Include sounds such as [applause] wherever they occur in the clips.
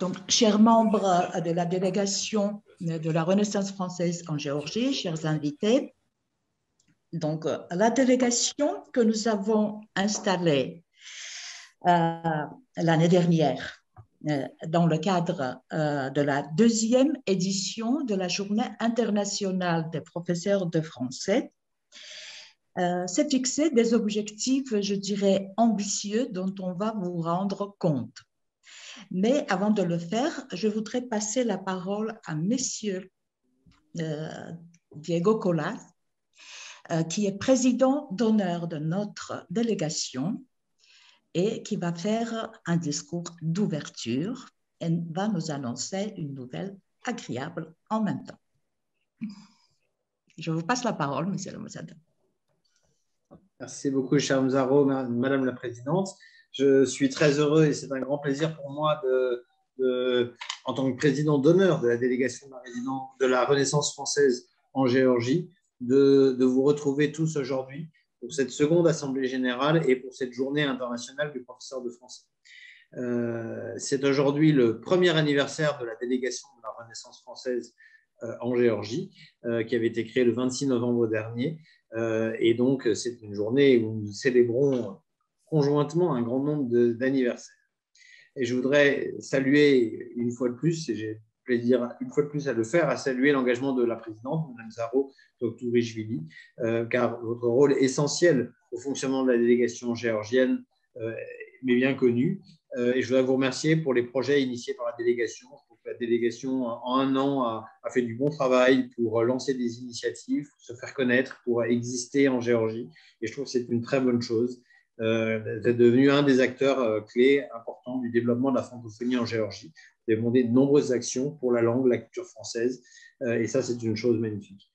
Donc, chers membres de la délégation de la Renaissance française en Géorgie, chers invités, donc la délégation que nous avons installée euh, l'année dernière euh, dans le cadre euh, de la deuxième édition de la Journée internationale des professeurs de français s'est fixé des objectifs, je dirais, ambitieux dont on va vous rendre compte. Mais avant de le faire, je voudrais passer la parole à Monsieur euh, Diego Colas, euh, qui est président d'honneur de notre délégation et qui va faire un discours d'ouverture et va nous annoncer une nouvelle agréable en même temps. Je vous passe la parole, Monsieur le Mossad. Merci beaucoup, cher Mzaro, Madame la Présidente. Je suis très heureux et c'est un grand plaisir pour moi en tant que président d'honneur de la délégation de la, Renaissance française en Géorgie, de, vous retrouver tous aujourd'hui pour cette seconde Assemblée générale et pour cette journée internationale du professeur de français. Euh, c'est aujourd'hui le premier anniversaire de la délégation de la Renaissance française euh, en Géorgie, euh, qui avait été créée le 26 novembre dernier. et donc, c'est une journée où nous célébrons conjointement un grand nombre d'anniversaires. Et je voudrais saluer une fois de plus, et j'ai plaisir une fois de plus à le faire, à saluer l'engagement de la présidente, Mme Zaro Toktourishvili, euh, car votre rôle essentiel au fonctionnement de la délégation géorgienne euh, m'est bien connu. Euh, et je voudrais vous remercier pour les projets initiés par la délégation. Je trouve que la délégation, en un an, a, fait du bon travail pour lancer des initiatives, se faire connaître, pour exister en Géorgie. Et je trouve que c'est une très bonne chose. Euh, êtes devenu un des acteurs euh, clés importants du développement de la francophonie en Géorgie. Vous avez demandé de nombreuses actions pour la langue, la culture française, euh, et ça, c'est une chose magnifique.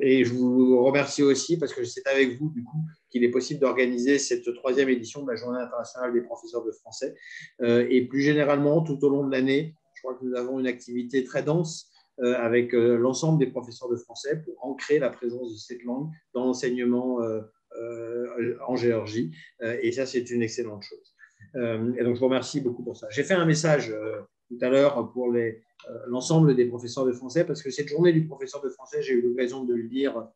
et je vous remercie aussi parce que c'est avec vous, du coup, qu'il est possible d'organiser cette troisième édition de la Journée internationale des professeurs de français. et plus généralement, tout au long de l'année, je crois que nous avons une activité très dense avec l'ensemble des professeurs de français pour ancrer la présence de cette langue dans l'enseignement en Géorgie. Euh, et ça, c'est une excellente chose. Euh, et donc, je vous remercie beaucoup pour ça. J'ai fait un message tout à l'heure pour l'ensemble des professeurs de français, parce que cette journée du professeur de français, j'ai eu l'occasion de le dire,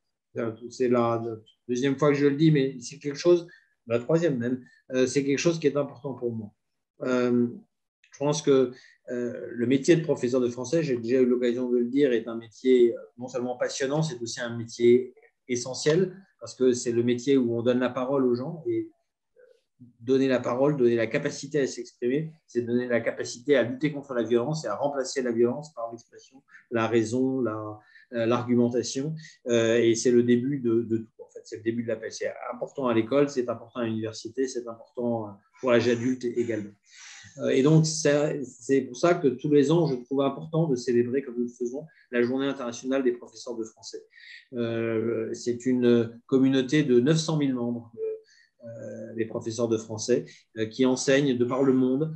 c'est la deuxième fois que je le dis, mais c'est quelque chose, la troisième même, c'est quelque chose qui est important pour moi. je pense que le métier de professeur de français, j'ai déjà eu l'occasion de le dire, est un métier non seulement passionnant, c'est aussi un métier essentiel parce que c'est le métier où on donne la parole aux gens et euh, donner la parole, donner la capacité à s'exprimer, c'est donner la capacité à lutter contre la violence et à remplacer la violence par l'expression, la raison, euh, l'argumentation. Euh, et c'est le début de, tout. En fait, c'est le début de la paix. C'est important à l'école, c'est important à l'université, c'est important pour l'âge adulte également. Euh, et donc, c'est pour ça que tous les ans, je trouve important de célébrer, comme nous le faisons, la Journée internationale des professeurs de français. Euh, c'est une communauté de 900 000 membres, euh, les professeurs de français, qui enseignent de par le monde,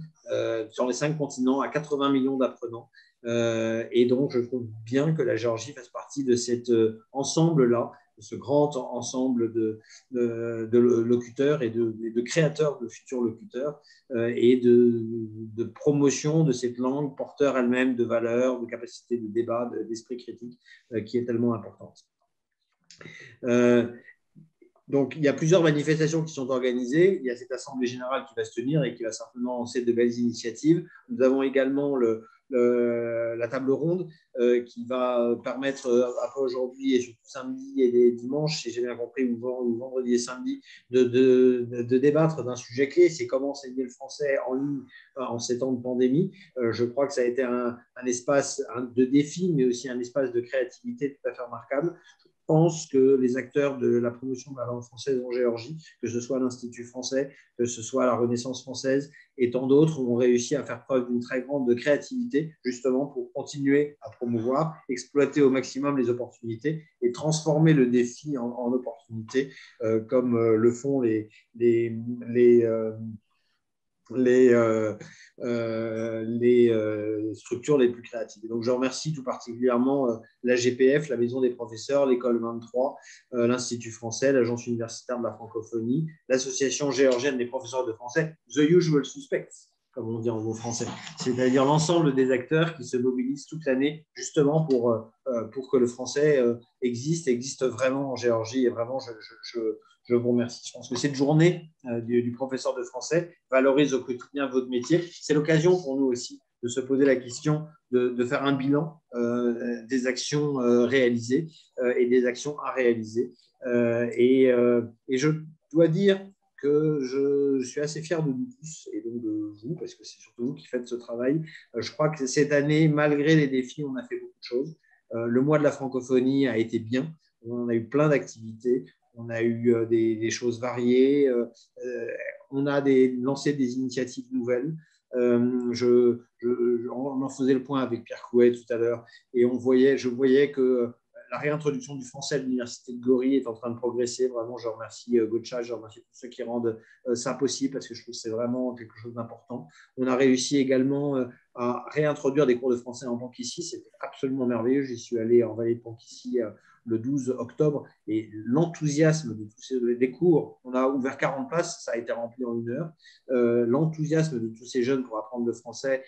sur les cinq continents, à 80 millions d'apprenants. et donc, je trouve bien que la Géorgie fasse partie de cet ensemble-là ce grand ensemble de, locuteurs et de, créateurs de futurs locuteurs euh, et de, promotion de cette langue porteur elle-même de valeurs, de capacité de débat, d'esprit critique euh, qui est tellement importante. Euh, donc, il y a plusieurs manifestations qui sont organisées. Il y a cette assemblée générale qui va se tenir et qui va certainement lancer de belles initiatives. Nous avons également le, la table ronde euh, qui va permettre, euh, après aujourd'hui et surtout samedi et les dimanches, si j'ai bien compris, ou, vendredi et samedi, de, débattre d'un sujet clé, c'est comment enseigner le français en ligne euh, en ces temps de pandémie. je crois que ça a été un espace de défi, mais aussi un espace de créativité tout à fait remarquable pense que les acteurs de la promotion de la langue française en Géorgie, que ce soit l'Institut français, que ce soit la Renaissance française et tant d'autres, ont réussi à faire preuve d'une très grande créativité, justement pour continuer à promouvoir, exploiter au maximum les opportunités et transformer le défi en, opportunité, euh, comme euh, le font les, les, les euh, les, euh, euh, euh, structures les plus créatives. donc, je remercie tout particulièrement la GPF, la Maison des professeurs, l'École 23, l'Institut français, l'Agence universitaire de la francophonie, l'Association géorgienne des professeurs de français, The Usual Suspects, comme on dit en bon français. C'est-à-dire l'ensemble des acteurs qui se mobilisent toute l'année justement pour, euh, pour que le français euh, existe, existe vraiment en Géorgie. Et vraiment, je, je, je, vous remercie. Je pense que cette journée euh, du, professeur de français valorise au quotidien votre métier. C'est l'occasion pour nous aussi de se poser la question de, de faire un bilan des actions réalisées et des actions à réaliser. Et, et, je dois dire que je, suis assez fier de nous tous et donc de vous, parce que c'est surtout vous qui faites ce travail. Euh, je crois que cette année, malgré les défis, on a fait beaucoup de choses. Euh, le mois de la francophonie a été bien. On a eu plein d'activités. On a eu euh, des, choses variées. on a lancé des initiatives nouvelles. je, on en faisait le point avec Pierre Couet tout à l'heure et on voyait, je voyais que la réintroduction du français à l'université de Gori est en train de progresser. Vraiment, je remercie euh, Gotcha, je remercie tous ceux qui rendent euh, ça possible parce que je trouve que c'est vraiment quelque chose d'important. On a réussi également euh, à réintroduire des cours de français en Panquissi. C'était absolument merveilleux. J'y suis allé en vallée de le 12 octobre et l'enthousiasme de tous ces des cours, on a ouvert 40 places, ça a été rempli en une heure. l'enthousiasme de tous ces jeunes pour apprendre le français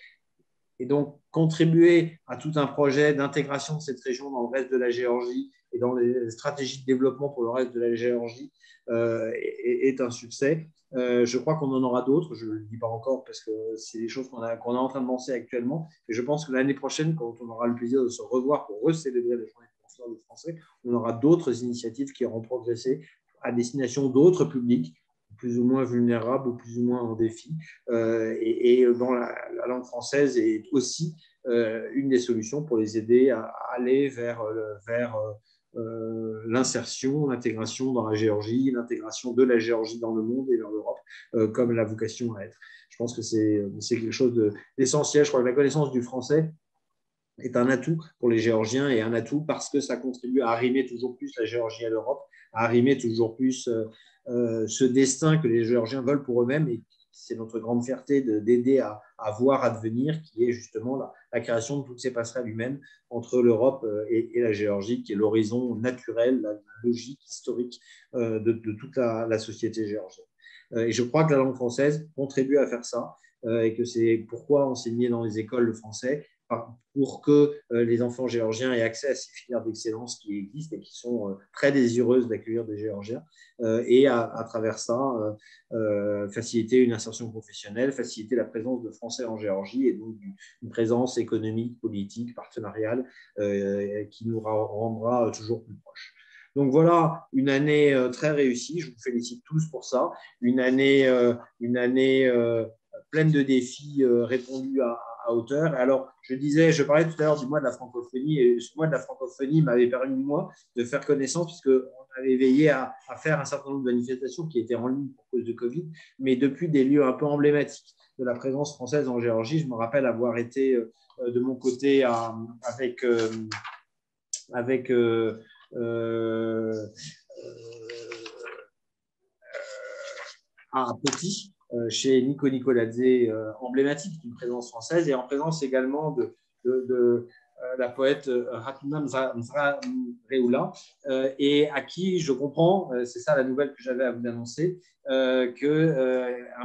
et donc contribuer à tout un projet d'intégration de cette région dans le reste de la Géorgie et dans les stratégies de développement pour le reste de la Géorgie euh, est, un succès. Euh, je crois qu'on en aura d'autres, je ne le dis pas encore parce que c'est des choses qu'on est en train de lancer actuellement. Et je pense que l'année prochaine, quand on aura le plaisir de se revoir pour recélébrer les journées de français, on aura d'autres initiatives qui auront progressé à destination d'autres publics plus ou moins vulnérables ou plus ou moins en défi. Euh, et, dans la, langue française est aussi euh, une des solutions pour les aider à, aller vers, euh, l'insertion, l'intégration dans la Géorgie, l'intégration de la Géorgie dans le monde et vers l'Europe, comme la vocation à être. Je pense que c'est quelque chose d'essentiel. Je crois que la connaissance du français est un atout pour les Géorgiens et un atout parce que ça contribue à arrimer toujours plus la Géorgie à l'Europe, à arrimer toujours plus ce destin que les Géorgiens veulent pour eux-mêmes et c'est notre grande fierté d'aider à, à, voir advenir, qui est justement la, création de toutes ces passerelles humaines entre l'Europe euh, et, la Géorgie, qui est l'horizon naturel, la, logique historique euh, de, toute la, société géorgienne. Et je crois que la langue française contribue à faire ça, et que c'est pourquoi enseigner dans les écoles le français pour que euh, les enfants géorgiens aient accès à ces filières d'excellence qui existent et qui sont euh, très désireuses d'accueillir des Géorgiens, euh, et à, travers ça, faciliter une insertion professionnelle, faciliter la présence de Français en Géorgie et donc une présence économique, politique, partenariale qui nous rendra toujours plus proches. Donc voilà, une année très réussie. Je vous félicite tous pour ça. Une année, une année pleine de défis répondus à, à hauteur. Alors, je disais, je parlais tout à l'heure du mois de la francophonie, et ce mois de la francophonie m'avait permis, moi, de faire connaissance, puisqu'on avait veillé à, faire un certain nombre de manifestations qui étaient en ligne pour cause de Covid, mais depuis des lieux un peu emblématiques de la présence française en Géorgie. Je me rappelle avoir été euh, de mon côté avec, euh, avec euh, à Petit, chez Nico Nicoladze, euh, emblématique d'une présence française, et en présence également de, euh, la poète Hatuna Mzreoula, et à qui je comprends, c'est ça la nouvelle que j'avais à vous annoncer, qu'un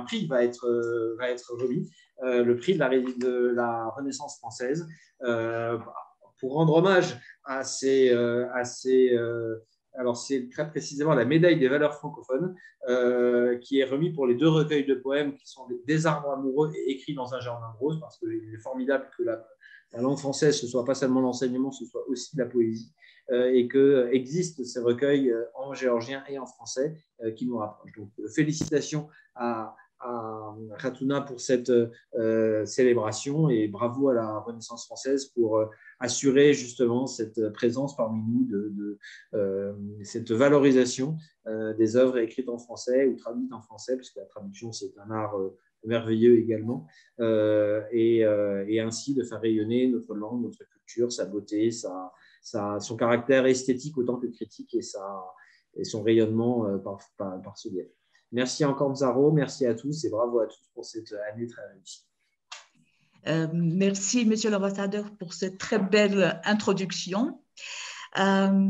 prix va être, remis, le prix de la, Renaissance française, pour rendre hommage à ces alors c'est très précisément la médaille des valeurs francophones, euh, qui est remis pour les deux recueils de poèmes qui sont des arbres amoureux et écrits dans un jardin de rose, parce qu'il est formidable que la, langue française, ce soit pas seulement l'enseignement, ce soit aussi la poésie, euh, et que existent ces recueils euh, en géorgien et en français qui nous rapprochent. Donc félicitations à, à Khatuna pour cette euh, célébration et bravo à la Renaissance française pour euh, assurer justement cette présence parmi nous, euh, cette valorisation des œuvres écrites en français ou traduites en français, puisque la traduction c'est un art merveilleux également, et, ainsi de faire rayonner notre langue, notre culture, sa beauté, son caractère esthétique autant que critique et, son rayonnement par, par, par ce biais. Merci encore, Zaro. Merci à tous et bravo à tous pour cette année très réussie. Euh, merci, Monsieur l'ambassadeur, pour cette très belle introduction. Euh,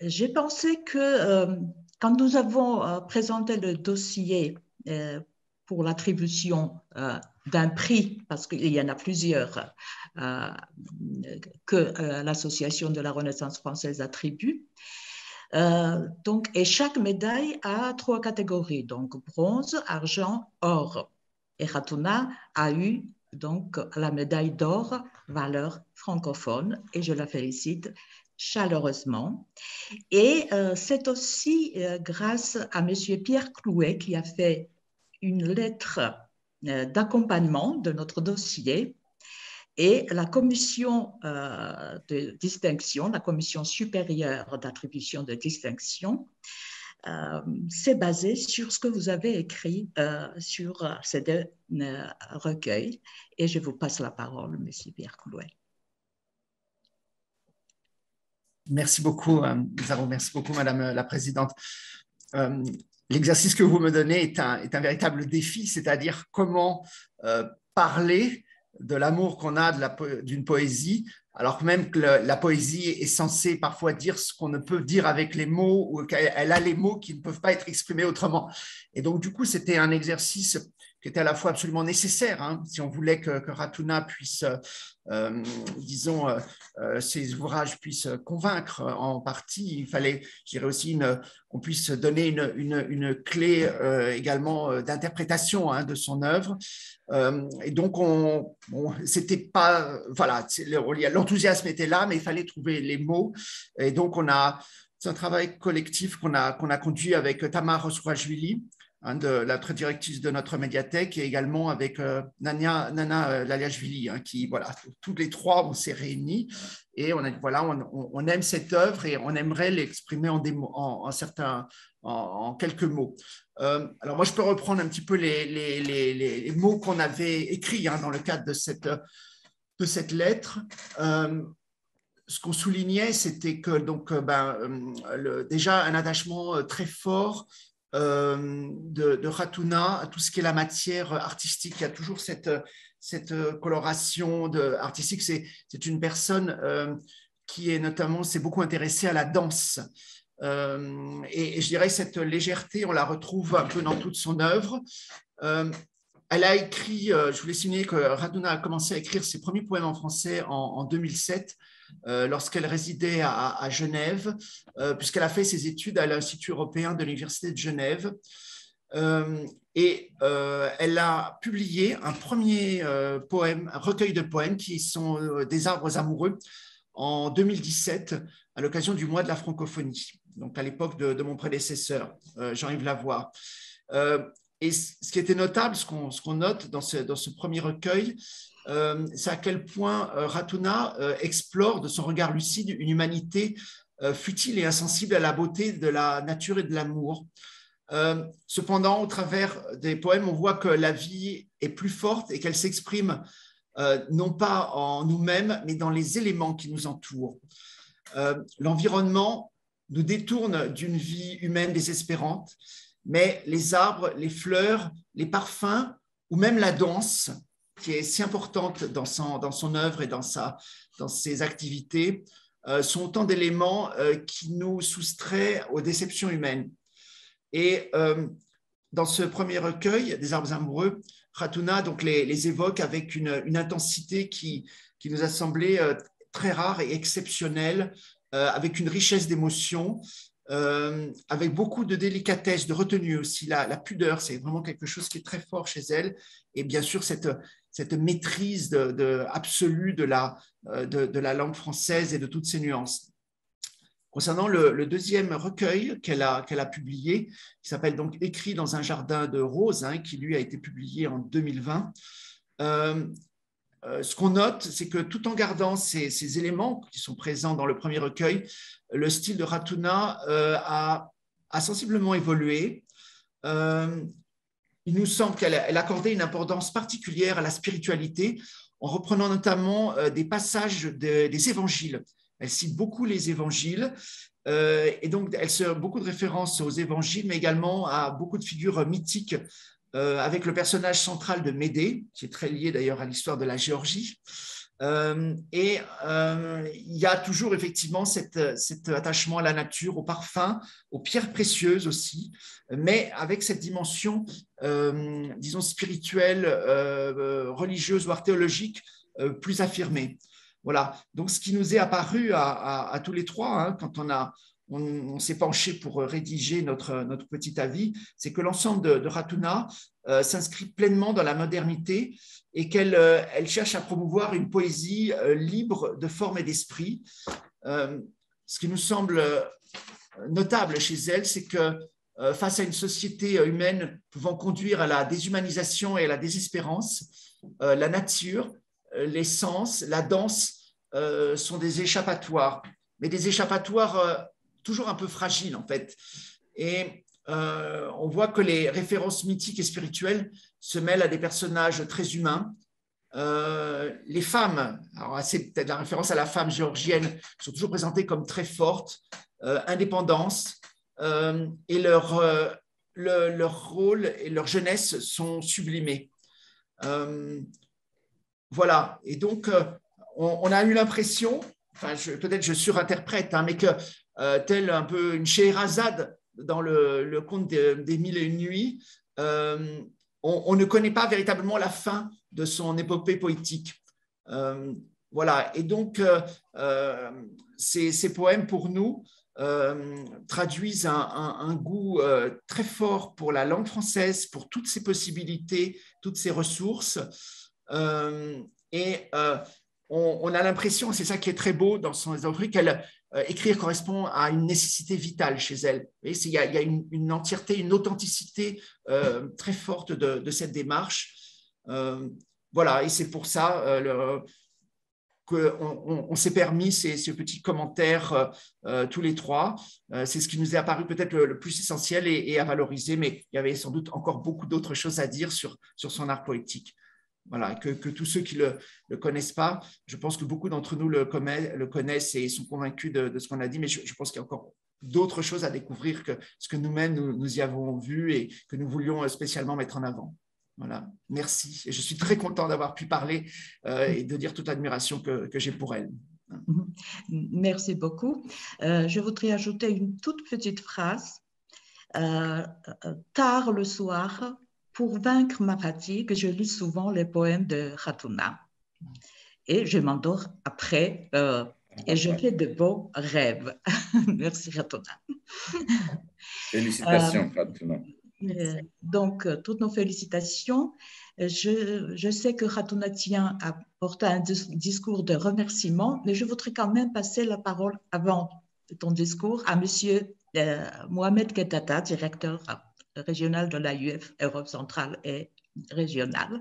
j'ai pensé que euh, quand nous avons présenté le dossier pour l'attribution d'un prix, parce qu'il y en a plusieurs que l'Association de la Renaissance française attribue. Donc, et chaque médaille a trois catégories, donc bronze, argent, or. Et Ratuna a eu donc la médaille d'or valeur francophone et je la félicite chaleureusement. Et euh, c'est aussi euh, grâce à M. Pierre Clouet qui a fait une lettre euh, d'accompagnement de notre dossier et la commission de distinction, la commission supérieure d'attribution de distinction, s'est basée sur ce que vous avez écrit sur ces deux recueils. Et je vous passe la parole, M. Pierre Clouet. Merci beaucoup, euh, Zaro. Merci beaucoup, Madame la Présidente. Euh, l'exercice que vous me donnez est un, véritable défi, c'est-à-dire comment euh, parler de l'amour qu'on a d'une poésie, alors même que la poésie est censée parfois dire ce qu'on ne peut dire avec les mots, ou qu'elle a les mots qui ne peuvent pas être exprimés autrement. Et donc, du coup, c'était un exercice qui était à la fois absolument nécessaire, hein, si on voulait que, que Ratuna puisse, euh, disons, euh, euh, ses ouvrages puissent convaincre en partie. Il fallait, je dirais aussi, qu'on puisse donner une, une, une clé également d'interprétation hein, de son œuvre. et donc, on, c'était pas, voilà, l'enthousiasme était là, mais il fallait trouver les mots. Et donc, on a, c'est un travail collectif qu'on a, qu'on a conduit avec Tamar Oswajvili, Hein, de la directrice de notre médiathèque et également avec euh, Nana, euh, Laliashvili, hein, qui, voilà, tous les trois, on s'est réunis et on, a, voilà, on, aime cette œuvre et on aimerait l'exprimer en, en, quelques mots. Euh, alors moi, je peux reprendre un petit peu les, les, les, mots qu'on avait écrits hein, dans le cadre de cette, de cette lettre ce qu'on soulignait, c'était que donc, ben, déjà un attachement très fort euh, de, de, Ratuna tout ce qui est la matière artistique. Il y a toujours cette, cette coloration de, artistique. C'est une personne euh, qui est notamment, s'est beaucoup intéressée à la danse. Euh, et, je dirais cette légèreté, on la retrouve un peu dans toute son œuvre. elle a écrit, je voulais signer que Ratuna a commencé à écrire ses premiers poèmes en français en 2007. Euh, lorsqu'elle résidait à, Genève, euh, puisqu'elle a fait ses études à l'Institut européen de l'Université de Genève. Euh, et elle a publié un premier poème, un recueil de poèmes qui sont des arbres amoureux en 2017 à l'occasion du mois de la francophonie, donc à l'époque de, mon prédécesseur, Jean-Yves Lavoie. et ce qui était notable, ce qu'on note dans ce, premier recueil, c'est à quel point euh, Ratuna euh, explore de son regard lucide une humanité futile et insensible à la beauté de la nature et de l'amour. cependant, au travers des poèmes, on voit que la vie est plus forte et qu'elle s'exprime non pas en nous-mêmes, mais dans les éléments qui nous entourent. L'environnement nous détourne d'une vie humaine désespérante, mais les arbres, les fleurs, les parfums ou même la danse qui est si importante dans son, dans son œuvre et dans, sa, dans ses activités, euh, sont autant d'éléments euh, qui nous soustraient aux déceptions humaines. Et euh, dans ce premier recueil des arbres amoureux, Ratuna donc, les, les évoque avec une, une, intensité qui, qui nous a semblé très rare et exceptionnelle, avec une richesse d'émotions, avec beaucoup de délicatesse, de retenue aussi. La, la pudeur, c'est vraiment quelque chose qui est très fort chez elle. Et bien sûr, cette, cette maîtrise absolue de la, euh, de, la langue française et de toutes ses nuances. Concernant le, deuxième recueil qu'elle a, publié, qui s'appelle donc Écrit dans un jardin de roses, hein, qui lui a été publié en 2020, euh, euh, ce qu'on note, c'est que tout en gardant ces, éléments qui sont présents dans le premier recueil, le style de Ratuna a, sensiblement évolué il nous semble qu'elle accordait une importance particulière à la spiritualité en reprenant notamment euh, des passages des évangiles. Elle cite beaucoup les évangiles euh, et donc elle se beaucoup de références aux évangiles, mais également à beaucoup de figures mythiques euh, avec le personnage central de Médée, qui est très lié d'ailleurs à l'histoire de la Géorgie. Euh, et euh, il y a toujours effectivement cet, attachement à la nature, au parfum, aux pierres précieuses aussi, mais avec cette dimension, euh, disons, spirituelle, religieuse, voire théologique plus affirmée. Voilà, donc ce qui nous est apparu à, tous les trois, hein, quand on on, s'est penché pour rédiger notre, notre petit avis, c'est que l'ensemble de, de Ratuna s'inscrit pleinement dans la modernité et qu'elle euh, elle cherche à promouvoir une poésie euh, libre de forme et d'esprit. Euh, ce qui nous semble notable chez elle, c'est que face à une société humaine pouvant conduire à la déshumanisation et à la désespérance, la nature, les sens, la danse sont des échappatoires, mais des échappatoires toujours un peu fragiles en fait. Et on voit que les références mythiques et spirituelles se mêlent à des personnages très humains. Euh, les femmes, alors c'est peut-être la référence à la femme géorgienne, sont toujours présentées comme très fortes, euh, indépendance, euh, et leur, leur rôle et leur jeunesse sont sublimés. voilà, et donc on, a eu l'impression, enfin peut-être je surinterprète, hein, mais que tel un peu une Scheherazade dans le, conte des, Mille et une nuits, on, ne connaît pas véritablement la fin de son épopée poétique. Euh, voilà, et donc euh, euh, ces, poèmes pour nous traduisent un, goût très fort pour la langue française, pour toutes ses possibilités, toutes ses ressources. et on, a l'impression, c'est ça qui est très beau dans son œuvre, qu'elle euh, écrire correspond à une nécessité vitale chez elle. Il y a, une, entièreté, une authenticité euh, très forte de, cette démarche. Euh, voilà, et c'est pour ça qu'on on, s'est permis ces, petits commentaires tous les trois. c'est ce qui nous est apparu peut-être le, plus essentiel et, à valoriser, mais il y avait sans doute encore beaucoup d'autres choses à dire sur, sur son art poétique. Voilà, que, tous ceux qui ne le, connaissent pas, je pense que beaucoup d'entre nous le, connaissent et sont convaincus de, ce qu'on a dit, mais je, pense qu'il y a encore d'autres choses à découvrir que ce que nous-mêmes, nous, y avons vu et que nous voulions spécialement mettre en avant. Voilà, merci. Je suis très content d'avoir pu parler euh, et de dire toute l'admiration que, j'ai pour elle. Merci beaucoup. Euh, je voudrais ajouter une toute petite phrase. Euh, tard le soir, pour vaincre ma fatigue, je lis souvent les poèmes de Ratuna. Et je m'endors après euh, et je fais de beaux rêves. [laughs] Merci Ratuna. Félicitations Ratuna. Euh, donc, euh, toutes nos félicitations. Je, je, sais que Ratuna tient à porter un discours de remerciement, mais je voudrais quand même passer la parole avant ton discours à Monsieur Mohamed Ketata, directeur régional de l'AUF Europe centrale et régionale,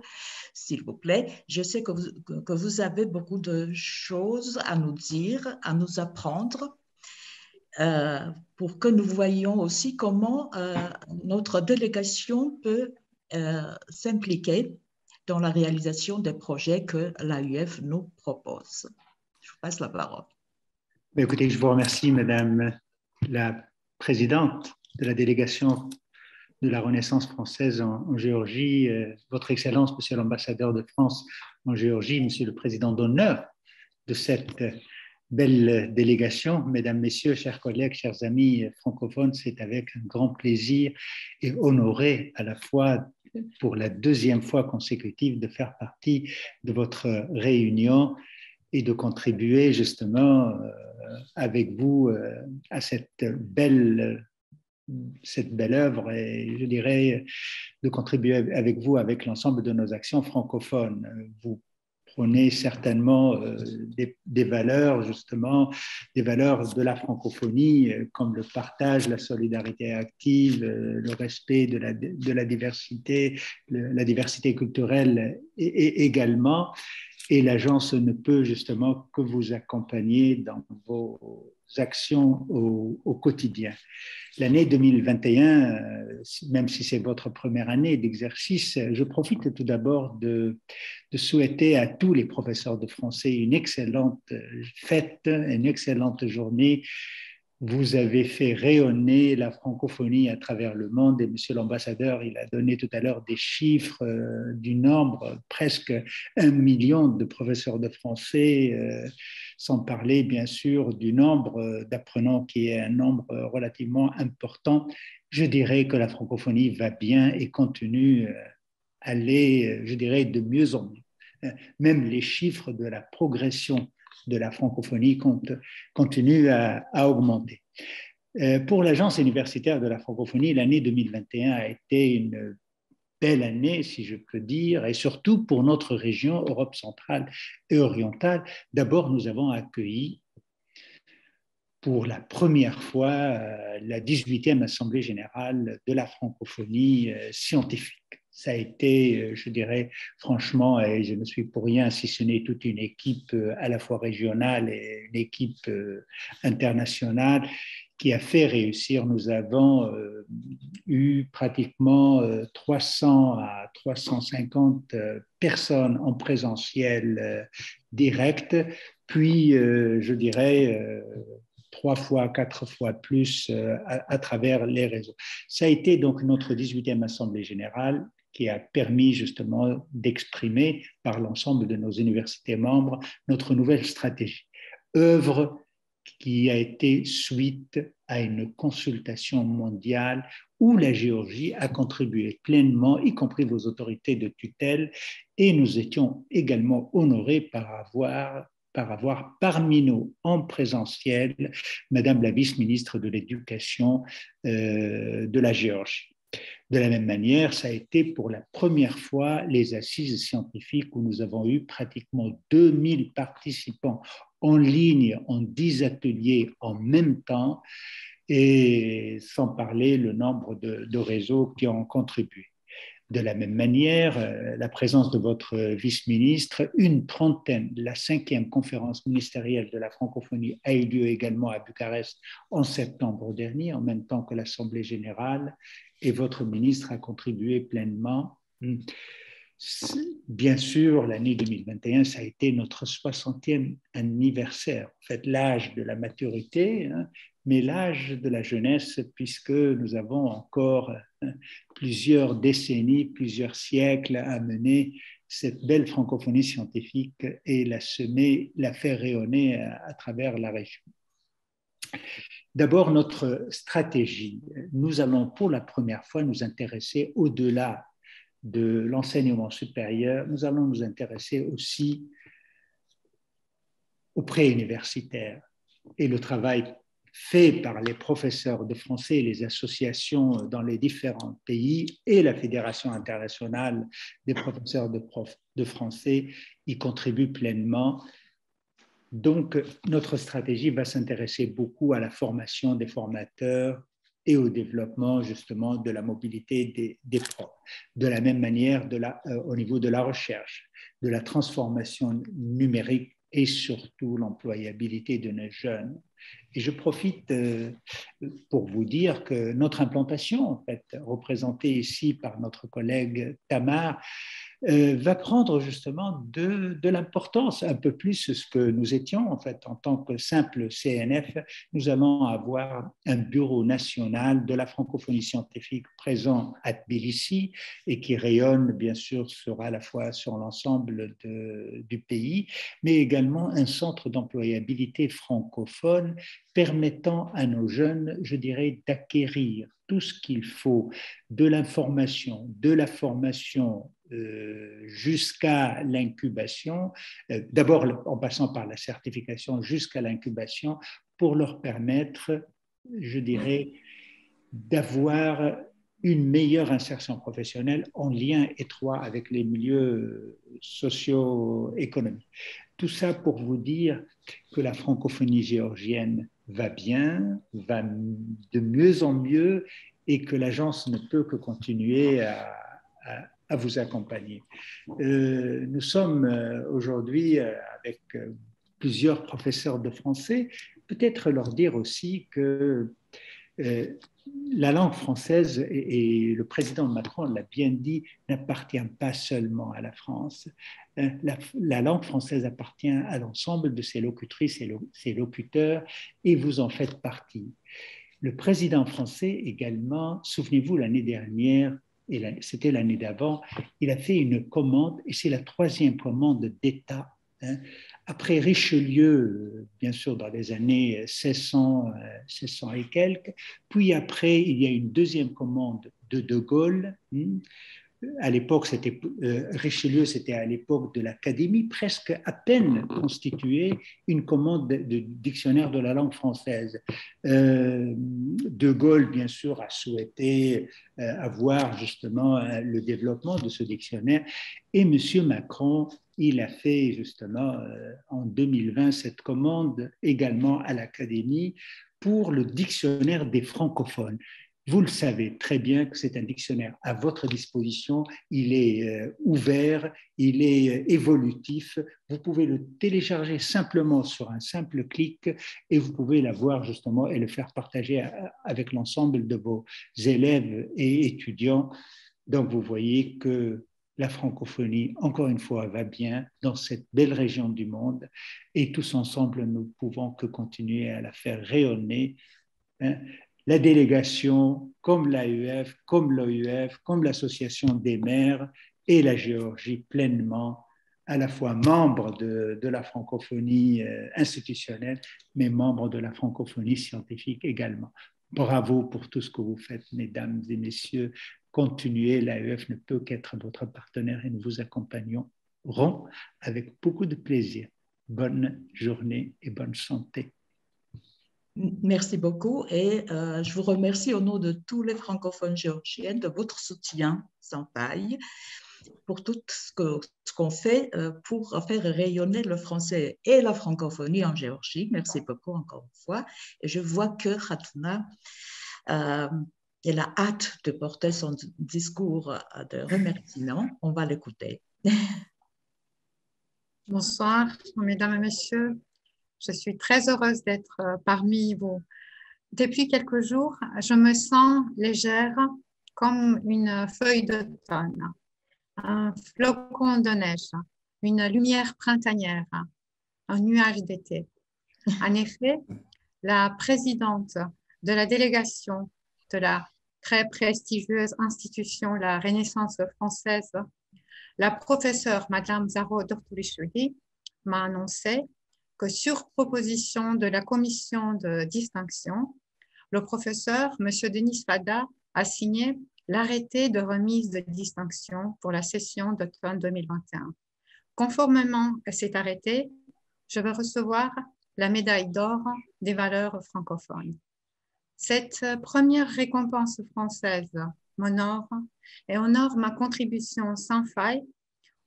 s'il vous plaît. Je sais que vous, que vous, avez beaucoup de choses à nous dire, à nous apprendre, euh, pour que nous voyions aussi comment euh, notre délégation peut euh, s'impliquer dans la réalisation des projets que l'AUF nous propose. Je vous passe la parole. Écoutez, je vous remercie, Madame la Présidente de la délégation de la Renaissance française en, Géorgie, euh, Votre Excellence, Monsieur l'ambassadeur de France en Géorgie, Monsieur le Président d'honneur de cette belle délégation. Mesdames, Messieurs, chers collègues, chers amis francophones, c'est avec un grand plaisir et honoré à la fois pour la deuxième fois consécutive de faire partie de votre réunion et de contribuer justement euh, avec vous euh, à cette belle cette belle œuvre et je dirais de contribuer avec vous avec l'ensemble de nos actions francophones. Vous prenez certainement euh, des, valeurs, justement, des valeurs de la francophonie, euh, comme le partage, la solidarité active, euh, le respect de la, de la diversité, la diversité culturelle et, également. Et l'agence ne peut justement que vous accompagner dans vos actions au, quotidien. L'année 2021, euh, même si c'est votre première année d'exercice, je profite tout d'abord de, de, souhaiter à tous les professeurs de français une excellente fête, une excellente journée vous avez fait rayonner la francophonie à travers le monde et Monsieur l'ambassadeur, il a donné tout à l'heure des chiffres euh, du nombre, presque un million de professeurs de français, euh, sans parler bien sûr du nombre d'apprenants qui est un nombre relativement important. Je dirais que la francophonie va bien et continue à aller, je dirais, de mieux en mieux. Même les chiffres de la progression de la francophonie continue à, augmenter. Euh, pour l'Agence universitaire de la francophonie, l'année 2021 a été une belle année, si je peux dire, et surtout pour notre région, Europe centrale et orientale. D'abord, nous avons accueilli pour la première fois euh, la 18e Assemblée générale de la francophonie euh, scientifique ça a été, euh, je dirais franchement, et je ne suis pour rien si ce n'est toute une équipe euh, à la fois régionale et une équipe euh, internationale qui a fait réussir. Nous avons eu pratiquement 300 à 350 personnes en présentiel direct, puis je dirais trois fois, quatre fois plus à, à, travers les réseaux. Ça a été donc notre 18e Assemblée générale qui a permis justement d'exprimer par l'ensemble de nos universités membres notre nouvelle stratégie. Œuvre qui a été suite à une consultation mondiale où la Géorgie a contribué pleinement, y compris vos autorités de tutelle, et nous étions également honorés par avoir, par avoir parmi nous en présentiel Madame la vice-ministre de l'Éducation euh, de la Géorgie. De la même manière, ça a été pour la première fois les assises scientifiques où nous avons eu pratiquement 2000 participants en ligne en 10 ateliers en même temps, et sans parler le nombre de, réseaux qui ont contribué. De la même manière, euh, la présence de votre vice-ministre, une trentaine, la cinquième conférence ministérielle de la francophonie a eu lieu également à Bucarest en septembre dernier, en même temps que l'Assemblée générale, et votre ministre a contribué pleinement. Bien sûr, l'année 2021, ça a été notre 60e anniversaire, en fait l'âge de la maturité, hein, mais l'âge de la jeunesse, puisque nous avons encore hein, plusieurs décennies, plusieurs siècles à mener cette belle francophonie scientifique et la semer, la faire rayonner à travers la région. D'abord, notre stratégie. Nous allons pour la première fois nous intéresser au-delà de l'enseignement supérieur, nous allons nous intéresser aussi au préuniversitaire et le travail fait par les professeurs de français les associations dans les différents pays et la Fédération internationale des professeurs de, de français y contribuent pleinement donc, notre stratégie va s'intéresser beaucoup à la formation des formateurs et au développement justement de la mobilité des, profs. De la même manière, euh, au niveau de la recherche, de la transformation numérique et surtout l'employabilité de nos jeunes. Et je profite euh, pour vous dire que notre implantation, en fait, représentée ici par notre collègue Tamar, euh, va prendre justement de, de l'importance, un peu plus ce que nous étions en fait en tant que simple CNF. Nous allons avoir un bureau national de la francophonie scientifique présent à Tbilissi et qui rayonne bien sûr sur à la fois sur l'ensemble du pays, mais également un centre d'employabilité francophone permettant à nos jeunes, je dirais, d'acquérir tout ce qu'il faut de l'information, de la formation euh, jusqu'à l'incubation, euh, d'abord en passant par la certification jusqu'à l'incubation, pour leur permettre, je dirais, d'avoir une meilleure insertion professionnelle en lien étroit avec les milieux socio-économiques. Tout ça pour vous dire que la francophonie géorgienne va bien, va de mieux en mieux et que l'agence ne peut que continuer à, vous accompagner. Euh, nous sommes euh, aujourd'hui euh, avec plusieurs professeurs de français, peut-être leur dire aussi que la langue française, et, le président Macron l'a bien dit, n'appartient pas seulement à la France. Euh, la, langue française appartient à l'ensemble de ses locutrices et ses locuteurs, et vous en faites partie. Le président français également, souvenez-vous, l'année dernière, et c'était l'année d'avant, il a fait une commande, et c'est la troisième commande d'État hein, après Richelieu, bien sûr, dans les années 1600, 1600 et quelques, puis après, il y a une deuxième commande de De Gaulle. Hmm. À l'époque, c'était euh, Richelieu, c'était à l'époque de l'Académie, presque à peine constituée une commande de, dictionnaire de la langue française. Euh, de Gaulle, bien sûr, a souhaité euh, avoir justement le développement de ce dictionnaire, et M. Macron il a fait justement euh, en 2020 cette commande également à l'Académie pour le dictionnaire des francophones. Vous le savez très bien que c'est un dictionnaire à votre disposition, il est euh, ouvert, il est euh, évolutif, vous pouvez le télécharger simplement sur un simple clic et vous pouvez l'avoir justement et le faire partager avec l'ensemble de vos élèves et étudiants. Donc vous voyez que la francophonie, encore une fois, va bien dans cette belle région du monde et tous ensemble, nous pouvons que continuer à la faire rayonner. Hein. La délégation, comme l'AUF, comme l'OUF, comme l'Association des maires et la Géorgie pleinement, à la fois membres de, la francophonie euh, institutionnelle, mais membres de la francophonie scientifique également. Bravo pour tout ce que vous faites, mesdames et messieurs continuer. L'AEF ne peut qu'être votre partenaire et nous vous accompagnerons avec beaucoup de plaisir. Bonne journée et bonne santé. Merci beaucoup et euh, je vous remercie au nom de tous les francophones géorgiens de votre soutien sans faille pour tout ce qu'on fait euh, pour faire rayonner le français et la francophonie en Géorgie. Merci beaucoup encore une fois. Je vois que Khatuna euh, elle a hâte de porter son discours de remerciement. On va l'écouter. [laughs] Bonsoir, mesdames et messieurs. Je suis très heureuse d'être euh, parmi vous. Depuis quelques jours, je me sens légère comme une feuille d'automne, un flocon de neige, une lumière printanière, un nuage d'été. En effet, la présidente de la délégation de la très prestigieuse institution, la Renaissance française, la professeure Madame Zaro Dortulishvili m'a annoncé que sur proposition de la commission de distinction, le professeur M. Denis Fada a signé l'arrêté de remise de distinction pour la session d'automne 2021. Conformément à cet arrêté, je vais recevoir la médaille d'or des valeurs francophones. Cette première récompense française m'honore et honore ma contribution sans faille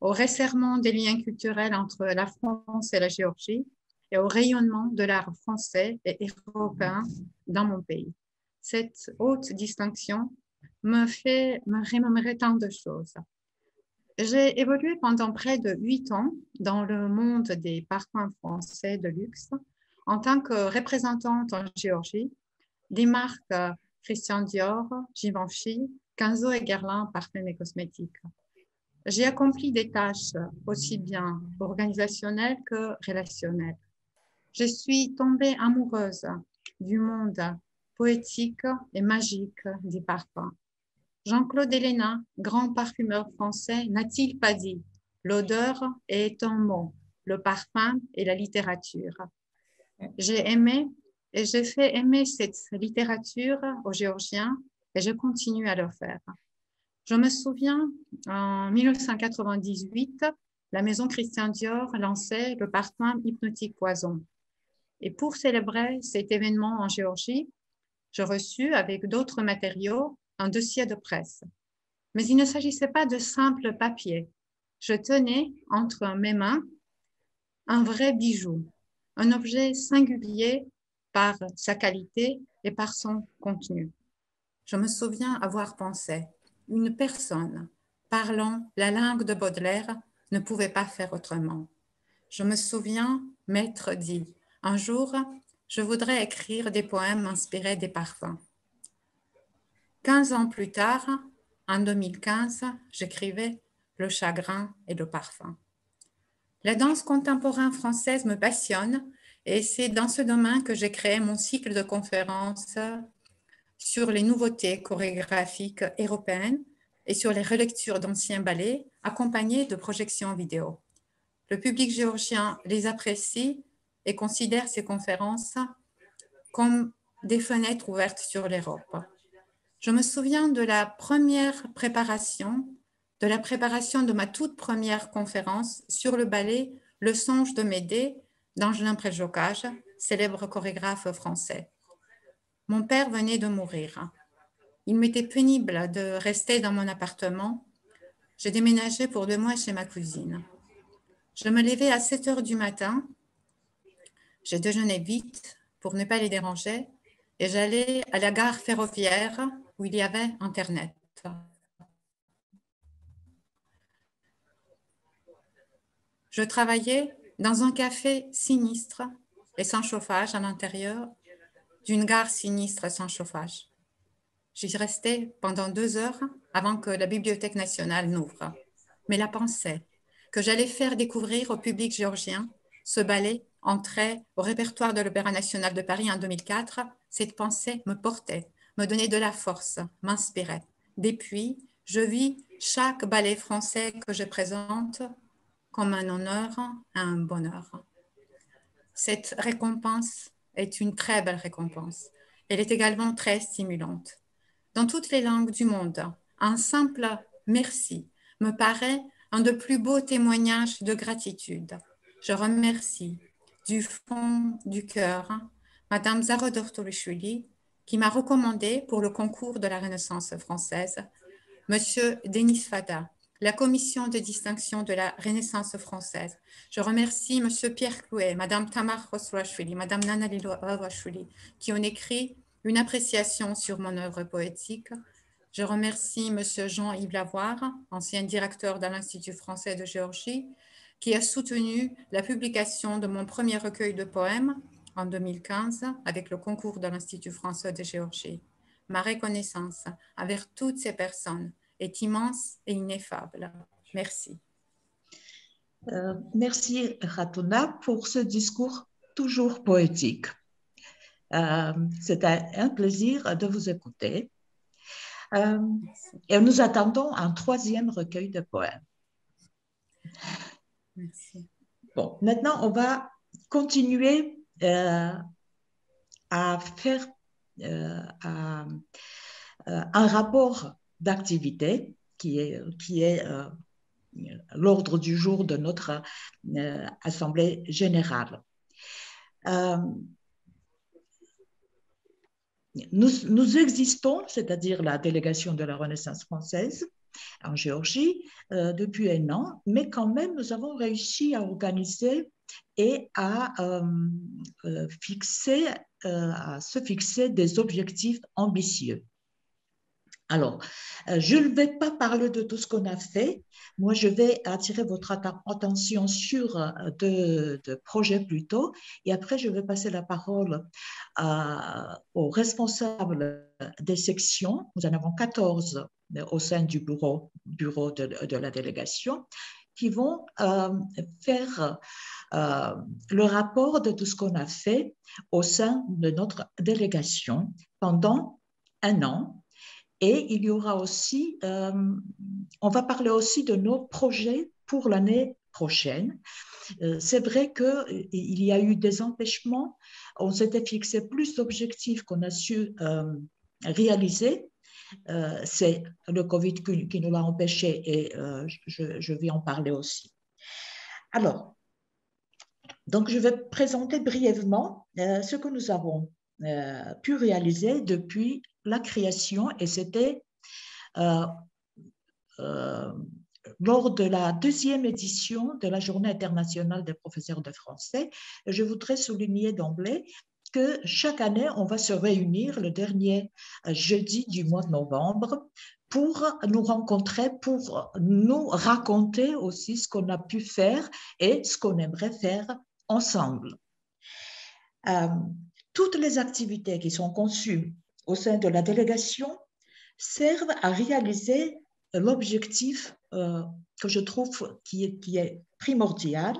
au resserrement des liens culturels entre la France et la Géorgie et au rayonnement de l'art français et européen dans mon pays. Cette haute distinction me fait me remémorer tant de choses. J'ai évolué pendant près de huit ans dans le monde des parfums français de luxe en tant que représentante en Géorgie des marques euh, Christian Dior, Givenchy, Kenzo et Guerlain parfums et cosmétiques. J'ai accompli des tâches aussi bien organisationnelles que relationnelles. Je suis tombée amoureuse du monde poétique et magique des parfums. Jean-Claude Héléna, grand parfumeur français, n'a-t-il pas dit L'odeur est un mot, le parfum est la littérature. J'ai aimé et j'ai fait aimer cette littérature aux Géorgiens et je continue à le faire. Je me souviens, en 1998, la maison Christian Dior lançait le parfum hypnotique poison. Et pour célébrer cet événement en Géorgie, je reçus avec d'autres matériaux un dossier de presse. Mais il ne s'agissait pas de simple papier. Je tenais entre mes mains un vrai bijou, un objet singulier par sa qualité et par son contenu. Je me souviens avoir pensé, une personne parlant la langue de Baudelaire ne pouvait pas faire autrement. Je me souviens m'être dit, un jour, je voudrais écrire des poèmes inspirés des parfums. 15 ans plus tard, en 2015, j'écrivais Le chagrin et le parfum. La danse contemporaine française me passionne et c'est dans ce domaine que j'ai créé mon cycle de conférences sur les nouveautés chorégraphiques européennes et sur les relectures d'anciens ballets accompagnées de projections vidéo. Le public géorgien les apprécie et considère ces conférences comme des fenêtres ouvertes sur l'Europe. Je me souviens de la première préparation, de la préparation de ma toute première conférence sur le ballet Le songe de Médée d'Angelin Préjocage, célèbre chorégraphe français. Mon père venait de mourir. Il m'était pénible de rester dans mon appartement. J'ai déménagé pour deux mois chez ma cousine. Je me levais à 7 heures du matin. J'ai déjeuné vite pour ne pas les déranger et j'allais à la gare ferroviaire où il y avait Internet. Je travaillais dans un café sinistre et sans chauffage à l'intérieur d'une gare sinistre sans chauffage. J'y restais pendant deux heures avant que la Bibliothèque nationale n'ouvre. Mais la pensée que j'allais faire découvrir au public géorgien ce ballet entrait au répertoire de l'Opéra national de Paris en 2004, cette pensée me portait, me donnait de la force, m'inspirait. Depuis, je vis chaque ballet français que je présente comme un honneur, un bonheur. Cette récompense est une très belle récompense. Elle est également très stimulante. Dans toutes les langues du monde, un simple merci me paraît un de plus beaux témoignages de gratitude. Je remercie du fond du cœur Madame Zara qui m'a recommandé pour le concours de la Renaissance française, Monsieur Denis Fada, la commission de distinction de la Renaissance française. Je remercie M. Pierre Clouet, Mme Tamar Khosroashvili, Mme Nana Lilo-Awashvili, qui ont écrit une appréciation sur mon œuvre poétique. Je remercie M. Jean-Yves Lavoire, ancien directeur de l'Institut français de Géorgie, qui a soutenu la publication de mon premier recueil de poèmes en 2015 avec le concours de l'Institut français de Géorgie. Ma reconnaissance envers toutes ces personnes est immense et ineffable. Merci. Euh, merci Ratona pour ce discours toujours poétique. Euh, C'est un, plaisir de vous écouter. Euh, et nous attendons un troisième recueil de poèmes. Merci. Bon, maintenant, on va continuer à faire un rapport d'activité qui est, euh, l'ordre du jour de notre euh, Assemblée générale. Euh, nous, existons, c'est-à-dire la délégation de la Renaissance française en Géorgie, depuis un an, mais quand même, nous avons réussi à organiser et à se fixer des objectifs ambitieux. Alors, euh, je ne vais pas parler de tout ce qu'on a fait. Moi, je vais attirer votre attention sur euh, deux, projets plutôt. Et après, je vais passer la parole aux responsables des sections. Nous en avons 14 euh, au sein du bureau de, la délégation qui vont faire le rapport de tout ce qu'on a fait au sein de notre délégation pendant un an et il y aura aussi, euh, on va parler aussi de nos projets pour l'année prochaine. Euh, c'est vrai qu'il euh, y a eu des empêchements. On s'était fixé plus d'objectifs qu'on a su réaliser. c'est le Covid qui, nous l'a empêché et je, vais en parler aussi. Alors, donc je vais présenter brièvement ce que nous avons pu réaliser depuis la création et c'était euh, euh, lors de la deuxième édition de la Journée internationale des professeurs de français. Je voudrais souligner d'emblée que chaque année, on va se réunir le dernier euh, jeudi du mois de novembre pour nous rencontrer, pour nous raconter aussi ce qu'on a pu faire et ce qu'on aimerait faire ensemble. toutes les activités qui sont conçues au sein de la délégation servent à réaliser l'objectif que je trouve qui est, qui est primordial,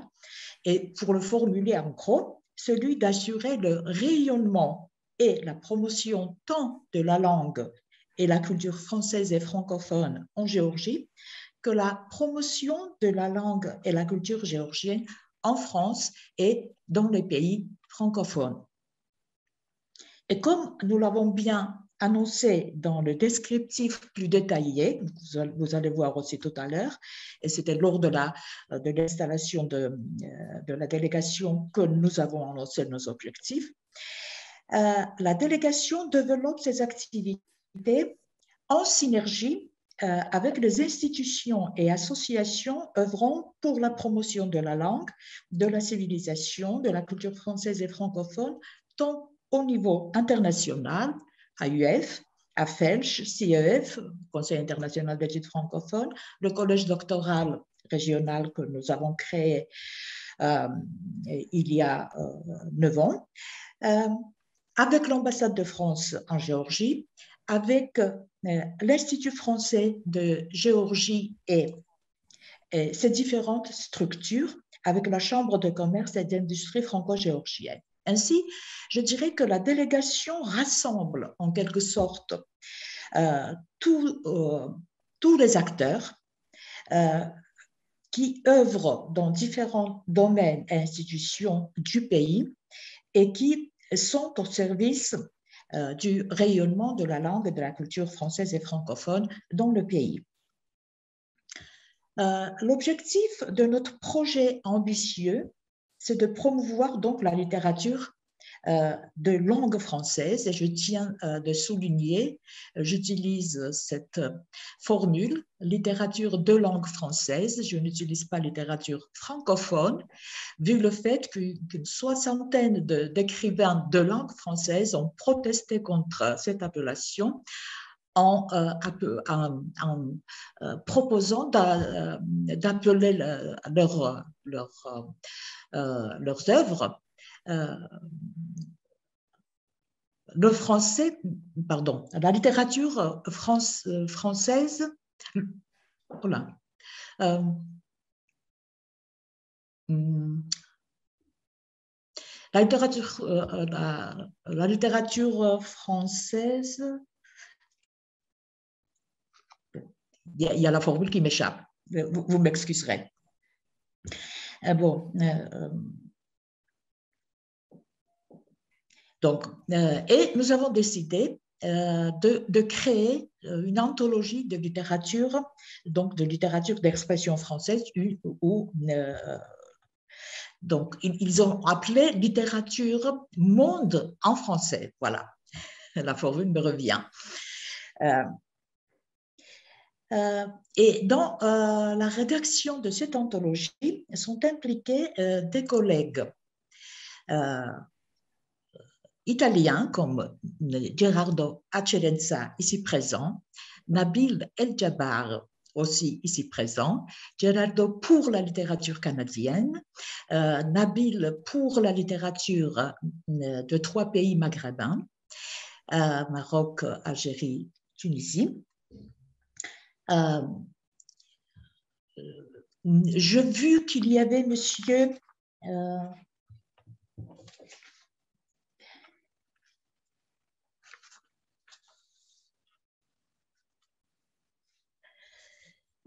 et pour le formuler en gros, celui d'assurer le rayonnement et la promotion tant de la langue et la culture française et francophone en Géorgie que la promotion de la langue et la culture géorgienne en France et dans les pays francophones. Et comme nous l'avons bien annoncé dans le descriptif plus détaillé, vous allez voir aussi tout à l'heure, et c'était lors de l'installation de, de, de, la délégation que nous avons annoncé nos objectifs, euh, la délégation développe ses activités en synergie euh, avec les institutions et associations œuvrant pour la promotion de la langue, de la civilisation, de la culture française et francophone, tant au niveau international, à UF, à FELCH, CEF, Conseil international d'études francophones, le collège doctoral régional que nous avons créé euh, il y a neuf ans, avec l'ambassade de France en Géorgie, avec euh, l'Institut français de Géorgie et, ses différentes structures, avec la Chambre de commerce et d'industrie franco-géorgienne. Ainsi, je dirais que la délégation rassemble en quelque sorte euh, euh, tous les acteurs qui œuvrent dans différents domaines et institutions du pays et qui sont au service euh, du rayonnement de la langue et de la culture française et francophone dans le pays. Euh, l'objectif de notre projet ambitieux, c'est de promouvoir donc la littérature euh, de langue française. Et je tiens euh, de souligner, j'utilise cette formule, littérature de langue française, je n'utilise pas littérature francophone, vu le fait qu'une soixantaine d'écrivains de, langue française ont protesté contre cette appellation en, euh, en, proposant d'appeler leur, leur, leurs œuvres euh, le français, pardon, la littérature France, française. Euh, la littérature, euh, la, littérature française, il y, a, la formule qui m'échappe, vous, m'excuserez. bon, Donc, euh, et nous avons décidé euh, de, créer euh, une anthologie de littérature, donc de littérature d'expression française, où, donc ils, ont appelé littérature monde en français. Voilà, la formule me revient. Et dans la rédaction de cette anthologie sont impliqués des collègues italiens comme Gerardo Acerenza, ici présent, Nabil El-Jabbar, aussi ici présent, Gerardo pour la littérature canadienne, euh, Nabil pour la littérature euh, de trois pays maghrébins, euh, Maroc, Algérie, Tunisie. J'ai vu qu'il y avait monsieur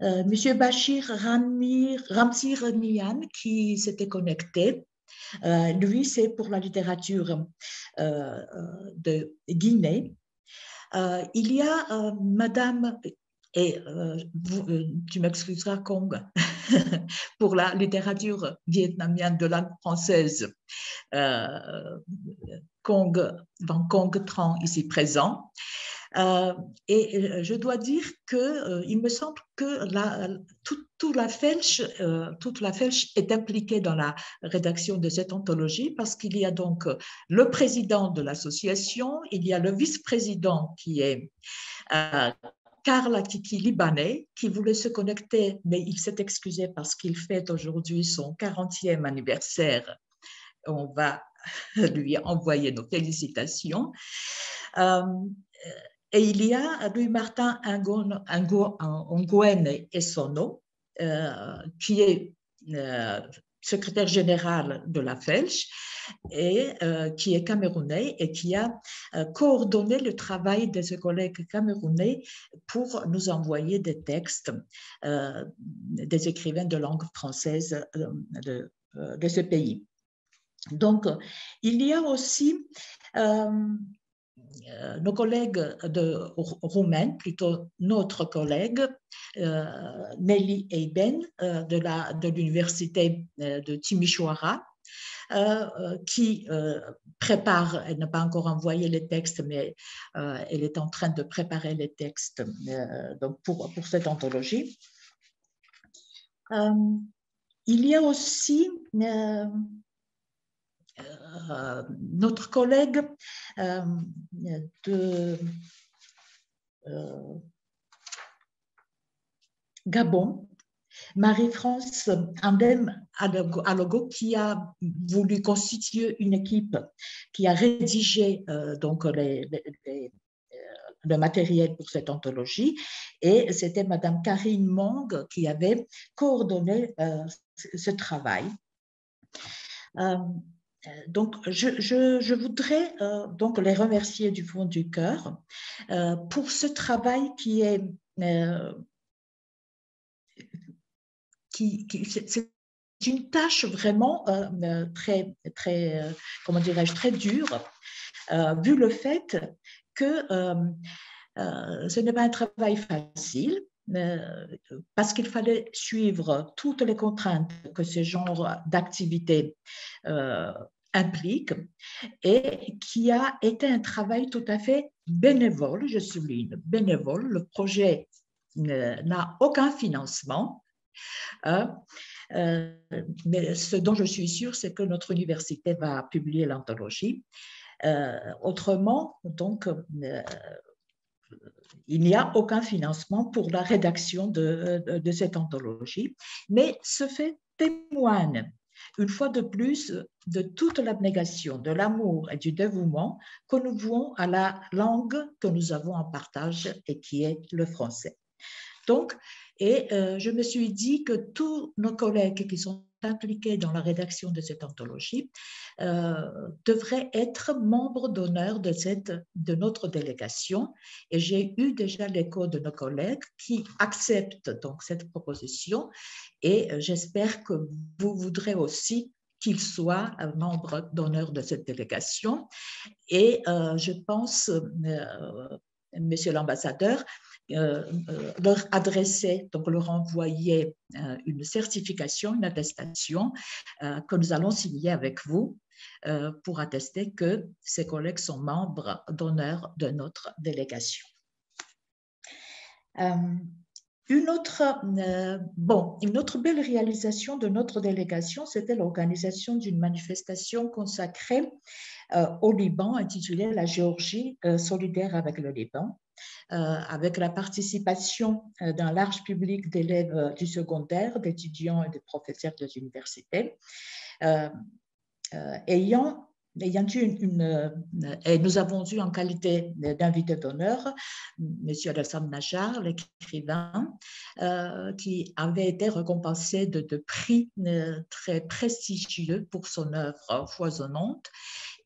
Euh, Monsieur Bachir Ramir, Ramsir qui s'était connecté. Euh, lui, c'est pour la littérature euh, de Guinée. il y a Madame, et tu m'excuseras Kong, [laughs] pour la littérature vietnamienne de langue française, Kong, Van Kong Tran, ici présent. Euh, et euh, je dois dire euh, il me semble que la, toute la Felch, toute la Felch est impliquée dans la rédaction de cette anthologie parce qu'il y a donc le président de l'association, il y a le vice-président qui est Karl Akiki libanais qui voulait se connecter, mais il s'est excusé parce qu'il fête aujourd'hui son 40e anniversaire. On va [laughs] lui envoyer nos félicitations. et il y a Louis-Martin Nguyen et Sono, qui est secrétaire général de la FELCH et qui est camerounais et qui a coordonné le travail de ses collègues camerounais pour nous envoyer des textes des écrivains de langue française de, ce pays. Donc, il y a aussi euh, nos collègues de roumains, plutôt notre collègue euh, Nelly Eiben euh, de l'université de Timișoara, qui prépare, elle n'a pas encore envoyé les textes, mais elle est en train de préparer les textes pour, pour cette anthologie. il y a aussi euh, notre collègue euh, de euh, Gabon, Marie-France Andem Alogo, qui a voulu constituer une équipe qui a rédigé donc le matériel pour cette anthologie. Et c'était Madame Karine Mong qui avait coordonné ce travail. Euh, donc, je, voudrais euh, donc les remercier du fond du cœur euh, pour ce travail qui est qui, c'est une tâche vraiment très très comment dirais-je très dure vu le fait que ce n'est pas un travail facile parce qu'il fallait suivre toutes les contraintes que ce genre d'activité euh, implique et qui a été un travail tout à fait bénévole, je souligne, bénévole. Le projet n'a aucun financement. Euh, mais ce dont je suis sûre, c'est que notre université va publier l'anthologie. Euh, autrement, donc, il n'y a aucun financement pour la rédaction de, cette anthologie, mais ce fait témoigne une fois de plus de toute l'abnégation, de l'amour et du dévouement que nous vouons à la langue que nous avons en partage et qui est le français. Donc, et euh, je me suis dit que tous nos collègues qui sont impliqués dans la rédaction de cette anthologie euh, devraient être membres d'honneur de, de notre délégation. Et j'ai eu déjà l'écho de nos collègues qui acceptent donc cette proposition et euh, j'espère que vous voudrez aussi qu'ils soient membres d'honneur de cette délégation. Et je pense, Monsieur l'ambassadeur, leur adresser, donc leur envoyer euh, une certification, une attestation que nous allons signer avec vous pour attester que ces collègues sont membres d'honneur de notre délégation. Une autre, bon, une autre belle réalisation de notre délégation, c'était l'organisation d'une manifestation consacrée au Liban intitulée La Géorgie solidaire avec le Liban. Euh, avec la participation euh, d'un large public d'élèves euh, du secondaire, d'étudiants et de professeurs des universités, ayant nous avons eu en qualité d'invité d'honneur M. Alassane Najar, l'écrivain, qui avait été récompensé de, de prix très prestigieux pour son œuvre foisonnante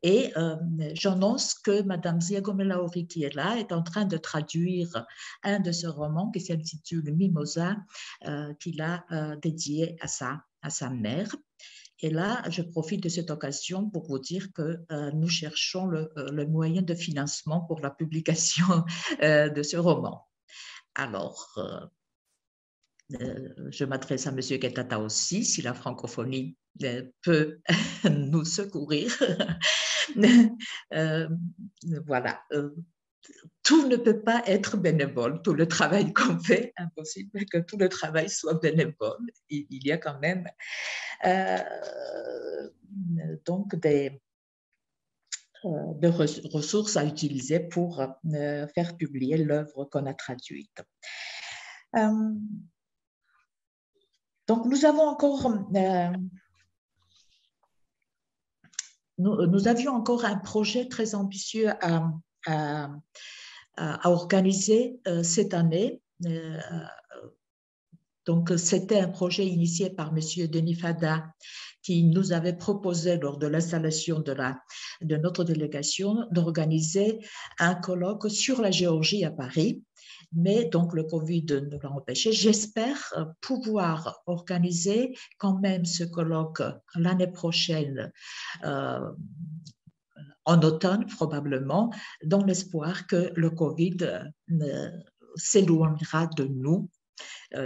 et euh, j'annonce que Mme Ziagomelaori, qui est là, est en train de traduire un de ses romans qui s'intitule Mimosa, euh, qu'il a euh, dédié à sa, à sa mère. Et là, je profite de cette occasion pour vous dire que nous cherchons le, le, moyen de financement pour la publication de ce roman. Alors, je m'adresse à M. Ketata aussi, si la francophonie peut [laughs] nous secourir. [laughs] Euh, voilà. Euh, tout ne peut pas être bénévole, tout le travail qu'on fait, impossible que tout le travail soit bénévole. Il, y a quand même euh, donc des, ressources à utiliser pour faire publier l'œuvre qu'on a traduite. donc nous avons encore nous, avions encore un projet très ambitieux à, a organisé cette année. donc, c'était un projet initié par M. Denis Fada qui nous avait proposé lors de l'installation de notre délégation d'organiser un colloque sur la Géorgie à Paris mais donc le Covid nous l'a empêché. J'espère euh, pouvoir organiser quand même ce colloque l'année prochaine. Euh, en automne probablement, dans l'espoir que le Covid euh, s'éloignera de nous.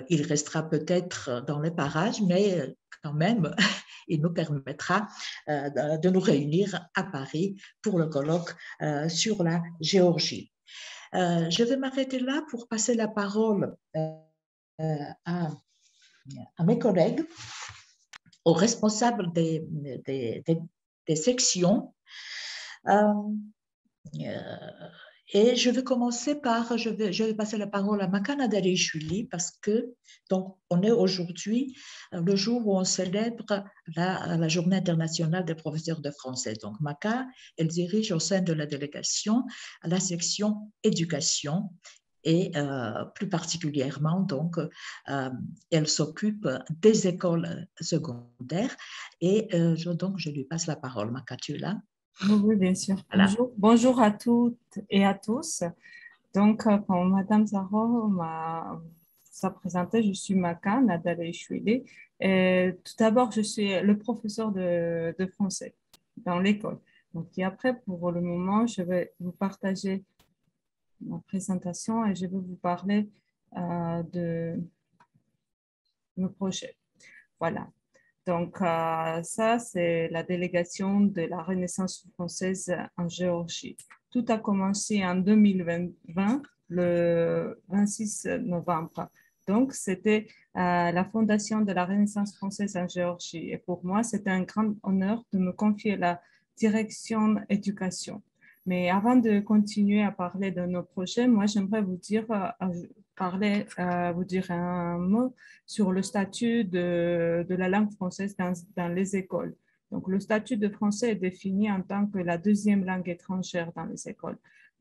il restera peut-être dans les parages, mais quand même, [laughs] il nous permettra de nous réunir à Paris pour le colloque sur la Géorgie. Euh, je vais m'arrêter là pour passer la parole euh, à, mes collègues, aux responsables des, sections. Euh, et je vais commencer par, je vais, je vais passer la parole à Makana Chuli parce que donc, on est aujourd'hui euh, le jour où on célèbre la, Journée internationale des professeurs de français. Donc, Maka, elle dirige au sein de la délégation la section éducation et euh, plus particulièrement, donc, euh, elle s'occupe des écoles secondaires. Et donc, je lui passe la parole. Maka, tu es oui, bien sûr. Bonjour. Bonjour à toutes et à tous. Donc, euh, comme Madame Zaro m'a présenté, je suis Maka Nadale Et Tout d'abord, je suis le professeur de, de français dans l'école. Donc, et après, pour le moment, je vais vous partager ma présentation et je vais vous parler euh, de nos projets. Voilà. Donc, euh, ça, c'est la délégation de la Renaissance française en Géorgie. Tout a commencé en 2020, le 26 novembre. Donc, c'était euh, la fondation de la Renaissance française en Géorgie. Et pour moi, c'était un grand honneur de me confier la direction éducation. Mais avant de continuer à parler de nos projets, moi, j'aimerais vous dire, euh, parler, euh, vous dire un mot sur le statut de, la langue française dans, les écoles. Donc, le statut de français est défini en tant que la deuxième langue étrangère dans les écoles.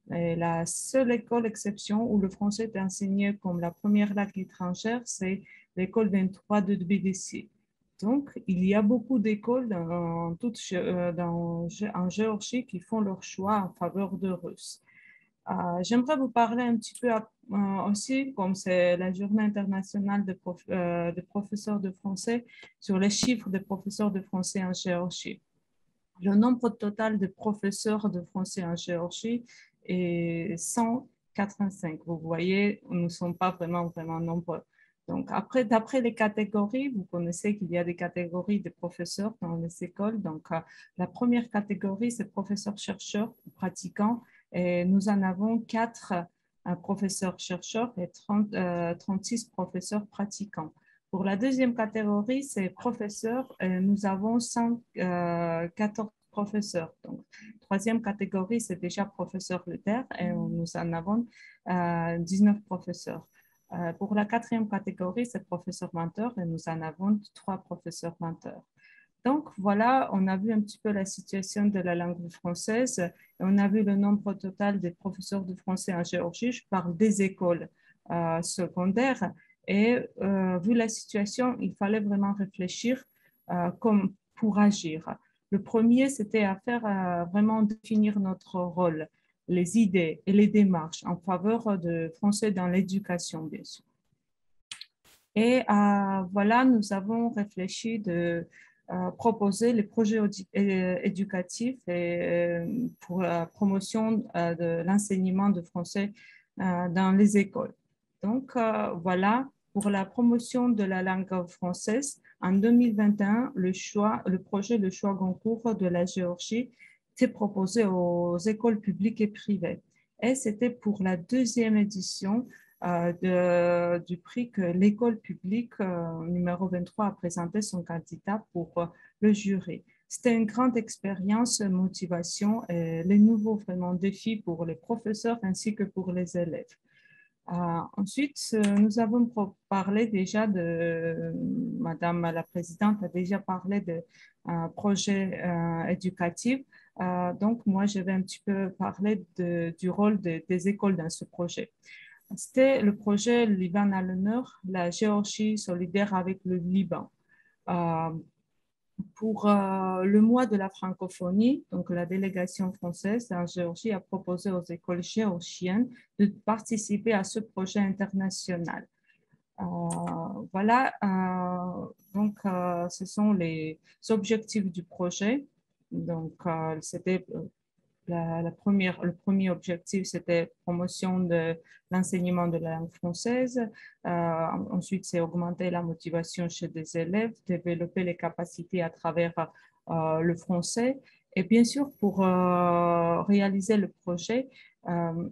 La seule école exception où le français est enseigné comme la première langue étrangère, c'est l'école 23 de Tbilissi. Donc, il y a beaucoup d'écoles dans, euh, dans, en Géorgie qui font leur choix en faveur de russe. Euh, j'aimerais vous parler un petit peu euh, aussi, comme c'est la journée internationale de, de, professeurs de français, sur les chiffres des professeurs de français en Géorgie. Le nombre total de professeurs de français en Géorgie est 185. Vous voyez, nous ne sommes pas vraiment, vraiment nombreux. Donc, après, d'après les catégories, vous connaissez qu'il y a des catégories de professeurs dans les écoles. Donc, euh, la première catégorie, c'est professeurs-chercheurs pratiquants. Et nous en avons quatre euh, professeurs-chercheurs et 30, 36 euh, professeurs pratiquants. Pour la deuxième catégorie, c'est professeurs. Et nous avons 114 professeurs. Donc, troisième catégorie, c'est déjà professeurs Luther et nous en avons 19 professeurs. Euh, pour la quatrième catégorie, c'est professeur menteur et nous en avons trois professeurs menteurs. Donc voilà, on a vu un petit peu la situation de la langue française et on a vu le nombre total des professeurs de français en Géorgie. Je parle des écoles euh, secondaires et euh, vu la situation, il fallait vraiment réfléchir comme pour agir. Le premier, c'était à faire vraiment définir notre rôle les idées et les démarches en faveur de français dans l'éducation, bien sûr. Et euh, voilà, nous avons réfléchi de euh, proposer les projets éducatifs euh, pour la promotion de l'enseignement de français dans les écoles. Donc, voilà, pour la promotion de la langue française, en 2021, le, choix, le projet de choix Goncourt de la Géorgie proposé aux écoles publiques et privées. Et c'était pour la deuxième édition euh, de, du prix que l'école publique euh, numéro 23 a présenté son candidat pour euh, le jury. C'était une grande expérience, motivation et les nouveaux vraiment défis pour les professeurs ainsi que pour les élèves. ensuite, nous avons parlé déjà de, Madame la Présidente a déjà parlé de projet éducatif donc, moi, je vais un petit peu parler du rôle des écoles dans ce projet. C'était le projet Liban à l'honneur, la Géorgie solidaire avec le Liban. Euh, pour euh, le mois de la francophonie, donc la délégation française en Géorgie a proposé aux écoles géorgiennes de participer à ce projet international. Euh, voilà, donc ce sont les objectifs du projet. Donc, c'était la, première, le premier objectif, c'était promotion de l'enseignement de la langue française. Euh, ensuite, c'est augmenter la motivation chez des élèves, développer les capacités à travers euh, le français. Et bien sûr, pour euh, réaliser le projet,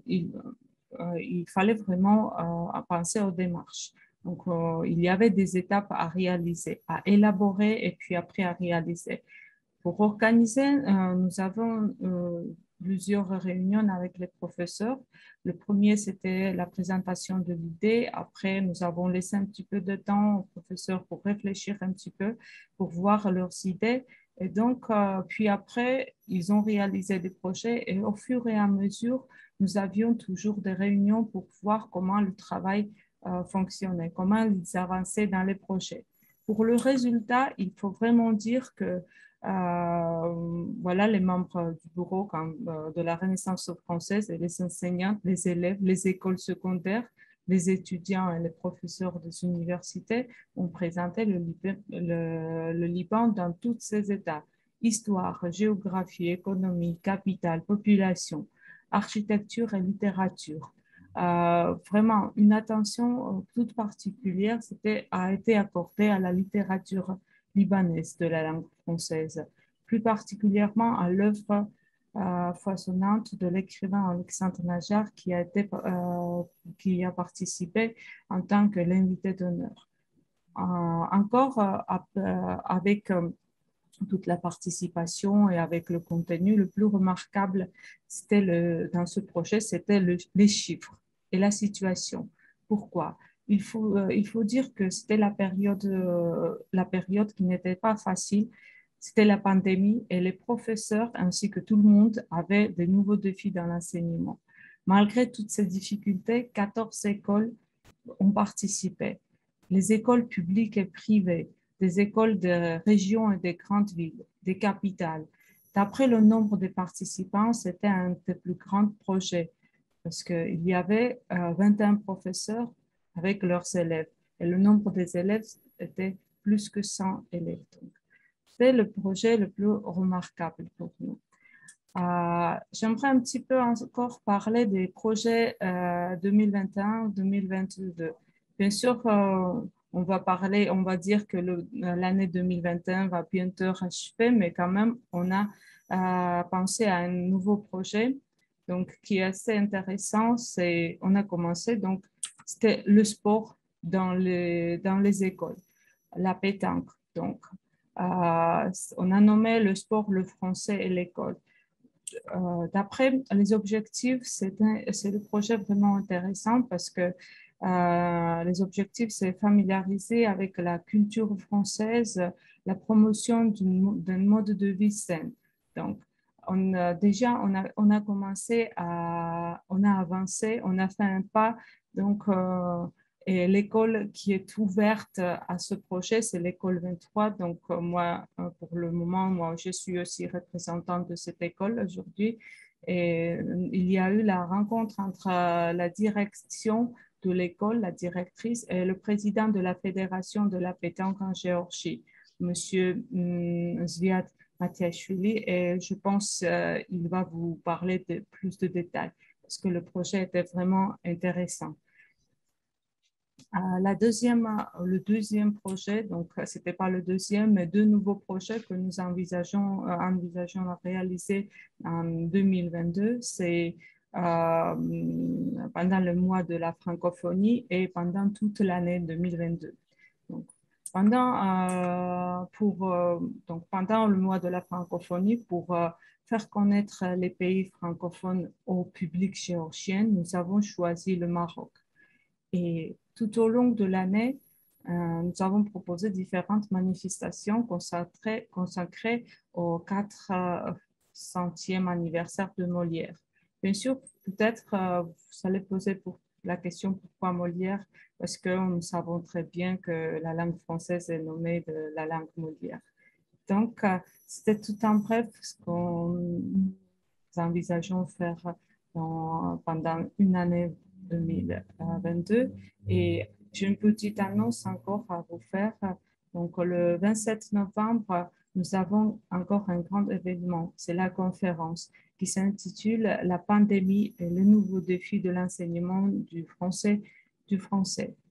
il, il, fallait vraiment penser aux démarches. Donc, il y avait des étapes à réaliser, à élaborer et puis après à réaliser. Pour organiser, nous avons plusieurs réunions avec les professeurs. Le premier, c'était la présentation de l'idée. Après, nous avons laissé un petit peu de temps aux professeurs pour réfléchir un petit peu, pour voir leurs idées. Et donc, euh, puis après, ils ont réalisé des projets et au fur et à mesure, nous avions toujours des réunions pour voir comment le travail euh, fonctionnait, comment ils avançaient dans les projets. Pour le résultat, il faut vraiment dire que voilà les membres du bureau euh, de la Renaissance française et les enseignants, les élèves, les écoles secondaires, les étudiants et les professeurs des universités ont présenté le, Liban dans tous ses états histoire, géographie, économie, capital, population, architecture et littérature. Euh, vraiment, une attention toute particulière a été accordée à la littérature libanaise de la langue plus particulièrement à l'œuvre euh, foisonnante de l'écrivain Alexandre Najar qui a, été, euh, qui a participé en tant que l'invité d'honneur. Euh, encore avec toute la participation et avec le contenu, le plus remarquable c'était dans ce projet, c'était les chiffres et la situation. Pourquoi? Il faut, il faut dire que c'était la période, la période qui n'était pas facile. C'était la pandémie et les professeurs ainsi que tout le monde avaient de nouveaux défis dans l'enseignement. Malgré toutes ces difficultés, 14 écoles ont participé. Les écoles publiques et privées, des écoles de régions et des grandes villes, des capitales. D'après le nombre de participants, c'était un des plus grands projets parce qu'il y avait 21 euh, professeurs avec leurs élèves. Et le nombre des élèves était plus que 100 élèves. C'est le projet le plus remarquable pour nous. Euh, j'aimerais un petit peu encore parler des projets 2021-2022. Euh, Bien sûr, euh, on va parler, on va dire que l'année 2021 va bientôt achever, mais quand même, on a pensé à un nouveau projet donc, qui est assez intéressant. C'est, on a commencé donc c'était le sport dans les, dans les écoles, la pétanque. Donc, euh, on a nommé le sport le français et l'école. Euh, d'après les objectifs, c'est le projet vraiment intéressant parce que euh, les objectifs, c'est familiariser avec la culture française, la promotion d'un mode de vie sain. Donc, on déjà, on a, on a commencé à, on a avancé, on a fait un pas l'école qui est ouverte à ce projet, c'est l'école 23. Donc, euh, moi, euh, pour le moment, moi, je suis aussi représentante de cette école aujourd'hui. Et il y a eu la rencontre entre la direction de l'école, la directrice, et le président de la Fédération de la pétanque en Géorgie, Monsieur mm, Zviad Matiashvili. Et je pense qu'il va vous parler de plus de détails parce que le projet était vraiment intéressant. Euh, la deuxième, le deuxième projet, donc ce n'était pas le deuxième, mais deux nouveaux projets que nous envisageons, euh, envisageons à réaliser en 2022, c'est euh, pendant le mois de la francophonie et pendant toute l'année 2022. Donc, pendant, pour, donc, pendant le mois de la francophonie, pour faire connaître les pays francophones au public géorgien, nous avons choisi le Maroc. Et tout au long de l'année, euh, nous avons proposé différentes manifestations consacrées, consacrées aux quatre, euh, centième anniversaire de Molière. Bien sûr, peut-être vous allez poser pour la question pourquoi Molière, parce que nous savons très bien que la langue française est nommée de la langue Molière. Donc, c'était tout en bref ce qu'on envisageons faire pendant une année 2022. Et j'ai une petite annonce encore à vous faire. Donc, le 27 novembre, nous avons encore un grand événement. C'est la conférence qui s'intitule La pandémie et le nouveau défi de l'enseignement du français.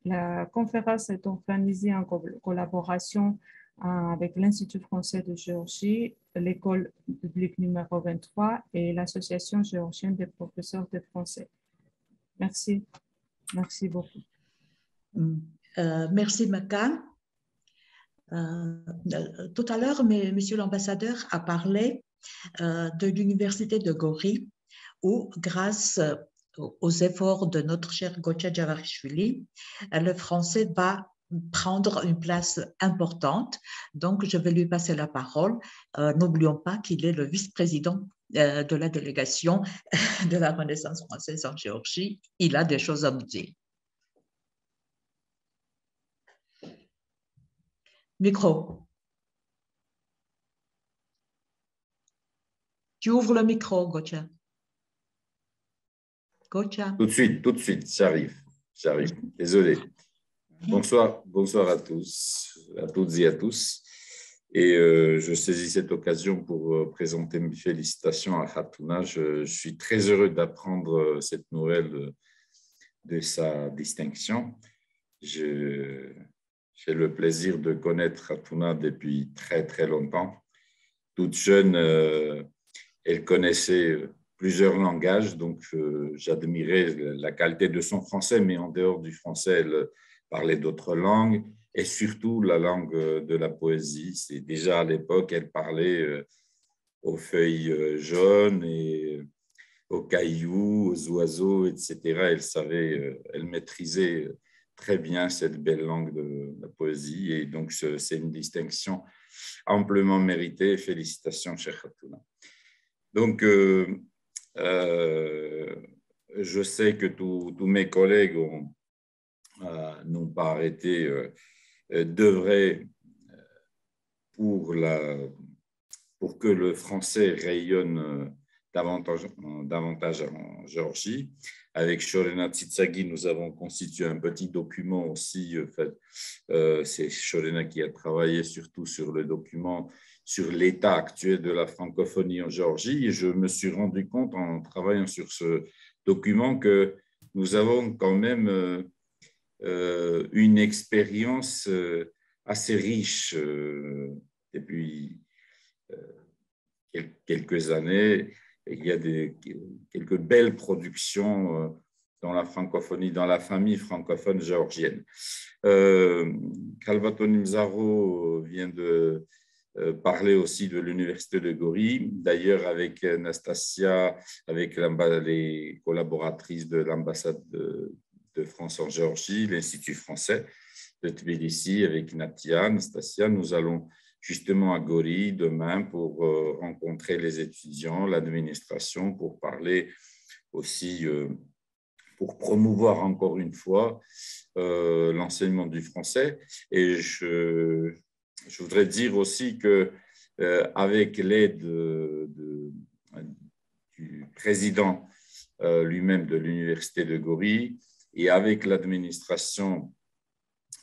La conférence est organisée en collaboration euh, avec l'Institut français de Géorgie, l'école publique numéro 23 et l'Association géorgienne des professeurs de français. Merci. Merci beaucoup. Euh, merci, Maca. Euh, tout à l'heure, Monsieur l'ambassadeur a parlé euh, de l'université de Gori, où, grâce aux efforts de notre cher Gocha Javarishvili, le français va prendre une place importante. Donc, je vais lui passer la parole. N'oublions pas qu'il est le vice-président de la délégation [laughs] de la Renaissance française en Géorgie. Il a des choses à nous dire. Micro. Tu ouvres le micro, Gocha. Gocha. Tout de suite, tout de suite, j'arrive. J'arrive. Désolé. Bonsoir, bonsoir à tous, à toutes et à tous. Et euh, je saisis cette occasion pour euh, présenter mes félicitations à Hatuna. Je, suis très heureux d'apprendre euh, cette nouvelle de sa distinction. J'ai le plaisir de connaître Hatuna depuis très, très longtemps. Toute jeune, elle connaissait plusieurs langages, donc j'admirais la qualité de son français, mais en dehors du français, elle parlait d'autres langues et surtout la langue de la poésie. C'est déjà à l'époque, elle parlait euh, aux feuilles jaunes et aux cailloux, aux oiseaux, etc. Elle savait, elle maîtrisait très bien cette belle langue de la poésie. Et donc, c'est une distinction amplement méritée. Félicitations, cher Khatouna. Donc, euh, euh, je sais que tous mes collègues euh, n'ont pas arrêté d'œuvrer pour, pour que le français rayonne davantage, en Géorgie. Avec Shorena Tsitsagi, nous avons constitué un petit document aussi. Euh, c'est Shorena qui a travaillé surtout sur le document sur l'état actuel de la francophonie en Géorgie. Je me suis rendu compte en travaillant sur ce document que nous avons quand même euh, euh, une expérience assez riche depuis quelques années il y a des, quelques belles productions euh, dans la francophonie, dans la famille francophone géorgienne. Euh, Calvato vient de euh, parler aussi de l'université de Gori. D'ailleurs, avec Nastasia, avec les collaboratrices de l'ambassade de, de, France en Géorgie, l'Institut français de Tbilissi, avec Natia, Nastasia, nous allons justement à Gori demain pour euh, rencontrer les étudiants, l'administration, pour parler aussi, euh, pour promouvoir encore une fois euh, l'enseignement du français. Et je, voudrais dire aussi que avec l'aide du président lui-même de l'université de Gori et avec l'administration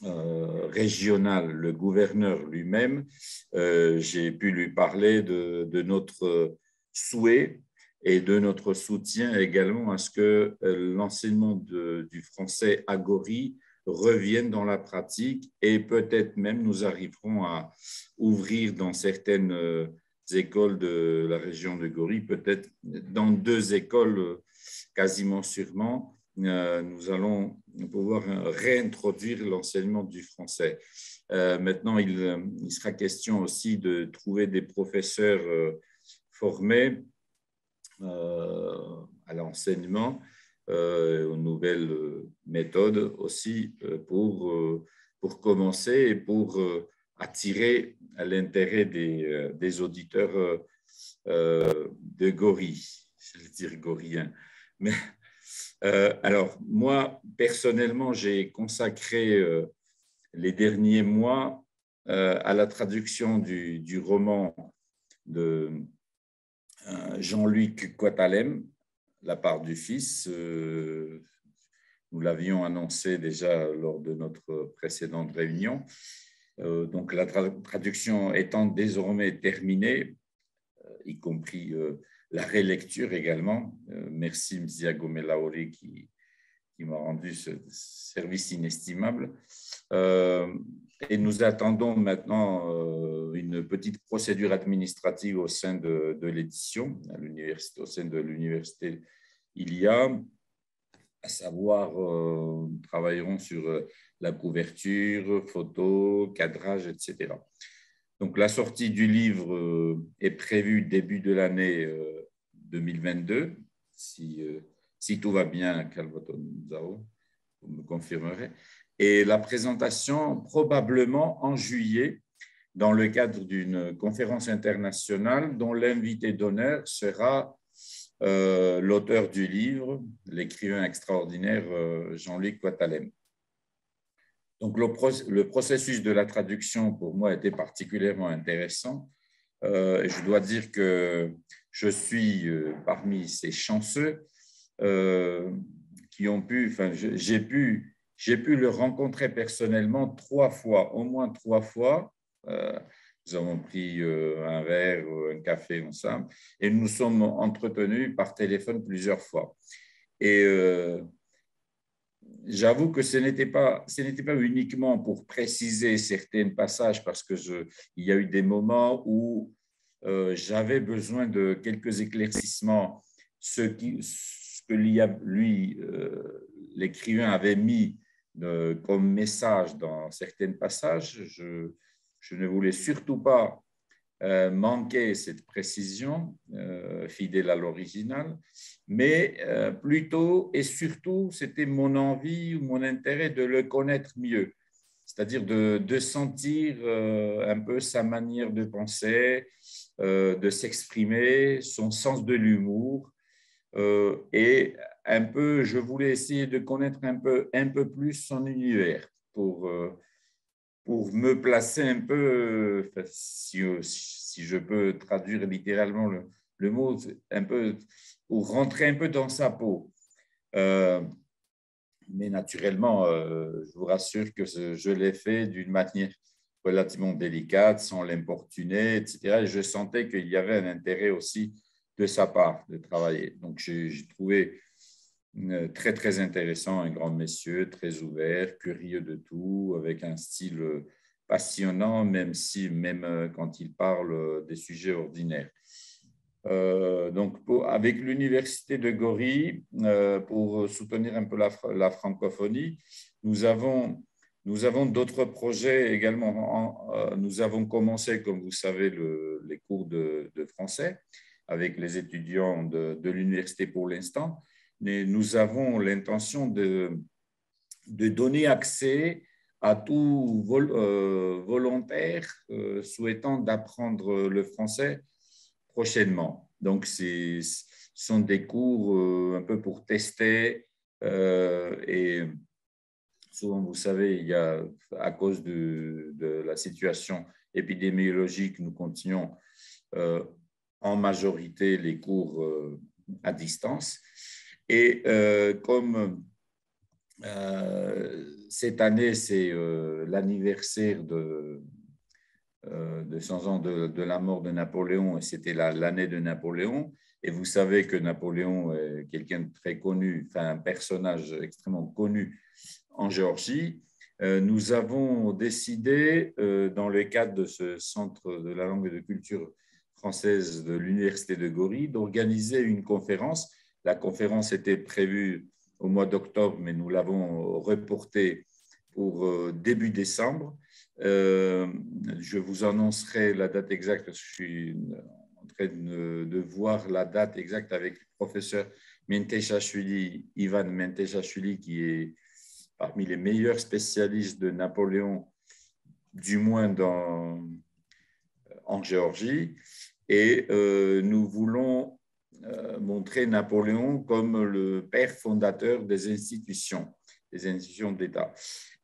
euh, régional, le gouverneur lui-même, euh, j'ai pu lui parler de, notre souhait et de notre soutien également à ce que euh, l'enseignement du français à Gori revienne dans la pratique et peut-être même nous arriverons à ouvrir dans certaines écoles de la région de Gori, peut-être dans deux écoles quasiment sûrement, euh, nous allons pouvoir réintroduire l'enseignement du français. Euh, maintenant, il, sera question aussi de trouver des professeurs euh, formés à l'enseignement, aux nouvelles méthodes aussi pour, pour commencer et pour attirer l'intérêt des, auditeurs de Gori, je vais dire gorien. Mais alors, moi, personnellement, j'ai consacré les derniers mois à la traduction du, roman de Jean-Luc Quatalem, La part du Fils. Euh, nous l'avions annoncé déjà lors de notre précédente réunion. Euh, donc la traduction étant désormais terminée, euh, y compris la rélecture également. merci Mzia Gomelaori qui, qui m'a rendu ce service inestimable. Et nous attendons maintenant euh, une petite procédure administrative au sein de, l'édition, à l'université, au sein de l'université il y a, à savoir, euh, nous travaillerons sur euh, la couverture, photo, cadrage, etc. Donc la sortie du livre est prévue début de l'année 2022, si, si tout va bien, Calvato Zao, vous me confirmerez et la présentation probablement en juillet dans le cadre d'une conférence internationale dont l'invité d'honneur sera euh, l'auteur du livre, l'écrivain extraordinaire euh, Jean-Luc Quatalem. Donc le, processus de la traduction pour moi était particulièrement intéressant. Euh, je dois dire que je suis parmi ces chanceux qui ont pu, enfin j'ai pu j'ai pu le rencontrer personnellement trois fois, au moins trois fois. Euh, nous avons pris euh, un verre, un café ensemble, et nous sommes entretenus par téléphone plusieurs fois. Et euh, j'avoue que ce n'était pas, ce n'était pas uniquement pour préciser certains passages, parce que il y a eu des moments où j'avais besoin de quelques éclaircissements. Ce, ce que lui, l'écrivain avait mis comme message dans certains passages. Je, ne voulais surtout pas euh, manquer cette précision euh, fidèle à l'original, mais euh, plutôt et surtout, c'était mon envie ou mon intérêt de le connaître mieux, c'est-à-dire de, sentir un peu sa manière de penser, de s'exprimer, son sens de l'humour, et un peu, je voulais essayer de connaître un peu, un peu plus son univers pour, euh, pour me placer un peu, si, si je peux traduire littéralement le, le, mot, un peu, pour rentrer un peu dans sa peau. Euh, mais naturellement, euh, je vous rassure que je l'ai fait d'une manière relativement délicate, sans l'importuner, etc. Et je sentais qu'il y avait un intérêt aussi de sa part de travailler. Donc, j'ai trouvé euh, très, très intéressant, un grand monsieur, très ouvert, curieux de tout, avec un style euh, passionnant, même si, même euh, quand il parle des sujets ordinaires. donc, avec l'université de Gori, pour soutenir un peu la francophonie, nous avons, nous avons d'autres projets également. nous avons commencé, comme vous savez, le, les cours de, français avec les étudiants de, l'université pour l'instant nous avons l'intention de, donner accès à tout euh, volontaire euh, souhaitant d'apprendre le français prochainement. Donc, ce sont des cours euh, un peu pour tester et souvent, vous savez, il y a, à cause de, la situation épidémiologique, nous continuons en majorité les cours à distance. Et euh, comme euh, cette année, c'est euh, l'anniversaire de, de 100 ans de, la mort de Napoléon, et c'était l'année de Napoléon, et vous savez que Napoléon est quelqu'un de très connu, enfin un personnage extrêmement connu en Géorgie, nous avons décidé, dans le cadre de ce centre de la langue et de culture française de l'Université de Gori, d'organiser une conférence la conférence était prévue au mois d'octobre, mais nous l'avons reportée pour euh, début décembre. Euh, je vous annoncerai la date exacte parce que je suis en train de, voir la date exacte avec le professeur Menteshashvili, Ivan Menteshashvili, qui est parmi les meilleurs spécialistes de Napoléon du moins dans, en Géorgie. Et nous voulons montrer Napoléon comme le père fondateur des institutions, des institutions d'État.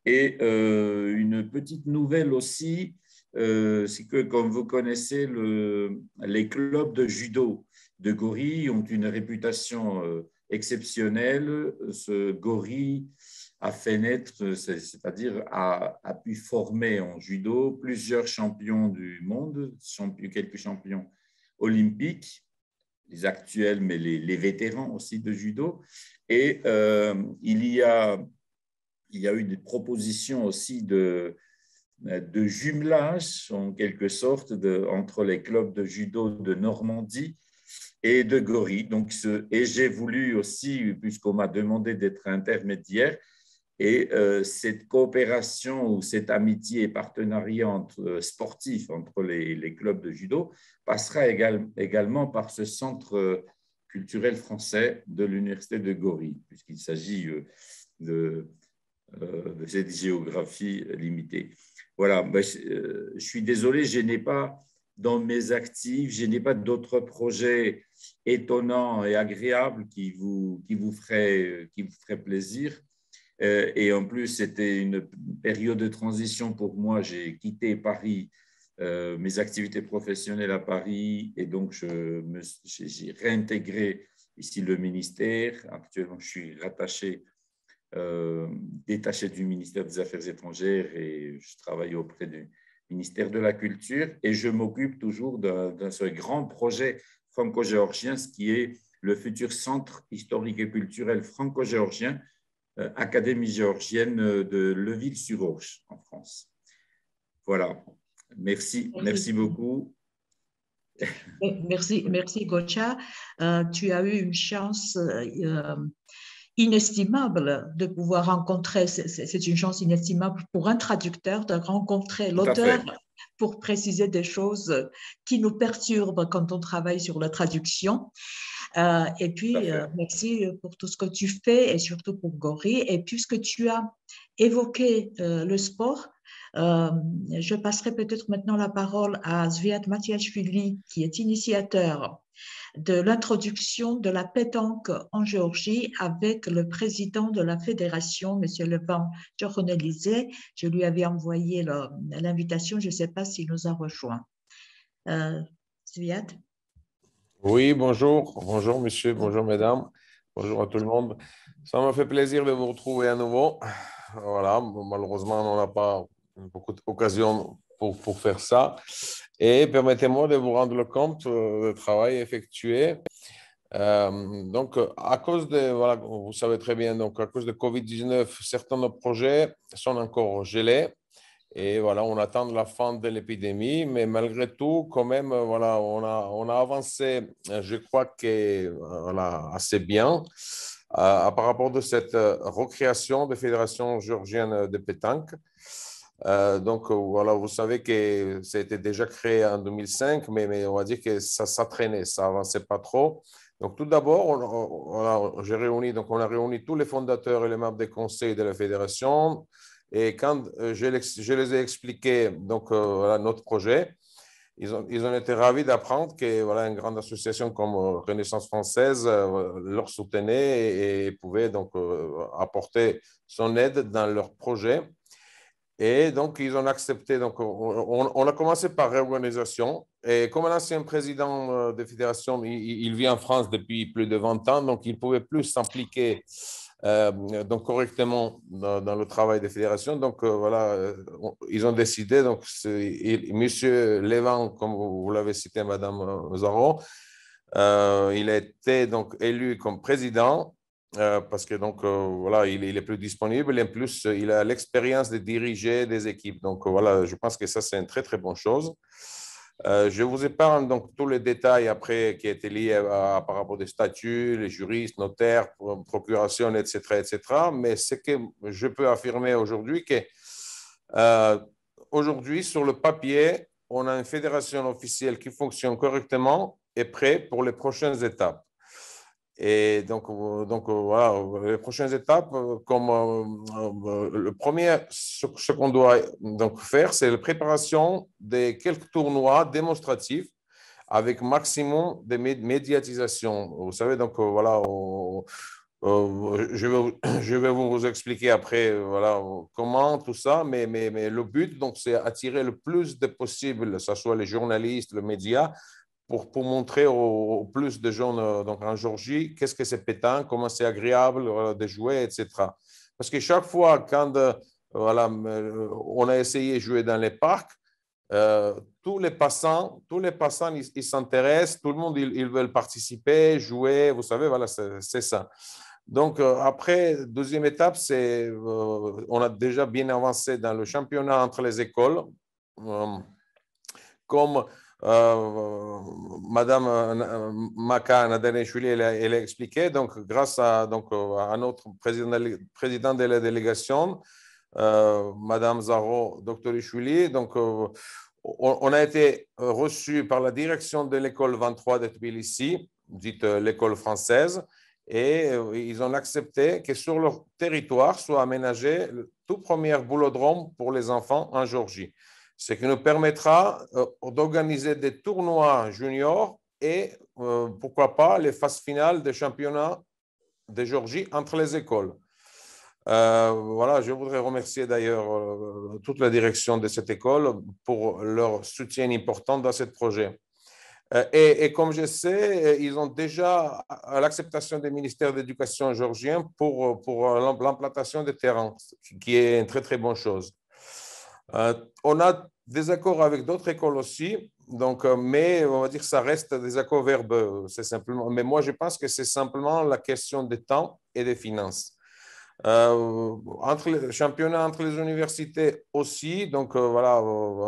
Et une petite nouvelle aussi, c'est que comme vous connaissez, le, les clubs de judo de Gori ont une réputation exceptionnelle. Ce Gori a fait naître, c'est-à-dire a, a, pu former en judo plusieurs champions du monde, quelques champions olympiques, les actuels, mais les, vétérans aussi de judo. Et euh, il, y a, il y a eu des propositions aussi de, de jumelage, en quelque sorte, de, entre les clubs de judo de Normandie et de Gori. Donc, et j'ai voulu aussi, puisqu'on m'a demandé d'être intermédiaire, et euh, cette coopération ou cette amitié et partenariat entre, euh, sportif entre les, clubs de judo passera également par ce centre euh, culturel français de l'Université de Gori, puisqu'il s'agit de, cette géographie limitée. Voilà, ben, je, suis désolé, je n'ai pas dans mes actifs, je n'ai pas d'autres projets étonnants et agréables qui vous, qui vous feraient plaisir. Euh, et en plus, c'était une période de transition pour moi. J'ai quitté Paris, euh, mes activités professionnelles à Paris, et donc j'ai réintégré ici le ministère. Actuellement, je suis rattaché, euh, détaché du ministère des Affaires étrangères et je travaille auprès du ministère de la Culture et je m'occupe toujours d'un ce grand projet franco-géorgien, ce qui est le futur centre historique et culturel franco-géorgien Académie géorgienne de Leville-sur-Orge en France. Voilà. Merci, merci beaucoup. [laughs] Merci, merci Gocha. Euh, tu as eu une chance euh, inestimable de pouvoir rencontrer, c'est une chance inestimable pour un traducteur de rencontrer l'auteur pour préciser des choses qui nous perturbent quand on travaille sur la traduction. Euh, et puis, euh, merci pour tout ce que tu fais et surtout pour Gori. Et puisque tu as évoqué euh, le sport, je passerai peut-être maintenant la parole à Zviad Matiashvili, qui est initiateur de l'introduction de la pétanque en Géorgie avec le président de la fédération, M. Levan Djoronelizé. Je lui avais envoyé l'invitation, je ne sais pas s'il nous a rejoint. Euh, oui, bonjour. Bonjour, monsieur. Bonjour, mesdames. Bonjour à tout le monde. Ça m'a fait plaisir de vous retrouver à nouveau. Voilà, malheureusement, on n'a pas beaucoup d'occasions pour, pour, faire ça. Et permettez-moi de vous rendre le compte euh, du travail effectué. Euh, donc, à cause de, voilà, vous savez très bien, donc à cause de Covid-19, certains de nos projets sont encore gelés. Et voilà, on attend la fin de l'épidémie, mais malgré tout, quand même, voilà, on a, on a avancé, je crois que voilà, assez bien euh, par rapport de cette euh, recréation de Fédération géorgienne de pétanque. Euh, donc voilà, vous savez que été déjà créé en 2005, mais, mais on va dire que ça, ça traînait, ça avançait pas trop. Donc tout d'abord, on, j'ai réuni, donc on a réuni tous les fondateurs et les membres des conseils de la fédération et quand euh, je, les ai expliqué donc, euh, notre projet, ils ont, ils ont été ravis d'apprendre que voilà, grande association comme euh, Renaissance française leur soutenait et, pouvait donc apporter son aide dans leur projet. Et donc, ils ont accepté. Donc, on, a commencé par réorganisation. Et comme l'ancien président de fédération, il, il, vit en France depuis plus de 20 ans, donc il ne pouvait plus s'impliquer euh, donc correctement dans, le travail des fédérations. Donc euh, voilà, euh, ils ont décidé, donc Monsieur Lévan, comme vous, l'avez cité, Madame Zaro, il a été donc élu comme président parce que donc voilà, il, il, est plus disponible et en plus il a l'expérience de diriger des équipes. Donc voilà, je pense que ça c'est une très très bonne chose. Euh, je vous épargne donc tous les détails après qui étaient liés à, par rapport des statuts, les juristes, notaires, procuration, etc., etc. Mais ce que je peux affirmer aujourd'hui, que euh, aujourd'hui sur le papier, on a une fédération officielle qui fonctionne correctement et prête pour les prochaines étapes. Et donc, donc voilà, les prochaines étapes, comme le premier, ce, qu'on doit donc faire, c'est la préparation de quelques tournois démonstratifs avec maximum de médiatisation. Vous savez, donc voilà, je, vais, [coughs] je vais vous expliquer après voilà, comment tout ça, mais, mais, mais le but, donc, c'est attirer le plus de possible, que ce soit les journalistes, les médias, pour, pour montrer au, plus de gens euh, donc en Georgie qu'est-ce que c'est pétant, comment c'est agréable euh, de jouer, etc. Parce que chaque fois quand euh, voilà, on a essayé de jouer dans les parcs, tous les passants, tous les passants, ils s'intéressent, tout le monde, ils, veulent participer, jouer, vous savez, voilà, c'est ça. Donc, après, deuxième étape, c'est, on a déjà bien avancé dans le championnat entre les écoles. comme euh, Madame euh, Maka Nadaneshvili, elle, elle, a expliqué, donc grâce à, donc, à notre président, de la délégation, euh, Madame Zaro Doktorishvili, donc on, a été reçu par la direction de l'école 23 de Tbilissi, dite l'école française, et ils ont accepté que sur leur territoire soit aménagé le tout premier boulodrome pour les enfants en Georgie ce qui nous permettra euh, d'organiser des tournois juniors et euh, pourquoi pas les phases finales des championnats de Georgie entre les écoles. Euh, voilà, je voudrais remercier d'ailleurs toute la direction de cette école pour leur soutien important dans ce projet. Et, comme je sais, ils ont déjà l'acceptation des ministères d'éducation géorgiens pour, pour l'implantation des terrains, qui est une très très bonne chose. Euh, on a des accords avec d'autres écoles aussi, donc, euh, mais on va dire que ça reste des accords verbeux. C'est simplement, mais moi, je pense que c'est simplement la question des temps et des finances. Euh, entre les championnats entre les universités aussi, donc voilà,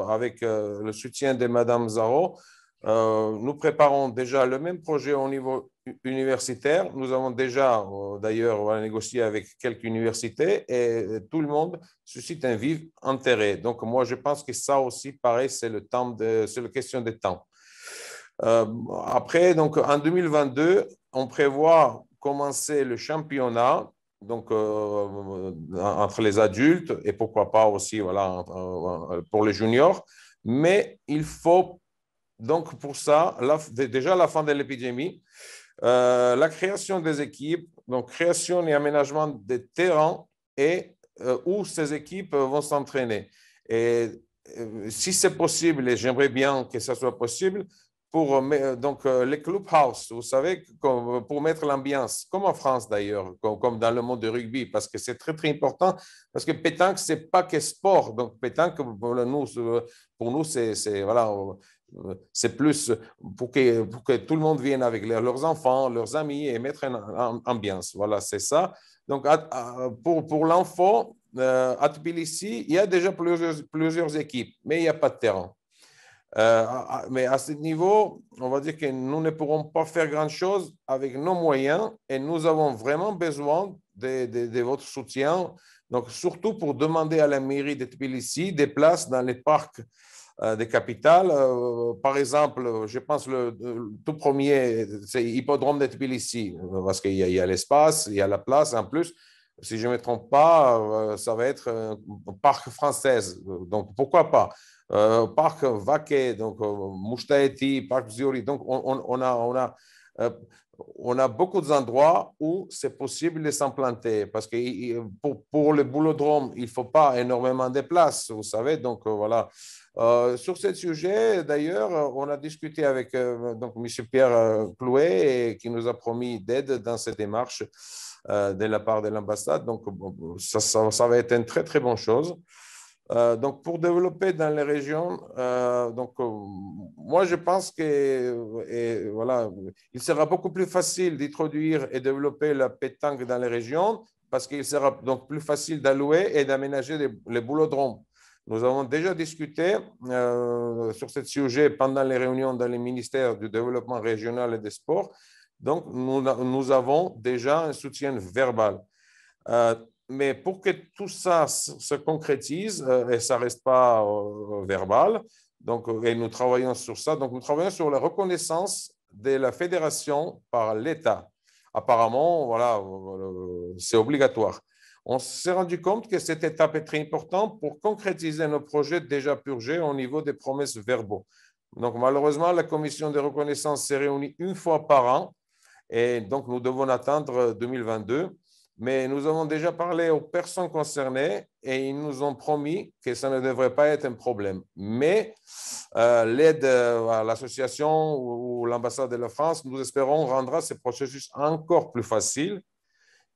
avec le soutien de Madame Zaro, euh, nous préparons déjà le même projet au niveau universitaire. Nous avons déjà, euh, d'ailleurs, négocié avec quelques universités et tout le monde suscite un vif intérêt. Donc, moi, je pense que ça aussi, pareil, c'est le la question de temps. Euh, après, donc, en 2022, on prévoit commencer le championnat donc entre les adultes et pourquoi pas aussi voilà pour les juniors mais il faut donc, pour ça, déjà la fin de l'épidémie, euh, la création des équipes, donc création et aménagement des terrains et euh, où ces équipes vont s'entraîner. Et euh, si c'est possible, et j'aimerais bien que ça soit possible, pour donc, les clubhouse, vous savez, pour mettre l'ambiance, comme en France d'ailleurs, comme, dans le monde du rugby, parce que c'est très, très important, parce que pétanque, ce n'est pas que sport. Donc, pétanque, pour nous, c'est, voilà, c'est plus pour que, pour que tout le monde vienne avec leurs enfants, leurs amis et mettre une ambiance. Voilà, c'est ça. Donc, pour, pour l'enfant, euh, à Tbilissi, il y a déjà plusieurs, plusieurs équipes, mais il n'y a pas de terrain. Euh, mais à ce niveau, on va dire que nous ne pourrons pas faire grand-chose avec nos moyens et nous avons vraiment besoin de, de, de, votre soutien. Donc, surtout pour demander à la mairie de Tbilissi des places dans les parcs des capitales. Euh, par exemple, je pense le, le tout premier, c'est Hippodrome de Tbilissi, parce qu'il y a, l'espace, il y a la place. En plus, si je ne me trompe pas, euh, ça va être un parc française. Donc, pourquoi pas? Parc Vaquet, donc Mouchtaeti, Parc Ziori. Donc, on, on a, on a on a beaucoup d'endroits où c'est possible de s'implanter parce que pour, pour le boulodrome, il ne faut pas énormément de place, vous savez. Donc, voilà. Euh, sur ce sujet, d'ailleurs, on a discuté avec euh, M. Pierre euh, Clouet qui nous a promis d'aide dans cette démarche de la part de l'ambassade. Donc, ça, ça, va être une très, très bonne chose. donc, pour développer dans les régions, donc, moi, je pense que voilà, il sera beaucoup plus facile d'introduire et développer la pétanque dans les régions parce qu'il sera donc plus facile d'allouer et d'aménager les, les boulodromes nous avons déjà discuté euh, sur ce sujet pendant les réunions dans les ministères du développement régional et des sports. Donc, nous, avons déjà un soutien verbal. Euh, mais pour que tout ça se concrétise euh, et ça ne reste pas verbal, donc, et nous travaillons sur ça, donc nous travaillons sur la reconnaissance de la fédération par l'État. apparemment, voilà, c'est obligatoire. On s'est rendu compte que cette étape est très importante pour concrétiser nos projets déjà purgés au niveau des promesses verbaux. Donc, malheureusement, la commission de reconnaissance s'est réunie une fois par an et donc nous devons attendre 2022 mais nous avons déjà parlé aux personnes concernées et ils nous ont promis que ça ne devrait pas être un problème. Mais euh, l'aide euh, à l'association ou, l'ambassade de la France, nous espérons, rendra ce processus encore plus facile.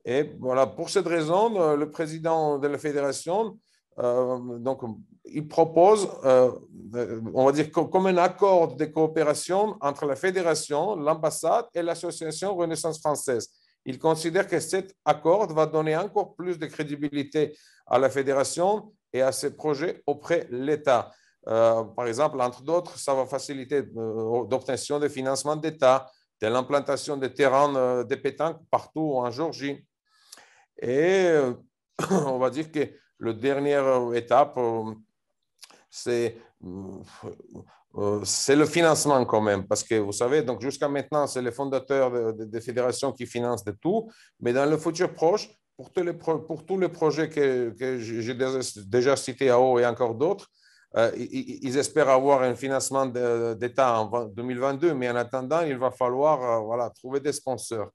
Et voilà, pour cette raison, euh, le président de la fédération, donc, il propose, on va dire, comme un accord de coopération entre la fédération, l'ambassade et l'association Renaissance française il considère que cet accord va donner encore plus de crédibilité à la fédération et à ses projets auprès de l'État. Euh, par exemple, entre d'autres, ça va faciliter l'obtention euh, de financement d'État, de l'implantation de terrains euh, de pétanque partout en Géorgie. Et [coughs] on va dire que la dernière étape, c'est euh, c'est le financement quand même, parce que vous savez, donc jusqu'à maintenant, c'est les fondateurs des fédérations qui financent de tout, mais dans le futur proche, pour tous les, pour tous les projets que, j'ai déjà cités à haut et encore d'autres, euh, ils, espèrent avoir un financement d'État en 2022, mais en attendant, il va falloir euh, voilà, trouver des sponsors.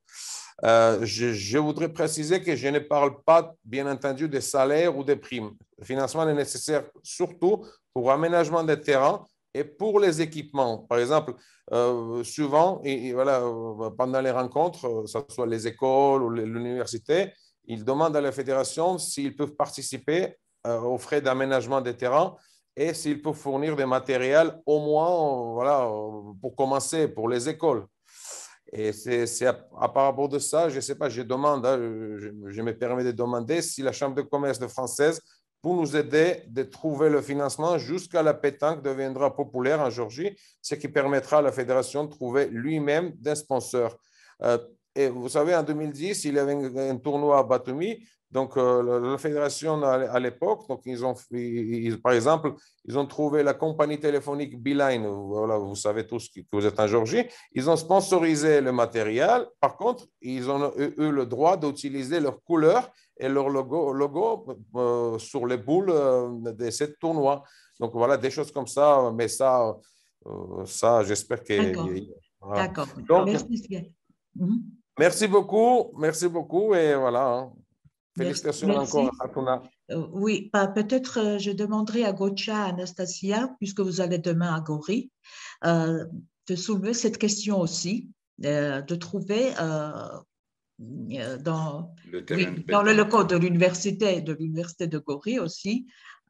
Je, je, voudrais préciser que je ne parle pas, bien entendu, des salaires ou des primes. Le financement est nécessaire surtout pour aménagement des terrains et pour les équipements, par exemple, euh, souvent, et, voilà, euh, pendant les rencontres, euh, que ce soit les écoles ou l'université, ils demandent à la fédération s'ils peuvent participer aux frais d'aménagement des terrains et s'ils peuvent fournir des matériels au moins voilà, pour commencer, pour les écoles. Et c'est à, à, rapport de ça, je ne sais pas, je demande, hein, je, me permets de demander si la Chambre de commerce de française pour nous aider de trouver le financement jusqu'à la pétanque deviendra populaire en Georgie, ce qui permettra à la fédération de trouver lui-même des sponsors. Euh, et vous savez, en 2010, il y avait un, tournoi à Batumi. Donc, euh, la, fédération à, l'époque, donc ils ont, par exemple, ils ont trouvé la compagnie téléphonique Beeline. Voilà, vous savez tous que vous êtes en Georgie. Ils ont sponsorisé le matériel. Par contre, ils ont eu le droit d'utiliser leur couleur et leur logo, logo euh, sur les boules euh, de ce tournoi. Donc voilà, des choses comme ça, mais ça, ça j'espère que. D'accord. Merci. Mhm. merci beaucoup, merci beaucoup et voilà. Félicitations encore à Tuna. oui, bah, peut-être je demanderai à Gocha, Anastasia, puisque vous allez demain à Gori, de soulever cette question aussi, de trouver euh, dans, le dans le local de l'université de l'université de Gori aussi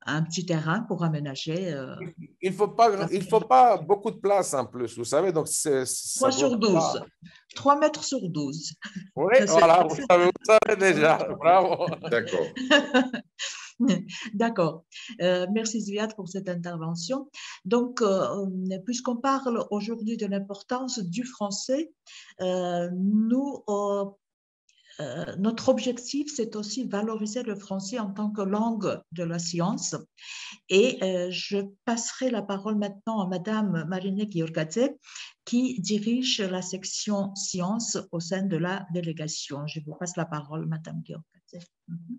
un petit terrain pour aménager. Euh, il ne faut, pas, il faut pas beaucoup de place en plus, vous savez. Donc 3 sur 12. 3 mètres sur 12. Oui, voilà, vous savez, vous savez, déjà. Bravo. D'accord. [laughs] D'accord. Euh, merci Zviad pour cette intervention. Donc, puisqu'on parle aujourd'hui de l'importance du français, nous, euh, notre objectif, c'est aussi valoriser le français en tant que langue de la science. Et euh, je passerai la parole maintenant à Madame Marine Giorgadze, qui dirige la section sciences au sein de la délégation. Je vous passe la parole, Madame Giorgadze. Mhm.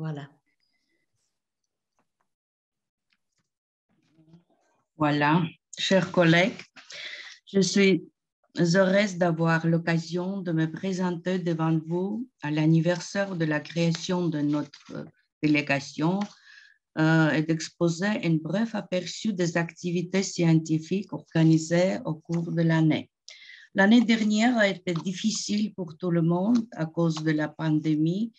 Voilà. Voilà, chers collègues, je suis heureuse d'avoir l'occasion de me présenter devant vous à l'anniversaire de la création de notre délégation et d'exposer un bref aperçu des activités scientifiques organisées au cours de l'année. L'année dernière a été difficile pour tout le monde à cause de la pandémie.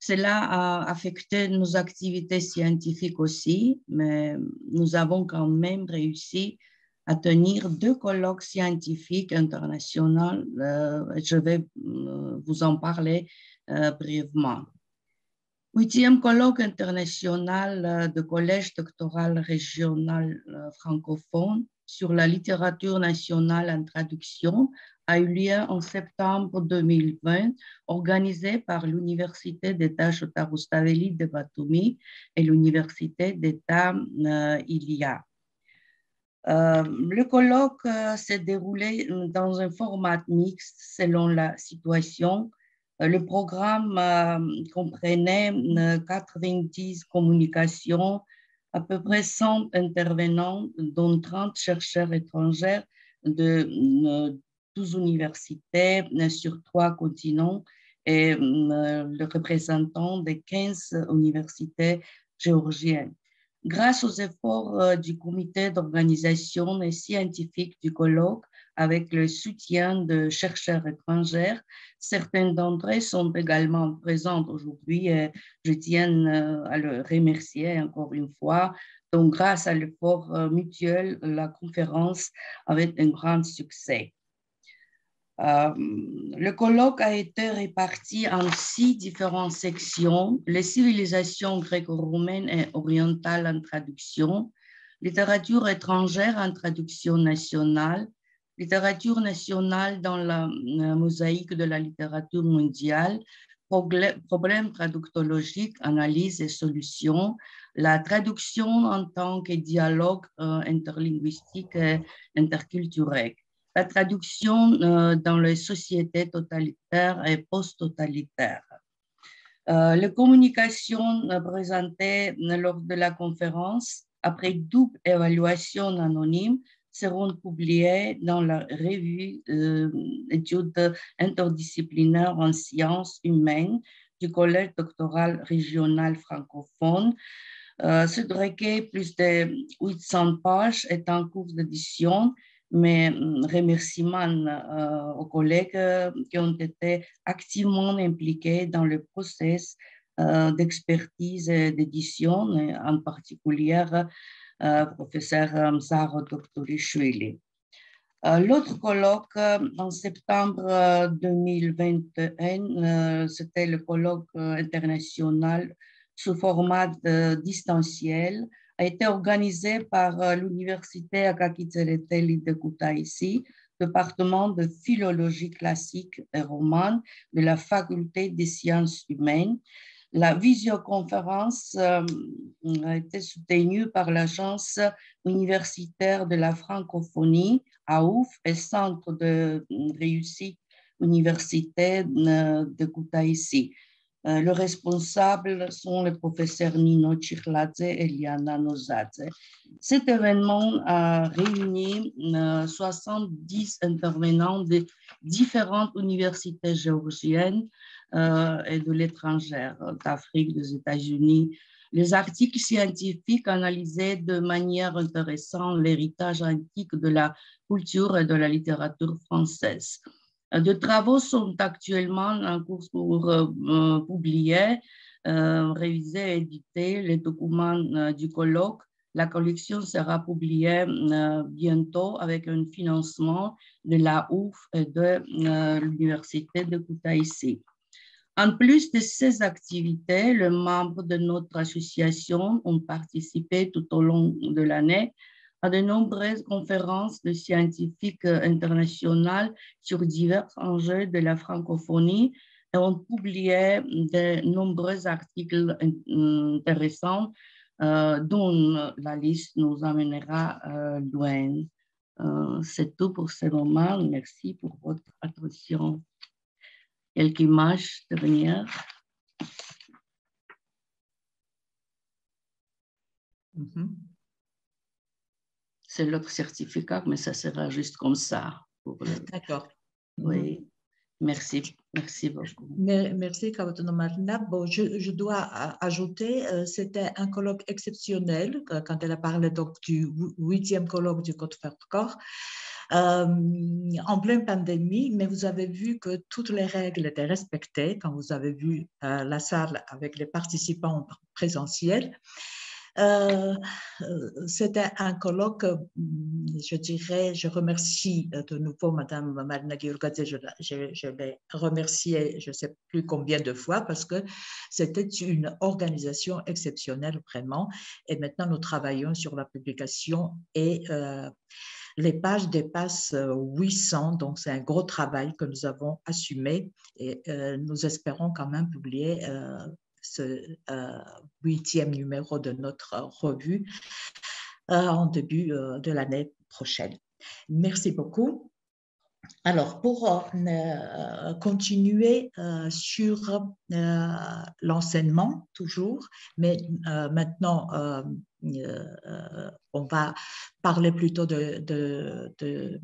Cela a affecté nos activités scientifiques aussi, mais nous avons quand même réussi à tenir deux colloques scientifiques internationaux. Euh, je vais euh, vous en parler euh, brièvement. Huitième colloque international de collège doctoral régional francophone sur la littérature nationale en traduction a eu lieu en septembre 2020, organisé par l'Université d'État Chota-Rustaveli de Batumi et l'Université d'État euh, Ilia. Euh, le colloque euh, s'est déroulé dans un format mixte selon la situation. Le programme comprenait 90 communications, à peu près 100 intervenants, dont 30 chercheurs étrangers de 12 universités sur trois continents et le représentant de 15 universités géorgiennes. Grâce aux efforts euh, du comité d'organisation et scientifique du colloque, avec le soutien de chercheurs étrangers, certains d'entre eux sont également présents aujourd'hui et je tiens euh, à le remercier encore une fois. Donc, grâce à l'effort euh, mutuel, la conférence avait un grand succès. Euh, le colloque a été réparti en six différentes sections, les civilisations gréco-romaines et orientales en traduction, littérature étrangère en traduction nationale, littérature nationale dans la, mosaïque de la littérature mondiale, problèmes traductologiques, analyse et solutions, la traduction en tant que dialogue euh, interlinguistique et interculturel la traduction euh, dans les sociétés totalitaires et post-totalitaires. Euh, les communications présentées lors de la conférence, après double évaluation anonyme, seront publiées dans la revue euh, études interdisciplinaires en sciences humaines du Collège doctoral régional francophone. ce recueil, plus de 800 pages, est en cours d'édition mes mm, remerciements euh, aux collègues euh, qui ont été activement impliqués dans le process euh, d'expertise et d'édition, en particulier professeur Zaro Doktorishvili. L'autre colloque en septembre 2021, c'était le colloque international sous format distanciel a été organisé par euh, l'Université Akakitsereteli de Kutaisi, département de philologie classique et romane de la Faculté des sciences humaines. La visioconférence euh, a été soutenue par l'Agence universitaire de la francophonie, AOUF, et Centre de réussite universitaire euh, de Kutaisi. Euh, le responsable sont les professeurs Nino Chirladze et Liana Nozadze. Cet événement a réuni 70 euh, intervenants de différentes universités géorgiennes euh, et de l'étranger, d'Afrique, des États-Unis. Les articles scientifiques analysaient de manière intéressante l'héritage antique de la culture et de la littérature française. De travaux sont actuellement en cours pour euh, euh, publier, euh, réviser et éditer les documents du colloque. La collection sera publiée bientôt avec un financement de la OUF et de l'Université de Kutaisi. En plus de ces activités, les membres de notre association ont participé tout au long de l'année à de nombreuses conférences de scientifiques euh, internationales sur divers enjeux de la francophonie et ont publié de nombreux articles euh, intéressants euh, dont la liste nous amènera loin. C'est tout pour ce moment. Merci pour votre attention. Quelques images de venir. C'est l'autre certificat, mais ça sera juste comme ça. D'accord. Oui. Merci, merci beaucoup. Merci, Marina. Bon, je, je, dois ajouter, euh, c'était un colloque exceptionnel euh, quand elle a parlé donc du huitième colloque du Code Corps. Euh, en pleine pandémie, mais vous avez vu que toutes les règles étaient respectées quand vous avez vu la salle avec les participants présentiels. Euh, c'était un colloque, je dirais, je remercie de nouveau Madame Marina Giurgadze, je, l'ai remerciée je ne sais plus combien de fois parce que c'était une organisation exceptionnelle vraiment. Et maintenant, nous travaillons sur la publication et euh, les pages dépassent 800, donc c'est un gros travail que nous avons assumé et euh, nous espérons quand même publier ce euh, huitième numéro de notre revue euh, en début euh, de l'année prochaine. Merci beaucoup. Alors, pour continuer sur l'enseignement, toujours, mais maintenant, on va parler plutôt de,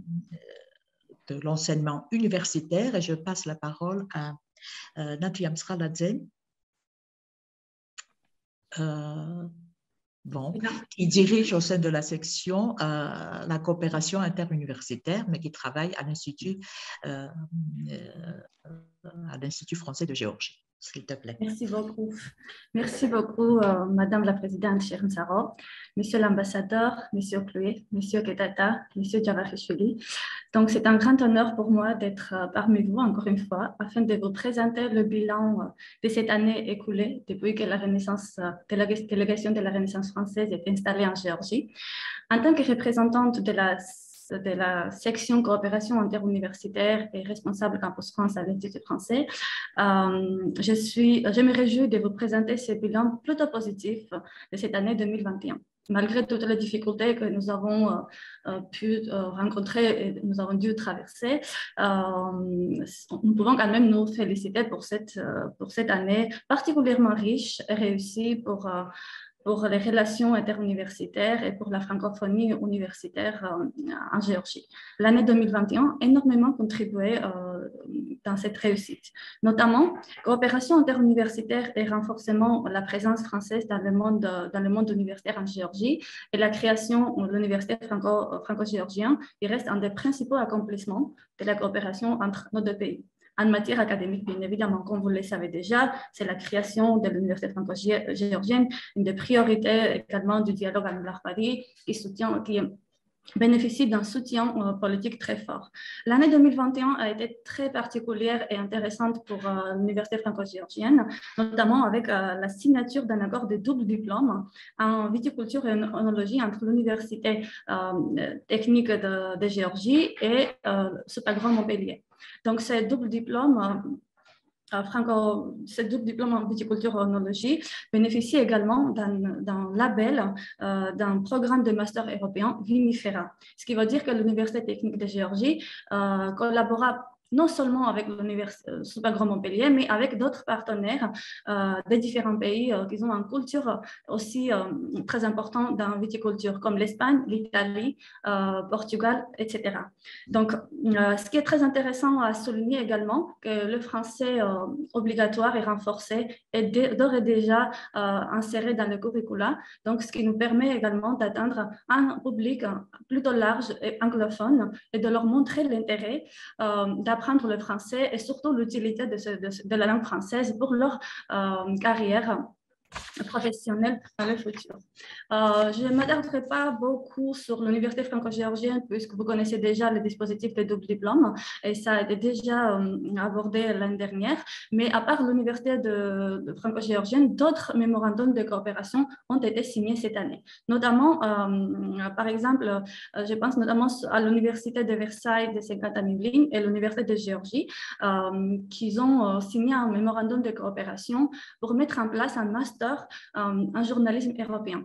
l'enseignement universitaire et je passe la parole à Nadia Sraladze euh, bon, qui dirige au sein de la section euh, la coopération interuniversitaire, mais qui travaille à l'Institut euh, à l'Institut français de Géorgie s'il te plaît. Merci beaucoup. Merci beaucoup, euh, Madame la Présidente Shirin Saro, Monsieur l'ambassadeur, Monsieur Chloé, Monsieur Ketata, Monsieur Javarishvili. Donc, c'est un grand honneur pour moi d'être euh, parmi vous encore une fois afin de vous présenter le bilan euh, de cette année écoulée depuis que la Renaissance, de la délégation de la Renaissance française est installée en Géorgie. En tant que représentante de la de la section coopération interuniversitaire et responsable Campus France à l'Institut français. Euh, je, suis, je me réjouis de vous présenter ce bilan plutôt positif de cette année 2021 malgré toutes les difficultés que nous avons euh, euh, pu rencontrer et nous avons dû traverser, nous pouvons quand même nous féliciter pour cette, pour cette année particulièrement riche et réussie pour pour les relations interuniversitaires et pour la francophonie universitaire euh, en Géorgie. L'année 2021 a énormément contribué euh, dans cette réussite, notamment coopération interuniversitaire et renforcement de la présence française dans le monde, dans le monde universitaire en Géorgie et la création de l'université franco-géorgienne qui reste un des principaux accomplissements de la coopération entre nos deux pays. En matière académique, bien évidemment, comme vous le savez déjà, c'est la création de l'Université franco-géorgienne, une des priorités également du dialogue à Paris, qui qui bénéficie d'un soutien euh, politique très fort. L'année 2021 a été très particulière et intéressante pour euh, l'Université franco-géorgienne, notamment avec euh, la signature d'un accord de double diplôme en viticulture et en onologie entre l'Université technique de, Géorgie et Supagran Montpellier. Donc, ce double diplôme franco, ce double diplôme en viticulture onologie bénéficie également d'un label euh, d'un programme de master européen Vinifera, ce qui veut dire que l'Université technique de Géorgie euh, collabora non seulement avec l'Université euh, Montpellier, mais avec d'autres partenaires euh, des différents pays euh, qui ont une culture aussi très importante dans la viticulture, comme l'Espagne, l'Italie, Portugal, etc. Donc, ce qui est très intéressant à souligner également, que le français obligatoire et renforcé est d'ores et déjà inséré dans le curricula, donc ce qui nous permet également d'atteindre un public plutôt large et anglophone et de leur montrer l'intérêt d'apprendre le français et surtout l'utilité de, de, la langue française pour leur euh, carrière professionnelle dans le futur. Euh, je ne m'attarderai pas beaucoup sur l'université franco-géorgienne puisque vous connaissez déjà le dispositif de double diplôme et ça a été déjà euh, abordé l'année dernière. Mais à part l'université de, franco-géorgienne, d'autres mémorandums de coopération ont été signés cette année. Notamment, euh, par exemple, je pense notamment à l'université de Versailles de Saint-Quentin-Yvelines et l'université de Géorgie qui ont signé un mémorandum de coopération pour mettre en place un master euh, un journalisme européen.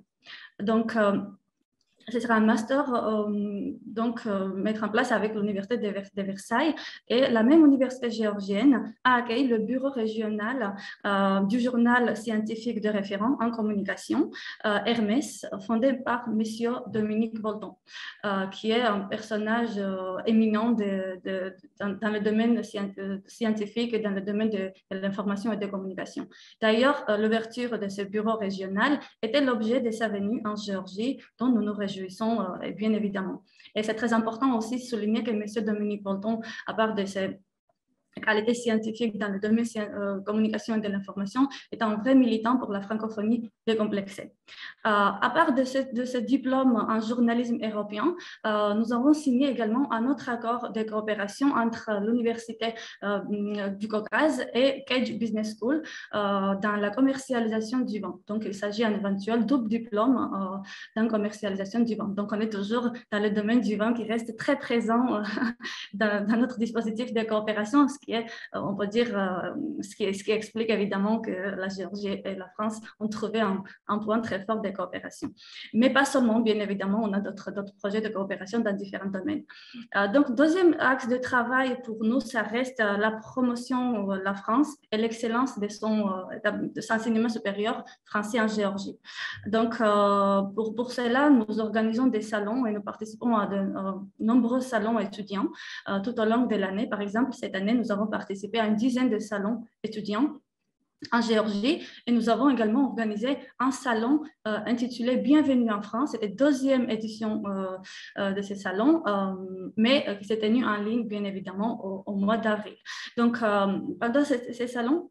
Donc, euh, ce sera un master euh, donc euh, mettre en place avec l'université de, Versailles et la même université géorgienne a accueilli le bureau régional euh, du journal scientifique de référence en communication Hermès fondé par monsieur Dominique Bolton qui est un personnage éminent de, dans, le domaine scientifique et dans le domaine de, l'information et de communication. D'ailleurs, l'ouverture de ce bureau régional était l'objet de sa venue en Géorgie dont nous nous réjouissons euh, bien évidemment. Et c'est très important aussi de souligner que M. Dominique Bolton, à part de ses qualité scientifique dans le domaine euh, communication et de l'information, est un vrai militant pour la francophonie décomplexée. Euh, à part de ce, de ce, diplôme en journalisme européen, euh, nous avons signé également un autre accord de coopération entre l'Université du Caucase et Cage Business School dans la commercialisation du vin. Donc, il s'agit d'un éventuel double diplôme dans la commercialisation du vin. Donc, on est toujours dans le domaine du vin qui reste très présent [laughs] dans, notre dispositif de coopération, qui est, euh, on peut dire, euh, ce qui, explique évidemment que la Géorgie et la France ont trouvé un, point très fort de coopération. Mais pas seulement, bien évidemment, on a d'autres projets de coopération dans différents domaines. Euh, donc, deuxième axe de travail pour nous, ça reste la promotion de la France et l'excellence de son, enseignement supérieur français en Géorgie. Donc, pour cela, nous organisons des salons et nous participons à de nombreux salons étudiants tout au long de l'année. Par exemple, cette année, nous avons participé à une dizaine de salons étudiants en Géorgie et nous avons également organisé un salon euh, intitulé Bienvenue en France. C'était deuxième édition euh, euh, de ce salon, mais qui s'est tenu en ligne bien évidemment au, mois d'avril. Donc pendant ces salons,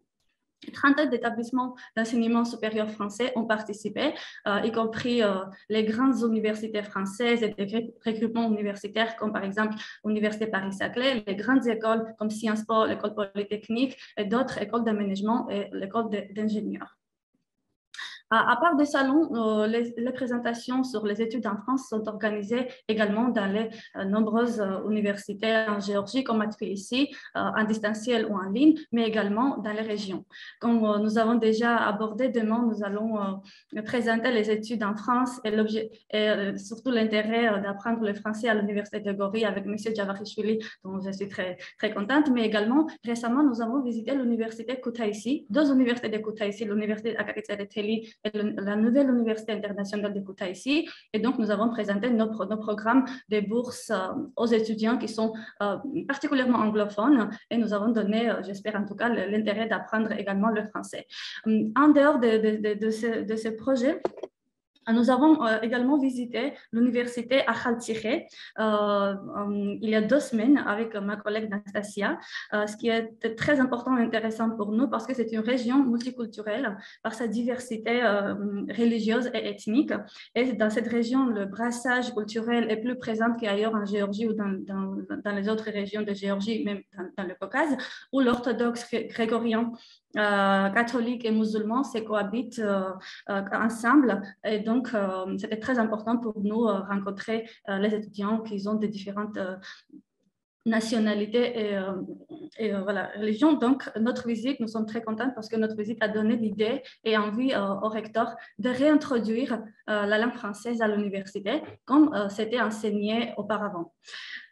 trentaine d'établissements d'enseignement supérieur français ont participé, euh, y compris euh, les grandes universités françaises et des regroupements universitaires comme par exemple l'Université Paris-Saclay, les grandes écoles comme Sciences Po, l'école polytechnique et d'autres écoles de management et l'école d'ingénieurs. À, part des salons, euh, les, présentations sur les études en France sont organisées également dans les euh, nombreuses euh, universités en Géorgie, comme à Tbilissi, en distanciel ou en ligne, mais également dans les régions. Comme nous avons déjà abordé, demain, nous allons présenter les études en France et, et surtout l'intérêt d'apprendre le français à l'Université de Gori avec M. Javarishvili, dont je suis très, très contente, mais également récemment, nous avons visité l'Université Kutaisi, deux universités de Kutaisi, l'Université Teli la nouvelle Université internationale de ici Et donc, nous avons présenté nos, programmes de bourses euh, aux étudiants qui sont euh, particulièrement anglophones et nous avons donné, euh, j'espère en tout cas, l'intérêt d'apprendre également le français. En dehors de, ce, projet, nous avons euh, également visité l'université à euh, il y a deux semaines avec ma collègue Nastasia, ce qui est très important et intéressant pour nous parce que c'est une région multiculturelle par sa diversité religieuse et ethnique. Et dans cette région, le brassage culturel est plus présent qu'ailleurs en Géorgie ou dans, dans, dans, les autres régions de Géorgie, même dans, le Caucase, où l'orthodoxe grégorien euh, catholiques et musulmans se cohabitent euh, euh, ensemble. Et donc, c'était très important pour nous rencontrer les étudiants qui ont des différentes nationalités et, et voilà, religion. Donc, notre visite, nous sommes très contents parce que notre visite a donné l'idée et envie au recteur de réintroduire la langue française à l'université comme c'était enseigné auparavant.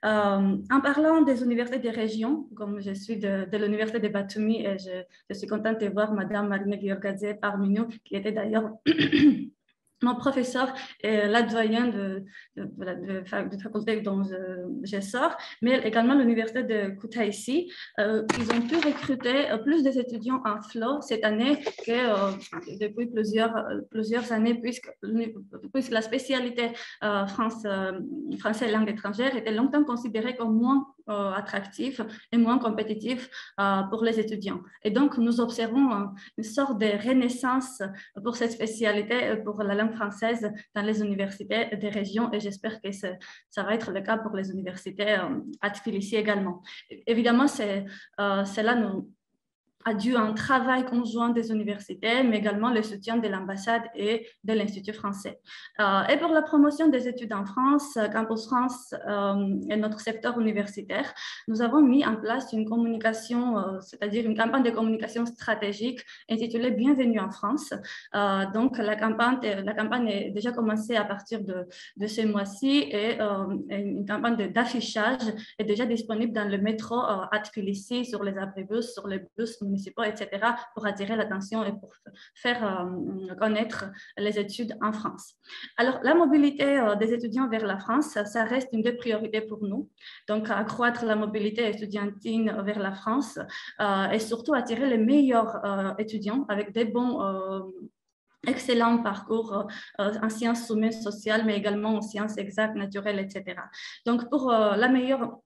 Euh, en parlant des universités des régions, comme je suis de, l'université de Batumi, et je, suis contente de voir Madame Marina Georgadze parmi nous, qui était d'ailleurs mon professeur est l'adjoint de, de, de, de, faculté dont je, sors, mais également l'université de Kutaisi. Euh, ils ont pu recruter euh, plus d'étudiants en FLO cette année que euh, depuis plusieurs, plusieurs années, puisque, puisque la spécialité France, français langue étrangère était longtemps considérée comme moins attractive et moins compétitive pour les étudiants. Et donc, nous observons une sorte de renaissance pour cette spécialité, pour la langue française dans les universités des régions et j'espère que ça va être le cas pour les universités euh, à Tbilissi également. Évidemment, c'est, euh, cela nous, a dû un travail conjoint des universités, mais également le soutien de l'ambassade et de l'Institut français. Euh, et pour la promotion des études en France, Campus France euh, et notre secteur universitaire, nous avons mis en place une communication, euh, c'est-à-dire une campagne de communication stratégique intitulée Bienvenue en France. donc, la campagne, la campagne est déjà commencée à partir de, de ce mois-ci et une campagne d'affichage est déjà disponible dans le métro à Tbilissi, sur les abribus, sur les bus etc., pour attirer l'attention et pour faire euh, connaître les études en France. Alors, la mobilité euh, des étudiants vers la France, ça reste une des priorités pour nous. Donc, accroître la mobilité étudiantine vers la France euh, et surtout attirer les meilleurs étudiants avec des bons excellents parcours en sciences humaines sociales, mais également en sciences exactes, naturelles, etc. Donc, pour la meilleure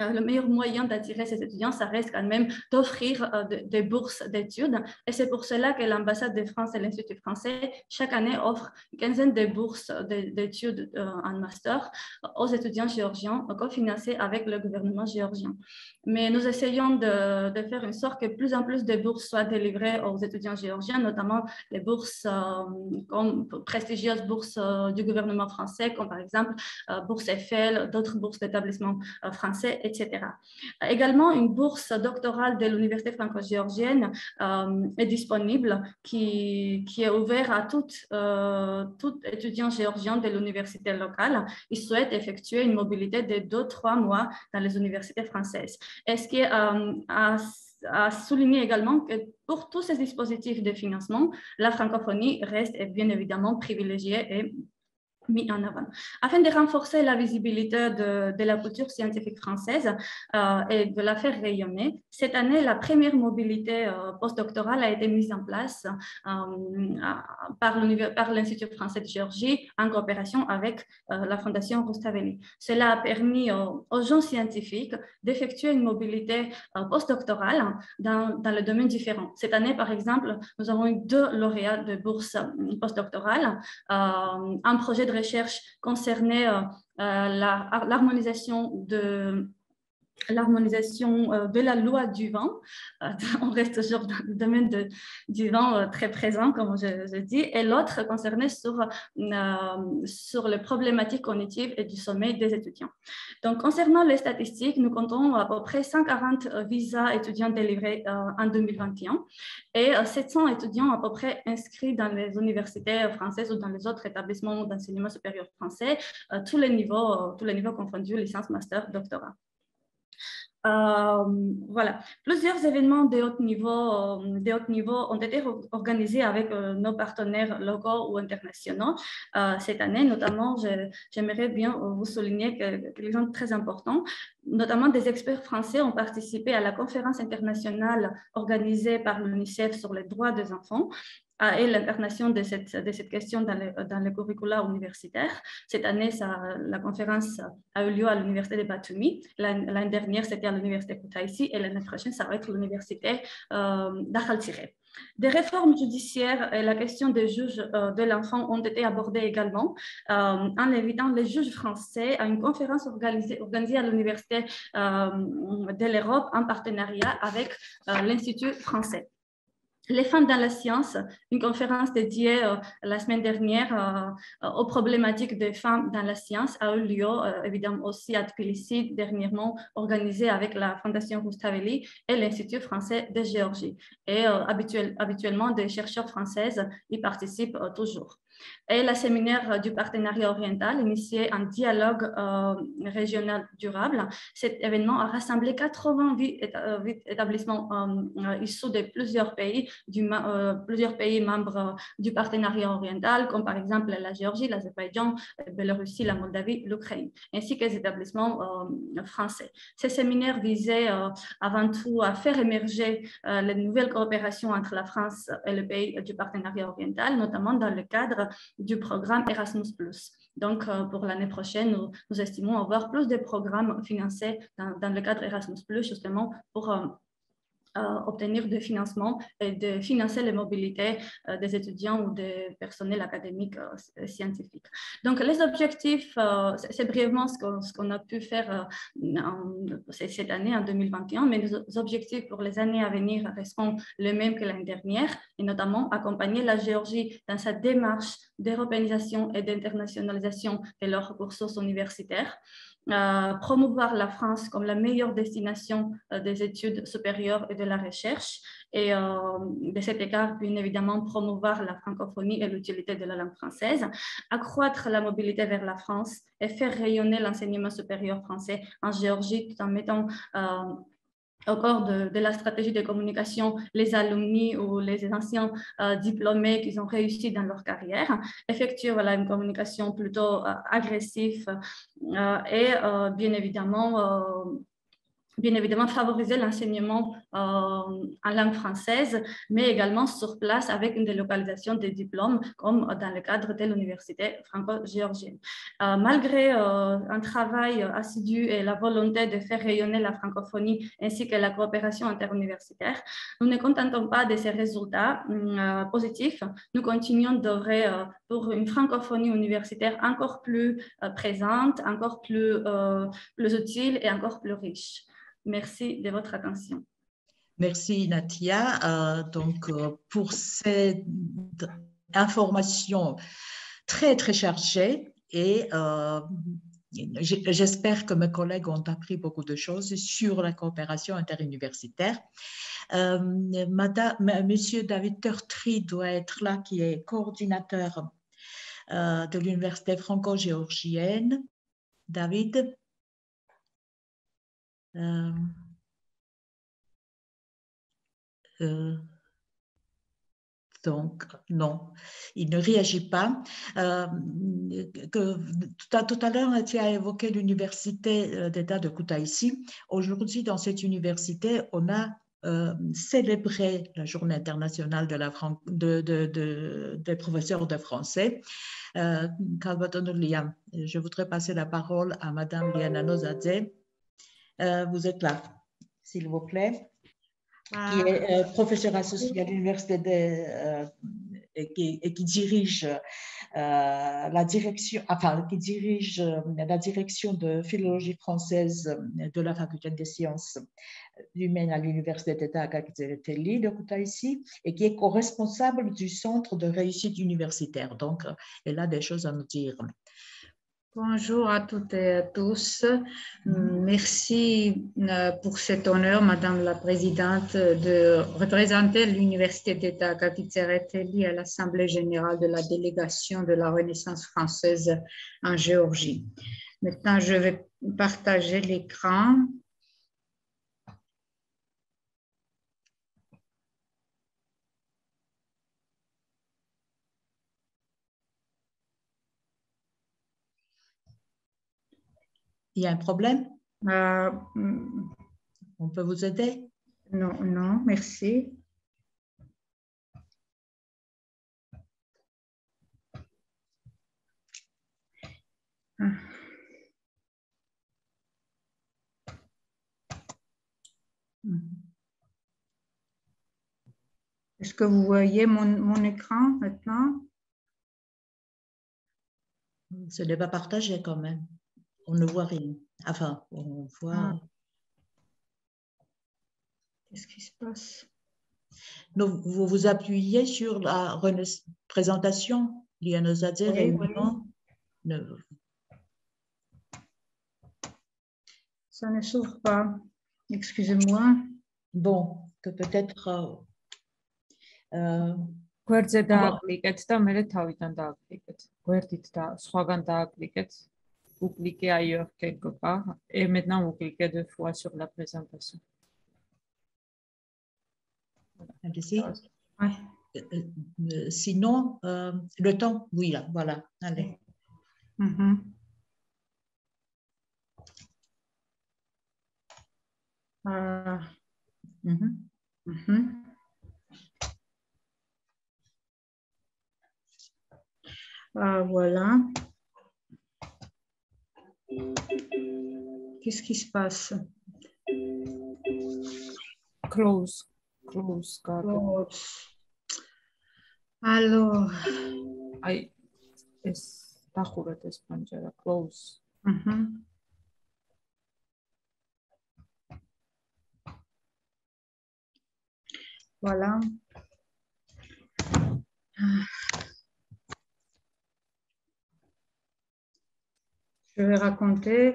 le meilleur moyen d'attirer ces étudiants, ça reste quand même d'offrir euh, des bourses d'études. Et c'est pour cela que l'ambassade de France et l'Institut français, chaque année, offrent une quinzaine de bourses d'études euh, en master aux étudiants géorgiens, cofinancés avec le gouvernement géorgien. Mais nous essayons de, de, faire une sorte que plus en plus de bourses soient délivrées aux étudiants géorgiens, notamment les bourses comme prestigieuses bourses du gouvernement français, comme par exemple Bourse Eiffel, d'autres bourses d'établissements français, etc. Également, une bourse doctorale de l'Université franco-géorgienne euh, est disponible, qui, est ouverte à tout, euh, tout étudiant géorgien de l'université locale. Il souhaite effectuer une mobilité de deux, trois mois dans les universités françaises. est ce qui euh, a souligné également que pour tous ces dispositifs de financement, la francophonie reste bien évidemment privilégiée et mis en avant. Afin de renforcer la visibilité de, la culture scientifique française euh, et de la faire rayonner, cette année, la première mobilité euh, postdoctorale a été mise en place euh, par l'Institut français de Géorgie en coopération avec la Fondation Rustaveli. Cela a permis aux, gens scientifiques d'effectuer une mobilité postdoctorale dans, dans le domaine différent. Cette année, par exemple, nous avons eu deux lauréats de bourse postdoctorale, un projet de recherche concernait euh, euh, l'harmonisation de l'harmonisation euh, de la loi du vent. Euh, [laughs] on reste toujours dans le domaine du vent euh, très présent, comme je, dis, et l'autre concernait sur, sur les problématiques cognitives et du sommeil des étudiants. Donc, concernant les statistiques, nous comptons à peu près 140 visas étudiants délivrés en 2021 et 700 étudiants à peu près inscrits dans les universités françaises ou dans les autres établissements d'enseignement supérieur français, tous les niveaux, tous les niveaux confondus, licence, master, doctorat. Euh, voilà, plusieurs événements de haut niveau, euh, de haut niveau ont été organisés avec euh, nos partenaires locaux ou internationaux cette année. Notamment, j'aimerais bien vous souligner que, que les gens très importants, notamment des experts français, ont participé à la conférence internationale organisée par l'UNICEF sur les droits des enfants et l'incarnation de cette, question dans le, dans curricula universitaire. Cette année, la conférence a eu lieu à l'université de Batumi. L'année dernière, c'était à l'université Kutaisi et l'année prochaine, ça va être l'université euh, Des réformes judiciaires et la question des juges euh, de l'enfant ont été abordées également euh, en invitant les juges français à une conférence organisée, organisée à l'Université euh, de l'Europe en partenariat avec l'Institut français. Les femmes dans la science, une conférence dédiée euh, la semaine dernière euh, euh, aux problématiques des femmes dans la science a eu lieu évidemment aussi à Tbilissi, dernièrement organisée avec la Fondation Rustaveli et l'Institut français de Géorgie. Et habituellement, des chercheurs françaises y participent toujours et le séminaire du partenariat oriental, initié un dialogue euh, régional durable. Cet événement a rassemblé 88 euh, établissements euh, issus de plusieurs pays, du, plusieurs pays membres du partenariat oriental, comme par exemple la Géorgie, l'Azerbaïdjan, la Biélorussie, la Moldavie, l'Ukraine, ainsi que les établissements français. Ces séminaires visaient avant tout à faire émerger les nouvelles coopérations entre la France et le pays du partenariat oriental, notamment dans le cadre du programme Erasmus. Donc, euh, pour l'année prochaine, nous, estimons avoir plus de programmes financés dans, le cadre Erasmus, justement, pour, euh, obtenir des financements et de financer les mobilités des étudiants ou des personnels académiques scientifiques. Donc, les objectifs, c'est brièvement ce qu'on a pu faire cette année, en 2021, mais les objectifs pour les années à venir resteront les mêmes que l'année dernière, et notamment accompagner la Géorgie dans sa démarche d'européanisation et d'internationalisation de leurs ressources universitaires, euh, promouvoir la France comme la meilleure destination euh, des études supérieures et de la recherche, et euh, de cet égard, bien évidemment, promouvoir la francophonie et l'utilité de la langue française, accroître la mobilité vers la France et faire rayonner l'enseignement supérieur français en Géorgie tout en mettant au corps de, la stratégie de communication les alumni ou les anciens euh, diplômés qui ont réussi dans leur carrière, effectuer voilà, une communication plutôt euh, agressive euh, et bien évidemment bien évidemment favoriser l'enseignement euh, en langue française, mais également sur place avec une délocalisation des diplômes, comme dans le cadre de l'université franco-géorgienne. Euh, malgré euh, un travail assidu et la volonté de faire rayonner la francophonie ainsi que la coopération interuniversitaire, nous ne contentons pas de ces résultats positifs. Nous continuons d'œuvrer pour une francophonie universitaire encore plus présente, encore plus, plus utile et encore plus riche. Merci de votre attention. Merci Natia. Euh, donc euh, pour cette information très très chargée et euh, j'espère que mes collègues ont appris beaucoup de choses sur la coopération interuniversitaire. Monsieur David Turtry doit être là, qui est coordinateur de l'Université franco-géorgienne. David? Euh, euh, donc, non, il ne réagit pas. Euh, tout à, l'heure, tu as évoqué l'université d'État de Kutaisi. Aujourd'hui, dans cette université, on a célébré la journée internationale des professeurs de français. je voudrais passer la parole à Madame Liana Nozadze euh, vous êtes là, s'il vous plaît, qui ah. est euh, professeur associé à l'université euh, et, qui, et, qui, dirige la direction, enfin, qui dirige la direction de philologie française de la faculté des sciences humaines à l'université d'État à de ici, et qui est co-responsable du centre de réussite universitaire. Donc, elle a des choses à nous dire. Bonjour à toutes et à tous. Merci euh, pour cet honneur, Madame la Présidente, de représenter l'Université d'État Kakitsereteli à l'Assemblée générale de la délégation de la Renaissance française en Géorgie. Maintenant, je vais partager l'écran. Il y a un problème? Euh, On peut vous aider? Non, non, merci. Est-ce que vous voyez mon, mon écran maintenant? Ce n'est pas partagé quand même on ne voit rien. Enfin, on voit. Ah. Qu'est-ce qui se passe Donc, vous vous appuyez sur la présentation Liana oui, Ça ne s'ouvre pas. Excusez-moi. Bon, que peut-être. Euh, გვერდზე დააკლიკეთ და მე თავიდან დააკლიკეთ. გვერდით და სხვაგან დააკლიკეთ. vous cliquez ailleurs quelque part et maintenant vous cliquez deux fois sur la présentation. Ouais. Euh, euh, sinon, euh, le temps, oui, là, voilà, allez. Mm -hmm. mm -hmm. Mm -hmm. Uh, voilà. кис-кис пас close. Close garden ალო აი ეს დახურეთ ეს პანჯარა close. აჰა mhm. voilà. Je vais raconter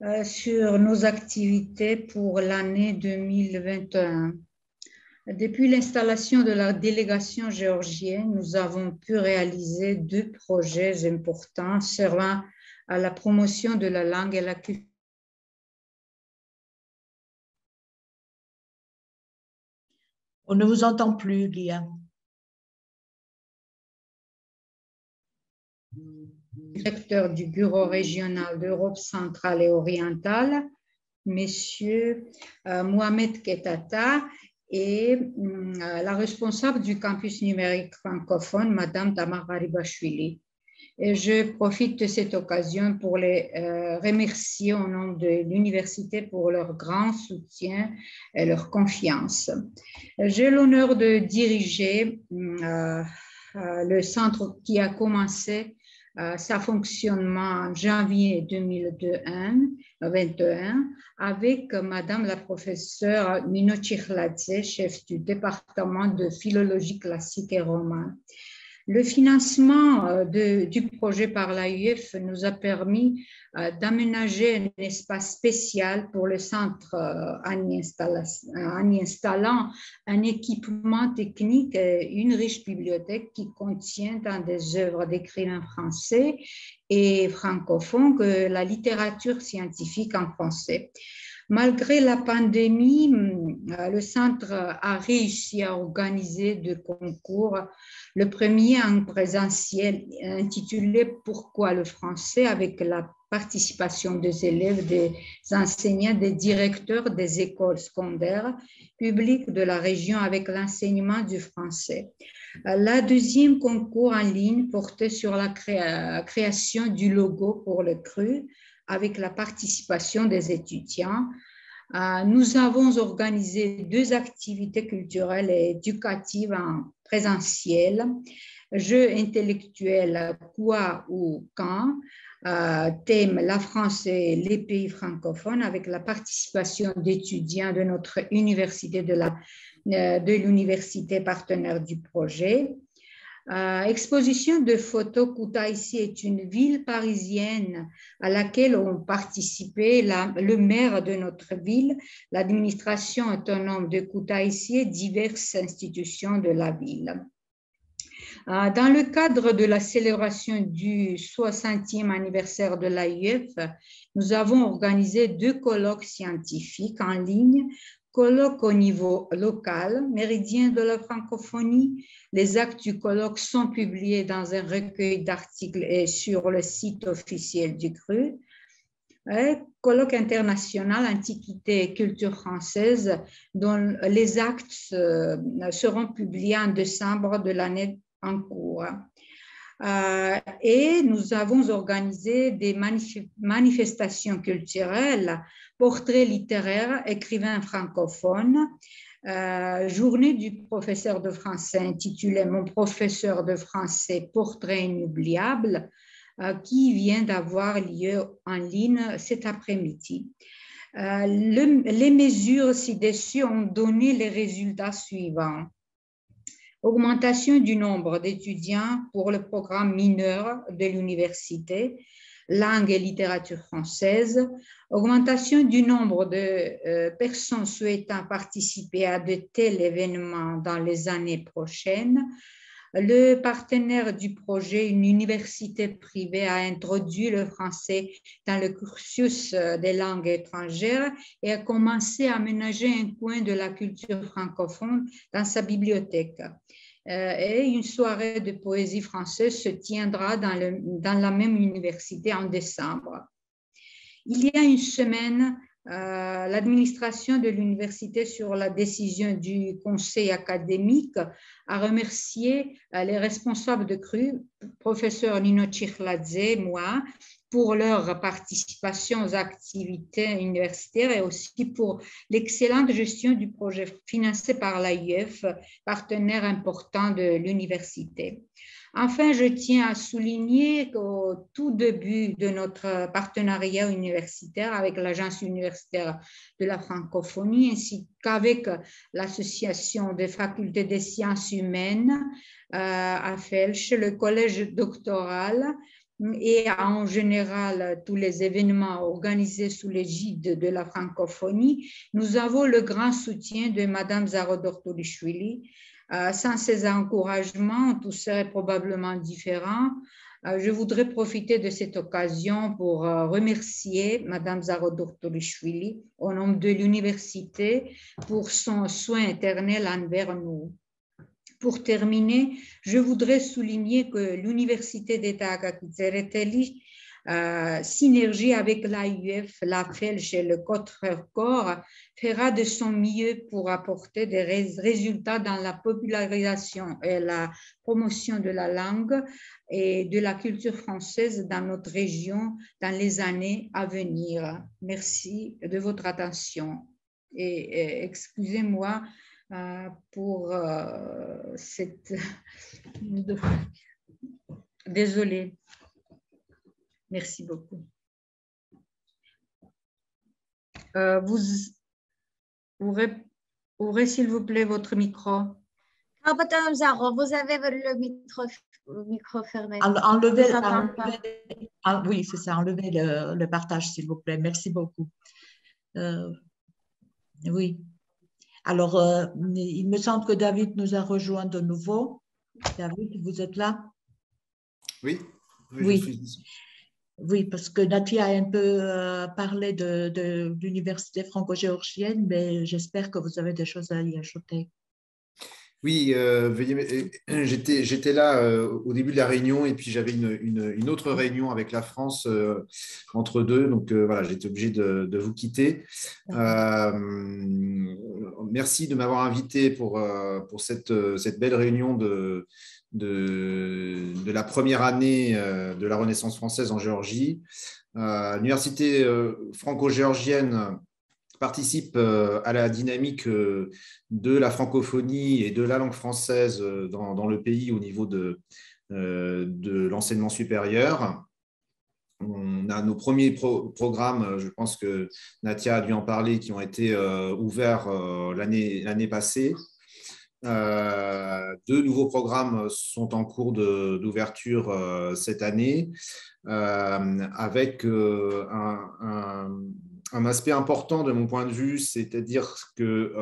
euh, sur nos activités pour l'année 2021. Depuis l'installation de la délégation géorgienne, nous avons pu réaliser deux projets importants servant à la promotion de la langue et la culture. On ne vous entend plus, Lia. Directeur du Bureau régional d'Europe centrale et orientale, Monsieur euh, Mohamed Ketata, et euh, la responsable du campus numérique francophone, Madame Tamara Ribashvili. Et je profite de cette occasion pour les euh, remercier au nom de l'université pour leur grand soutien et leur confiance. J'ai l'honneur de diriger le centre qui a commencé sa fonctionnement en janvier 2021 avec Madame la professeure Nino Chichladze, chef du département de philologie classique et romane. Le financement euh, du projet par l'AUF nous a permis euh, d'aménager un espace spécial pour le centre euh, en y, installant un équipement technique une riche bibliothèque qui contient des œuvres d'écrivains français et francophones que la littérature scientifique en français. Malgré la pandémie, le centre a réussi à organiser deux concours le premier en présentiel intitulé Pourquoi le français avec la participation des élèves, des enseignants, des directeurs des écoles secondaires publiques de la région avec l'enseignement du français. La deuxième concours en ligne portait sur la création du logo pour le CRU avec la participation des étudiants euh, nous avons organisé deux activités culturelles et éducatives en présentiel, jeux intellectuels quoi ou quand, euh, thème la France et les pays francophones avec la participation d'étudiants de notre université de euh, de l'université partenaire du projet. Euh, exposition de photos, Koutaïsi est une ville parisienne à laquelle ont participé le maire de notre ville, l'administration autonome de Koutaïsi et diverses institutions de la ville. Euh, dans le cadre de la célébration du 60e anniversaire de l'AIF, nous avons organisé deux colloques scientifiques en ligne colloque au niveau local, méridien de la francophonie. Les actes du colloque sont publiés dans un recueil d'articles et sur le site officiel du CRU. colloque international Antiquité et culture française, dont les actes euh, seront publiés en décembre de l'année en cours. Euh, et nous avons organisé des manifestations culturelles, portraits littéraires, écrivains francophones, euh, journée du professeur de français intitulée Mon professeur de français, portrait inoubliable, euh, qui vient d'avoir lieu en ligne cet après-midi. les mesures ci-dessus ont donné les résultats suivants augmentation du nombre d'étudiants pour le programme mineur de l'université, langue et littérature française, augmentation du nombre de euh, personnes souhaitant participer à de tels événements dans les années prochaines. Le partenaire du projet, une université privée, a introduit le français dans le cursus euh, des langues étrangères et a commencé à aménager un coin de la culture francophone dans sa bibliothèque. Euh, et une soirée de poésie française se tiendra dans, la même université en décembre. Il y a une semaine, euh, l'administration de l'université sur la décision du conseil académique a remercié euh, les responsables de CRU, professeur Nino Chichladze, moi, pour leur participation aux activités universitaires et aussi pour l'excellente gestion du projet financé par l'AIF, partenaire important de l'université. Enfin, je tiens à souligner qu'au tout début de notre partenariat universitaire avec l'Agence universitaire de la francophonie ainsi qu'avec l'Association des facultés des sciences humaines euh, à Felch, le collège doctoral et en général tous les événements organisés sous l'égide de la francophonie, nous avons le grand soutien de Madame Zaro Dortolishvili, euh, sans ces encouragements, tout serait probablement différent. Euh, je voudrais profiter de cette occasion pour euh, remercier Mme Zarodortolishvili au nom de l'université pour son soin éternel envers nous. Pour terminer, je voudrais souligner que l'Université d'État Akakitzereteli euh, synergie avec l'AUF, la FELCH et le Corps fera de son mieux pour apporter des résultats dans la popularisation et la promotion de la langue et de la culture française dans notre région dans les années à venir. Merci de votre attention et, excusez-moi euh, pour euh, cette... [laughs] Désolée. Merci beaucoup. Euh, vous ouvrez, s'il vous plaît, votre micro. Vous avez le micro, le micro fermé. Enlevez, oui, c'est ça, enlevez le, partage, s'il vous plaît. Merci beaucoup. Euh, oui. Alors, euh, il me semble que David nous a rejoint de nouveau. David, vous êtes là? Oui. Oui. oui. Oui, parce que Natia a un peu euh, parlé de, l'université franco-géorgienne, mais j'espère que vous avez des choses à y ajouter. Oui, euh, euh, j'étais là au début de la réunion et puis j'avais une, autre réunion avec la France entre deux, donc voilà, j'étais obligé de, vous quitter. merci de m'avoir invité pour, pour cette, cette belle réunion de, de, la première année euh, de la Renaissance française en Géorgie. Euh, l'université euh, franco-géorgienne participe à la dynamique de la francophonie et de la langue française dans, le pays au niveau de, de l'enseignement supérieur. On a nos premiers programmes, je pense que Natia a dû en parler, qui ont été ouverts l'année passée. Euh, deux nouveaux programmes sont en cours d'ouverture euh, cette année, euh, avec un, aspect important de mon point de vue, c'est-à-dire que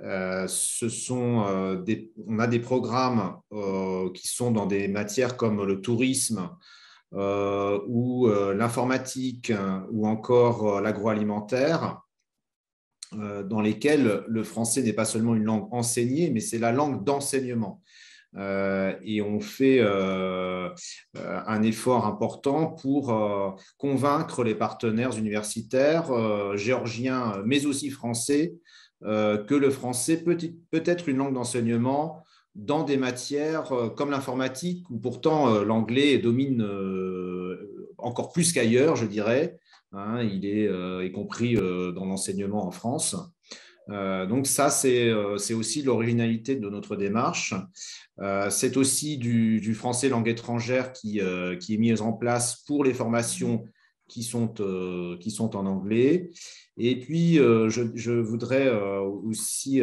ce sont on a des programmes qui sont dans des matières comme le tourisme, ou l'informatique ou encore l'agroalimentaire dans lesquels le français n'est pas seulement une langue enseignée, mais c'est la langue d'enseignement. Euh, et on fait euh, un effort important pour convaincre les partenaires universitaires géorgiens, mais aussi français, que le français peut être une langue d'enseignement dans des matières comme l'informatique, où pourtant l'anglais domine encore plus qu'ailleurs, je dirais, Hein, il est euh, compris euh, dans l'enseignement en France. Euh, donc ça, c'est aussi l'originalité de notre démarche. c'est aussi du, français langue étrangère qui, qui, est mis en place pour les formations qui sont, qui sont en anglais. Et puis, je, voudrais aussi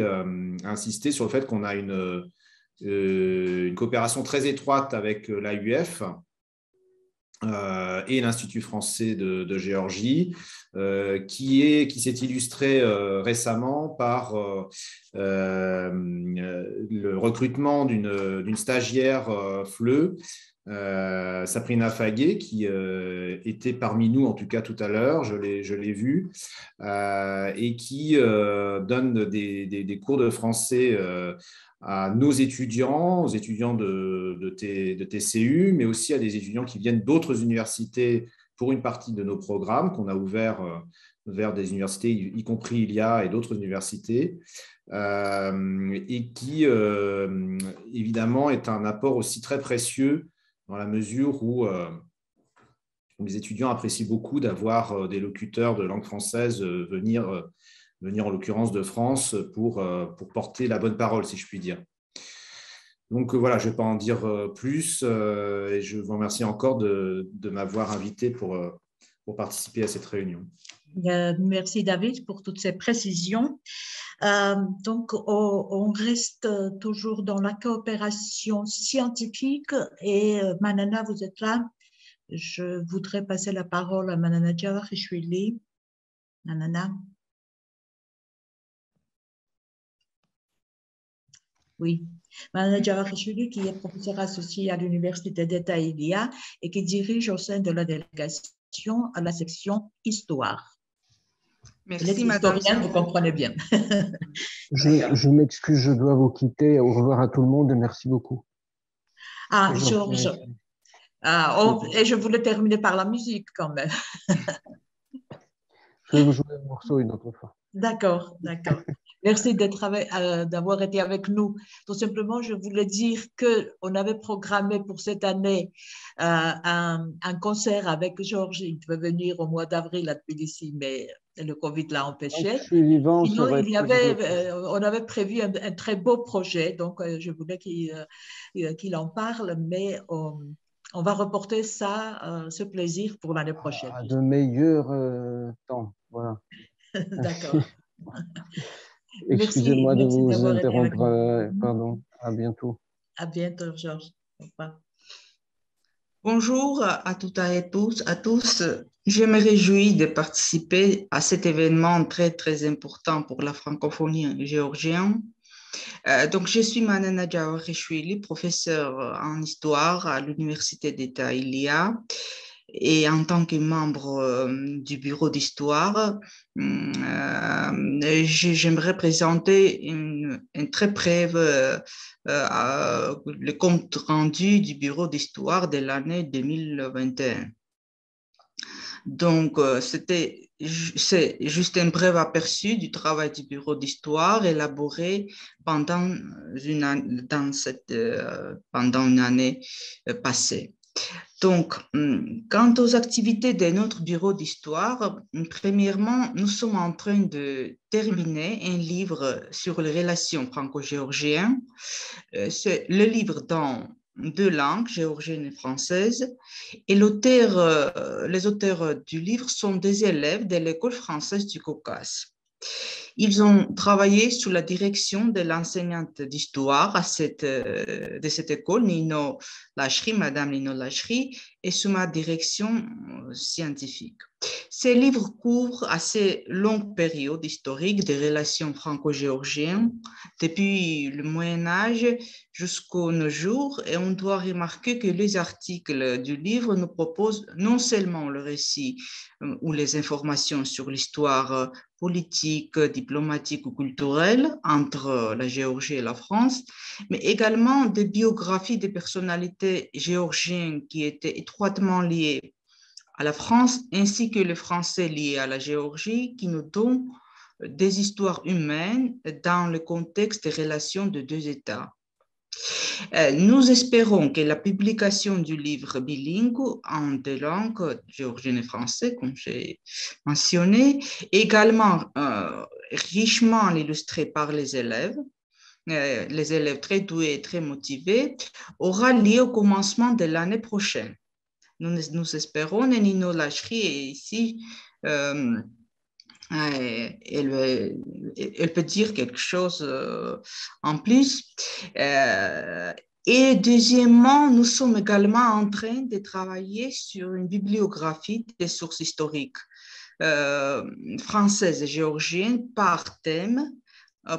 insister sur le fait qu'on a une, une coopération très étroite avec l'AUF, euh, et l'Institut français de, Géorgie, euh, qui est qui s'est illustré euh, récemment par le recrutement d'une stagiaire FLE, Sabrina Faguet, qui était parmi nous en tout cas tout à l'heure, je l'ai vu, et qui donne des, des, cours de français à nos étudiants, aux étudiants de, de, TCU, mais aussi à des étudiants qui viennent d'autres universités pour une partie de nos programmes qu'on a ouverts euh, vers des universités, y compris ILIA et d'autres universités, euh, et qui, euh, évidemment, est un apport aussi très précieux dans la mesure où les étudiants apprécient beaucoup d'avoir des locuteurs de langue française venir, venir en l'occurrence de France pour, pour porter la bonne parole, si je puis dire. Donc voilà, je ne vais pas en dire plus et je vous remercie encore de, de m'avoir invité pour, pour participer à cette réunion. Merci David pour toutes ces précisions. Euh, donc, on, reste toujours dans la coopération scientifique et euh, Manana, vous êtes là. Je voudrais passer la parole à Manana Javarishvili. Manana. Oui. Manana Javarishvili, qui est professeur associé à l'Université d'État ILIA et qui dirige au sein de la délégation à la section Histoire. Merci, madame. vous comprenez bien. [laughs] je, m'excuse, je dois vous quitter. Au revoir à tout le monde et merci beaucoup. Ah, Georges. Ah, oh, et je voulais terminer par la musique quand même. [laughs] je vais vous jouer un morceau une autre fois. D'accord, d'accord. Merci euh, d'avoir été avec nous. Tout simplement, je voulais dire qu'on avait programmé pour cette année euh, un, concert avec Georges. Il devait venir au mois d'avril à Tbilissi, mais le Covid l'a empêché. Sinon, il y avait, euh, on avait prévu un, très beau projet, donc je voulais qu'il en parle, mais on, va reporter ça, ce plaisir pour l'année prochaine. À de meilleurs temps, voilà. [laughs] D'accord. [laughs] Excusez-moi de vous interrompre. Euh, pardon. À bientôt. À bientôt, Georges. Bonjour à toutes et tous. À tous. Je me réjouis de participer à cet événement très, très important pour la francophonie géorgienne. Euh, donc, je suis Manana Jawarishvili, professeur en histoire à l'Université d'État ILIA et en tant que membre euh, du bureau d'histoire, euh, j'aimerais présenter une, très brève le compte rendu du bureau d'histoire de l'année 2021. Donc, c'était c'est juste un bref aperçu du travail du bureau d'histoire élaboré pendant une, dans cette, pendant une année passée. Donc, hum, quant aux activités de notre bureau d'histoire, premièrement, nous sommes en train de terminer un livre sur les relations franco-géorgiennes. Euh, c'est le livre dans deux langues, géorgienne et française. Et euh, les auteurs du livre sont des élèves de l'école française du Caucase. Ils ont travaillé sous la direction de l'enseignante d'histoire euh, de cette école, Nino Lachri, Madame Nino Lachri, et sous ma direction euh, scientifique. Ces livres couvrent assez longue période historique des relations franco-géorgiennes, depuis le Moyen Âge jusqu'aux nos jours, et on doit remarquer que les articles du livre nous proposent non seulement le récit euh, ou les informations sur l'histoire politique, diplomatique ou culturelle entre la Géorgie et la France, mais également des biographies des personnalités géorgiennes qui étaient étroitement liées à la France, ainsi que les Français liés à la Géorgie, qui nous donnent des histoires humaines dans le contexte des relations de deux États. Euh, nous espérons que la publication du livre bilingue en deux langues, géorgienne et français, comme j'ai mentionné, également euh, richement illustré par les élèves, euh, les élèves très doués et très motivés, aura lieu au commencement de l'année prochaine. Nous, nous espérons, et Nino Lachri est ici elle, elle, peut dire quelque chose euh, en plus. Euh, et deuxièmement, nous sommes également en train de travailler sur une bibliographie des sources historiques euh, françaises et géorgiennes par thème,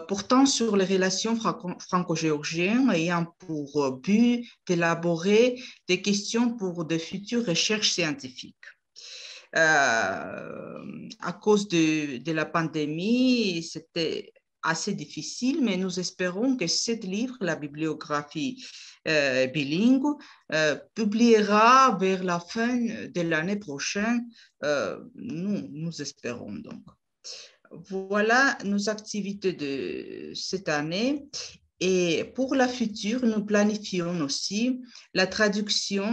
portant sur les relations franco-géorgiennes ayant pour but d'élaborer des questions pour de futures recherches scientifiques. Euh, à cause de la pandémie, c'était assez difficile, mais nous espérons que ce livre, la bibliographie euh, bilingue, euh, publiera vers la fin de l'année prochaine. nous, nous espérons donc. Voilà nos activités de cette année. Et pour la future, nous planifions aussi la traduction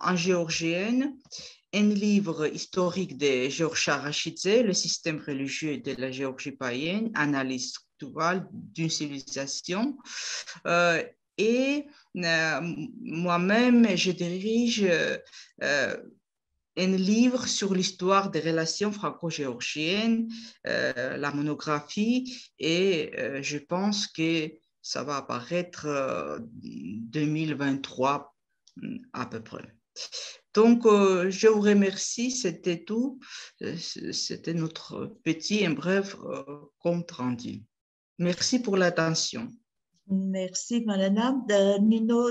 en géorgienne un livre historique de Georges Arachidze, Le système religieux de la Géorgie païenne, analyse structurale d'une civilisation. Euh, et euh, moi-même, je dirige euh, un livre sur l'histoire des relations franco-géorgiennes, la monographie, et je pense que ça va apparaître 2023 à peu près. Donc, euh, je vous remercie, c'était tout. Euh, c'était notre petit et bref euh, compte rendu. Merci pour l'attention. Merci, Madame. Nino,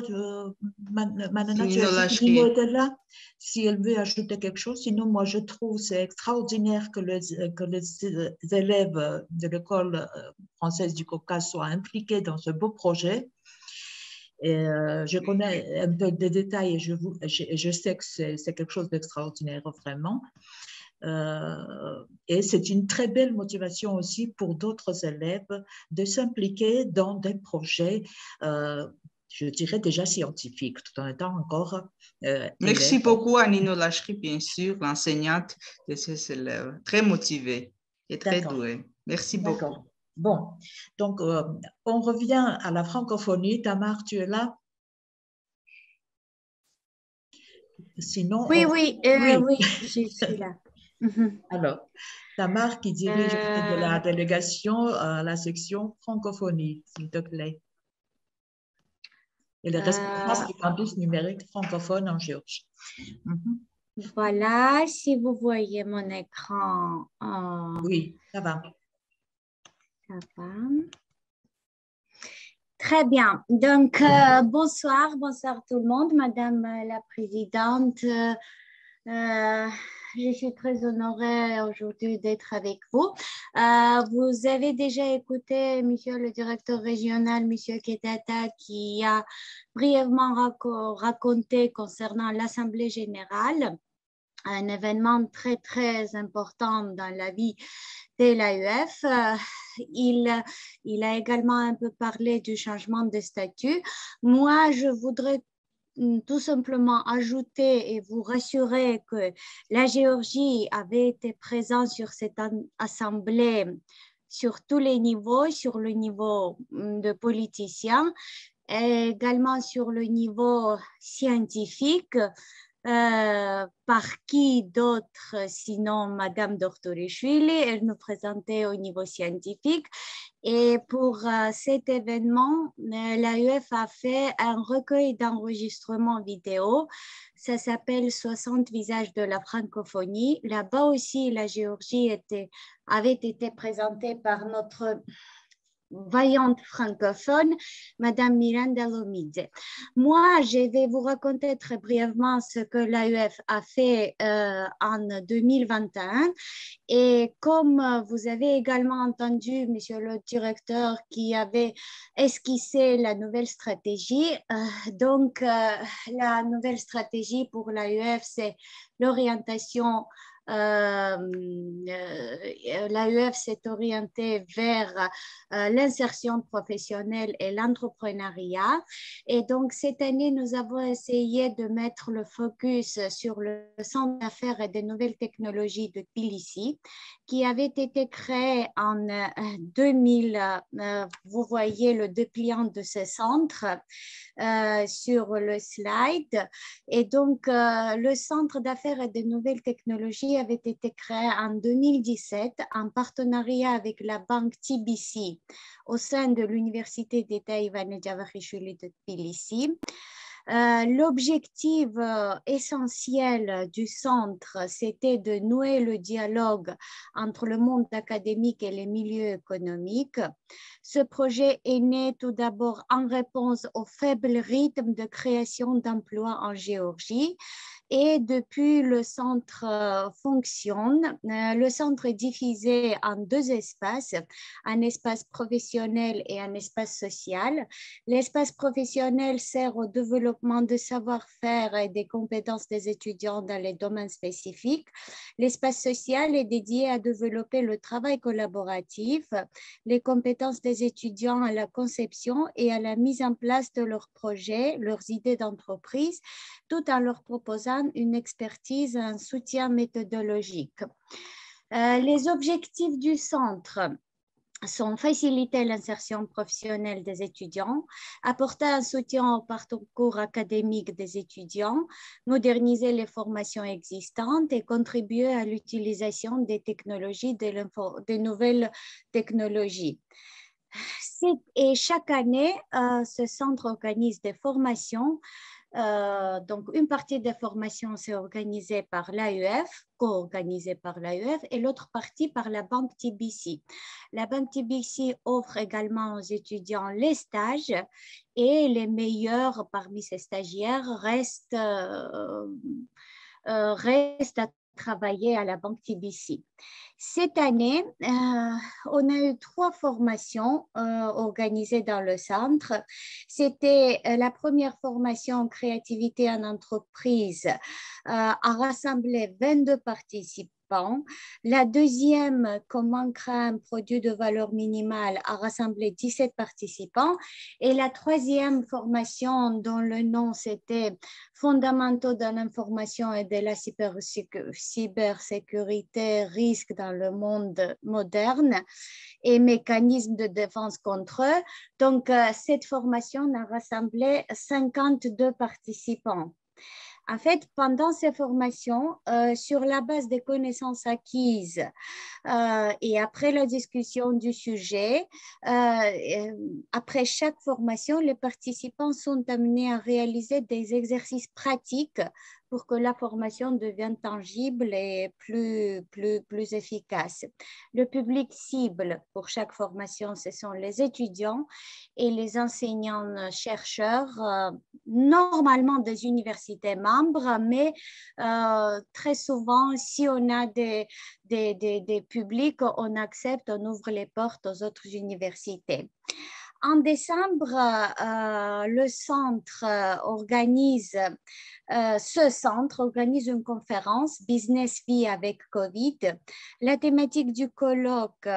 là, si elle veut ajouter quelque chose. Sinon, moi, je trouve c'est extraordinaire que les, que les élèves de l'école française du Caucase soient impliqués dans ce beau projet. Et euh, je connais un peu des détails et je, vous, je, sais que c'est quelque chose d'extraordinaire, vraiment. Euh, et c'est une très belle motivation aussi pour d'autres élèves de s'impliquer dans des projets, euh, je dirais déjà scientifiques, tout en étant encore. Merci beaucoup à Nino Lachery, bien sûr, l'enseignante de ces élèves, très motivée et très douée. Merci beaucoup. Bon, donc euh, on revient à la francophonie. Tamar, tu es là? Sinon, oui, oui, euh, oui, je suis là. [laughs] Mhm. Alors, Tamar qui dirige de la euh. délégation à la section francophonie, s'il te plaît. Et le responsable du campus numérique francophone en Géorgie. Mhm. Voilà, si vous voyez mon écran. Oui, ça va. Très bien. Donc, euh, bonsoir, bonsoir tout le monde, Madame la Présidente. Euh, je suis très honorée aujourd'hui d'être avec vous. Euh, vous avez déjà écouté Monsieur le directeur régional, Monsieur Ketata, qui a brièvement raconté concernant l'Assemblée générale un événement très, très important dans la vie de l'AUF. Euh, il, il a également un peu parlé du changement de statut. Moi, je voudrais mm, tout simplement ajouter et vous rassurer que la Géorgie avait été présente sur cette assemblée sur tous les niveaux, sur le niveau mm, de politiciens, également sur le niveau scientifique, euh, par qui d'autre sinon Madame Dortorishvili, elle nous présentait au niveau scientifique. Et pour euh, cet événement, euh, l'AUF a fait un recueil d'enregistrements vidéo. Ça s'appelle 60 visages de la francophonie. Là-bas aussi, la Géorgie avait été présentée par notre vaillante francophone, Madame Miranda Lomidze. Moi, je vais vous raconter très brièvement ce que l'AUF a fait euh, en 2021. Et comme vous avez également entendu, Monsieur le directeur, qui avait esquissé la nouvelle stratégie, euh, donc euh, la nouvelle stratégie pour l'AUF, c'est l'orientation euh, euh l'AUF s'est orienté vers euh, l'insertion professionnelle et l'entrepreneuriat. Et donc, cette année, nous avons essayé de mettre le focus sur le centre d'affaires et des nouvelles technologies de Tbilissi, qui avait été créé en 2000. Euh, vous voyez le dépliant de ce centre sur le slide. Et donc, le centre d'affaires et des nouvelles technologies avait été créé en 2017 en partenariat avec la banque TBC au sein de l'Université d'État Ivane Javarishvili de Tbilissi. Euh, l'objectif euh, essentiel du centre, c'était de nouer le dialogue entre le monde académique et les milieux économiques. Ce projet est né tout d'abord en réponse au faible rythme de création d'emplois en Géorgie et depuis le centre euh, fonctionne, euh, le centre est divisé en deux espaces, un espace professionnel et un espace social. L'espace professionnel sert au développement de savoir-faire et des compétences des étudiants dans les domaines spécifiques. L'espace social est dédié à développer le travail collaboratif, les compétences des étudiants à la conception et à la mise en place de leurs projets, leurs idées d'entreprise, tout en leur proposant une expertise, un soutien méthodologique. les objectifs du centre sont faciliter l'insertion professionnelle des étudiants, apporter un soutien au parcours académique des étudiants, moderniser les formations existantes et contribuer à l'utilisation des technologies, des, nouvelles technologies. Et chaque année, euh, ce centre organise des formations euh, donc, une partie des formations s'est organisée par l'AEF, co-organisée par l'AEF, et l'autre partie par la Banque TBC. La Banque TBC offre également aux étudiants les stages et les meilleurs parmi ces stagiaires restent, euh, euh, restent à travailler à la Banque TBC. Cette année, euh, on a eu trois formations euh, organisées dans le centre. C'était euh, la première formation en créativité en entreprise, a rassemblé 22 participants la deuxième, comment créer un produit de valeur minimale, a rassemblé 17 participants. Et la troisième formation, dont le nom c'était Fondamentaux de l'information et de la cybersécurité, risque dans le monde moderne et mécanismes de défense contre eux. Donc, euh, cette formation a rassemblé 52 participants. En fait, pendant ces formations, euh, sur la base des connaissances acquises euh, et après la discussion du sujet, euh, après chaque formation, les participants sont amenés à réaliser des exercices pratiques pour que la formation devienne tangible et plus, plus, plus efficace. Le public cible pour chaque formation, ce sont les étudiants et les enseignants-chercheurs, euh, normalement des universités membres, mais euh, très souvent, si on a des, des, des, des publics, on accepte, on ouvre les portes aux autres universités. En décembre, euh, le centre euh, organise, euh, ce centre organise une conférence Business Vie avec Covid. La thématique du colloque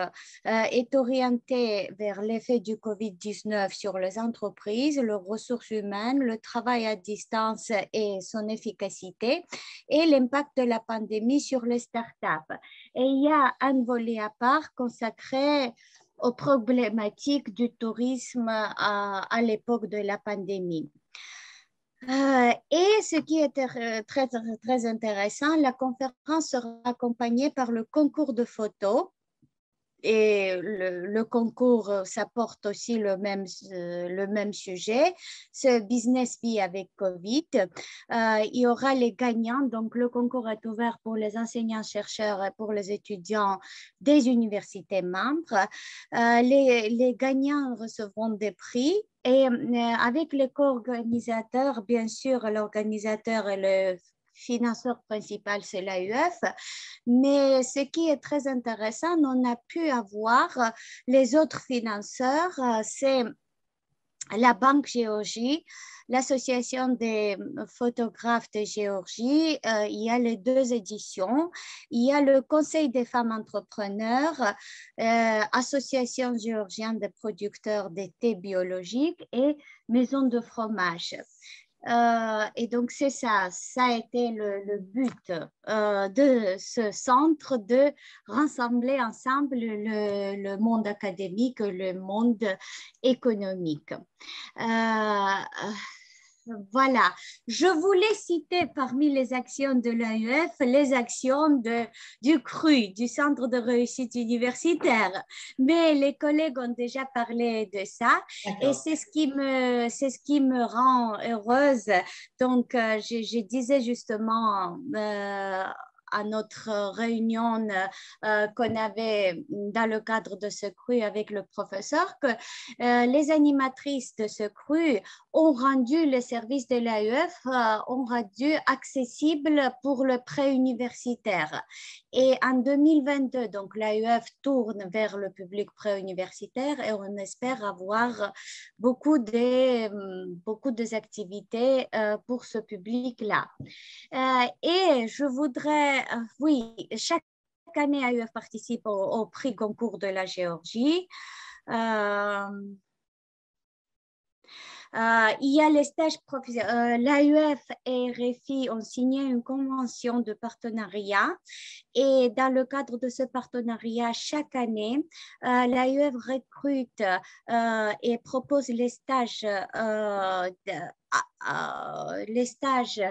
est orientée vers l'effet du Covid-19 sur les entreprises, les ressources humaines, le travail à distance et son efficacité et l'impact de la pandémie sur les startups. Et il y a un volet à part consacré aux problématiques du tourisme à, l'époque de la pandémie. Euh, et ce qui est très, très intéressant, la conférence sera accompagnée par le concours de photos et le, concours, euh, ça porte aussi le même, euh, le même sujet, ce Business Vie avec Covid. Euh, il y aura les gagnants, donc le concours est ouvert pour les enseignants-chercheurs et pour les étudiants des universités membres. les, les gagnants recevront des prix et avec les co-organisateurs, bien sûr, l'organisateur et le financeur principal, c'est l'AUF. Mais ce qui est très intéressant, on a pu avoir les autres financeurs, c'est la Banque Géorgie, l'Association des photographes de Géorgie, euh, il y a les deux éditions, il y a le Conseil des femmes entrepreneurs, euh, Association géorgienne des producteurs de thé biologique et Maison de fromage. Euh, et donc, c'est ça, ça a été le, but euh, de ce centre de rassembler ensemble le, monde académique, le monde économique. Euh, voilà, je voulais citer parmi les actions de l'AEF les actions de, du CRU, du Centre de réussite universitaire. Mais les collègues ont déjà parlé de ça et c'est ce, qui me, c'est ce qui me rend heureuse. Donc, euh, je, je, disais justement euh, à notre réunion euh, qu'on avait dans le cadre de ce cru avec le professeur que euh, les animatrices de ce cru ont rendu le service de l'AEF, euh, ont rendu accessible pour le préuniversitaire. Et en 2022, donc l'AEF tourne vers le public préuniversitaire et on espère avoir beaucoup de beaucoup activités pour ce public-là. et je voudrais euh, oui, chaque année, AUF participe au, prix concours de la Géorgie. Euh, il y a les stages professionnels. L'AUF et RFI ont signé une convention de partenariat et dans le cadre de ce partenariat, chaque année, l'AUF recrute et propose les stages, les stages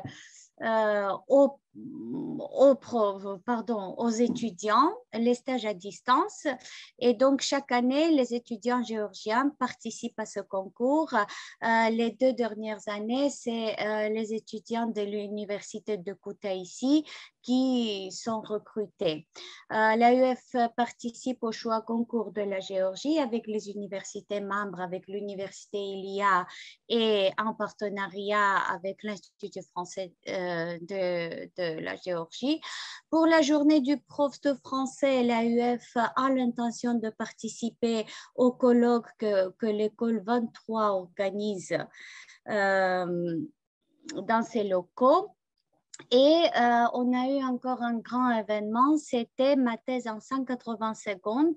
aux, étudiants les stages à distance. Et donc, chaque année, les étudiants géorgiens participent à ce concours. Euh, les deux dernières années, c'est euh, les étudiants de l'université de Kutaisi qui sont recrutés. Euh, L'AUF participe au choix concours de la Géorgie avec les universités membres, avec l'université ILIA et en partenariat avec l'Institut français de la Géorgie. Pour la journée du prof de français, l'AUF a l'intention de participer au colloque que, l'école 23 organise euh, dans ses locaux. Et euh, on a eu encore un grand événement, c'était ma thèse en 180 secondes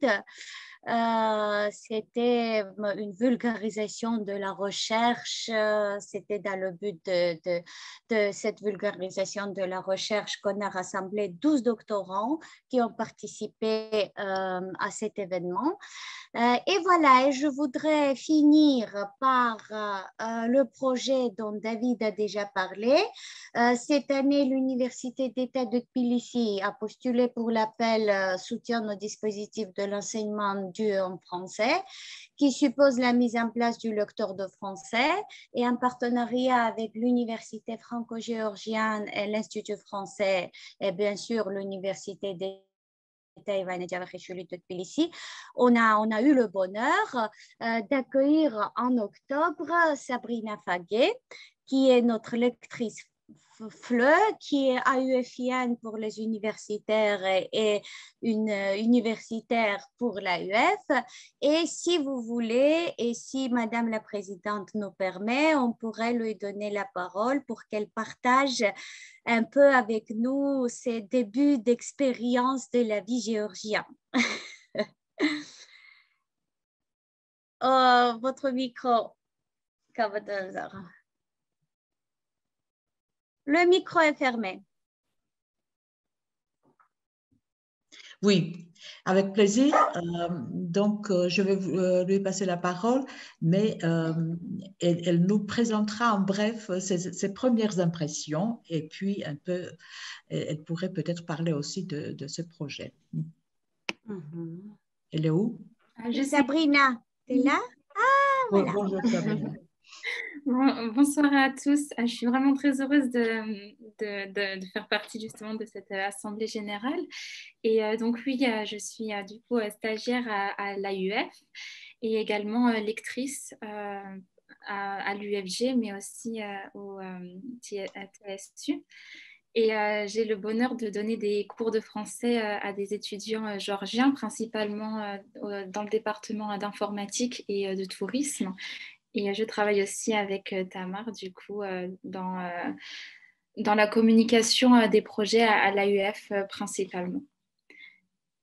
euh, c'était une vulgarisation de la recherche. Euh, c'était dans le but de, cette vulgarisation de la recherche qu'on a rassemblé 12 doctorants qui ont participé euh, à cet événement. et voilà, et je voudrais finir par le projet dont David a déjà parlé. cette année, l'Université d'État de Tbilissi a postulé pour l'appel soutien au dispositif de l'enseignement en français, qui suppose la mise en place du lecteur de français et en partenariat avec l'Université franco-géorgienne et l'Institut français et bien sûr l'Université des on a, on a eu le bonheur euh, d'accueillir en octobre Sabrina Faguet, qui est notre lectrice FLE, qui est AUFIAN pour les universitaires et, une universitaire pour l'AUF. Et si vous voulez, et si Madame la Présidente nous permet, on pourrait lui donner la parole pour qu'elle partage un peu avec nous ses débuts d'expérience de la vie géorgienne. [laughs] oh, votre micro. Le micro est fermé. Oui, avec plaisir. Euh, donc, euh, je vais euh, lui passer la parole, mais elle, nous présentera en bref ses, premières impressions et puis un peu, elle pourrait peut-être parler aussi de, ce projet. Mm-hmm. Elle est où? Je Sabrina, tu es là? Ah, voilà. bonjour Sabrina. [laughs] bonsoir à tous. Ah, je suis vraiment très heureuse de, faire partie justement de cette assemblée générale. Et euh, donc oui, euh, je suis euh, du coup stagiaire à, l'AUF et également lectrice à, l'UFG, mais aussi au TSU. Et j'ai le bonheur de donner des cours de français à des étudiants georgiens, principalement dans le département d'informatique et de tourisme. Et je travaille aussi avec euh, Tamar, du coup, euh, dans, euh, dans la communication des projets à, l'AUF principalement.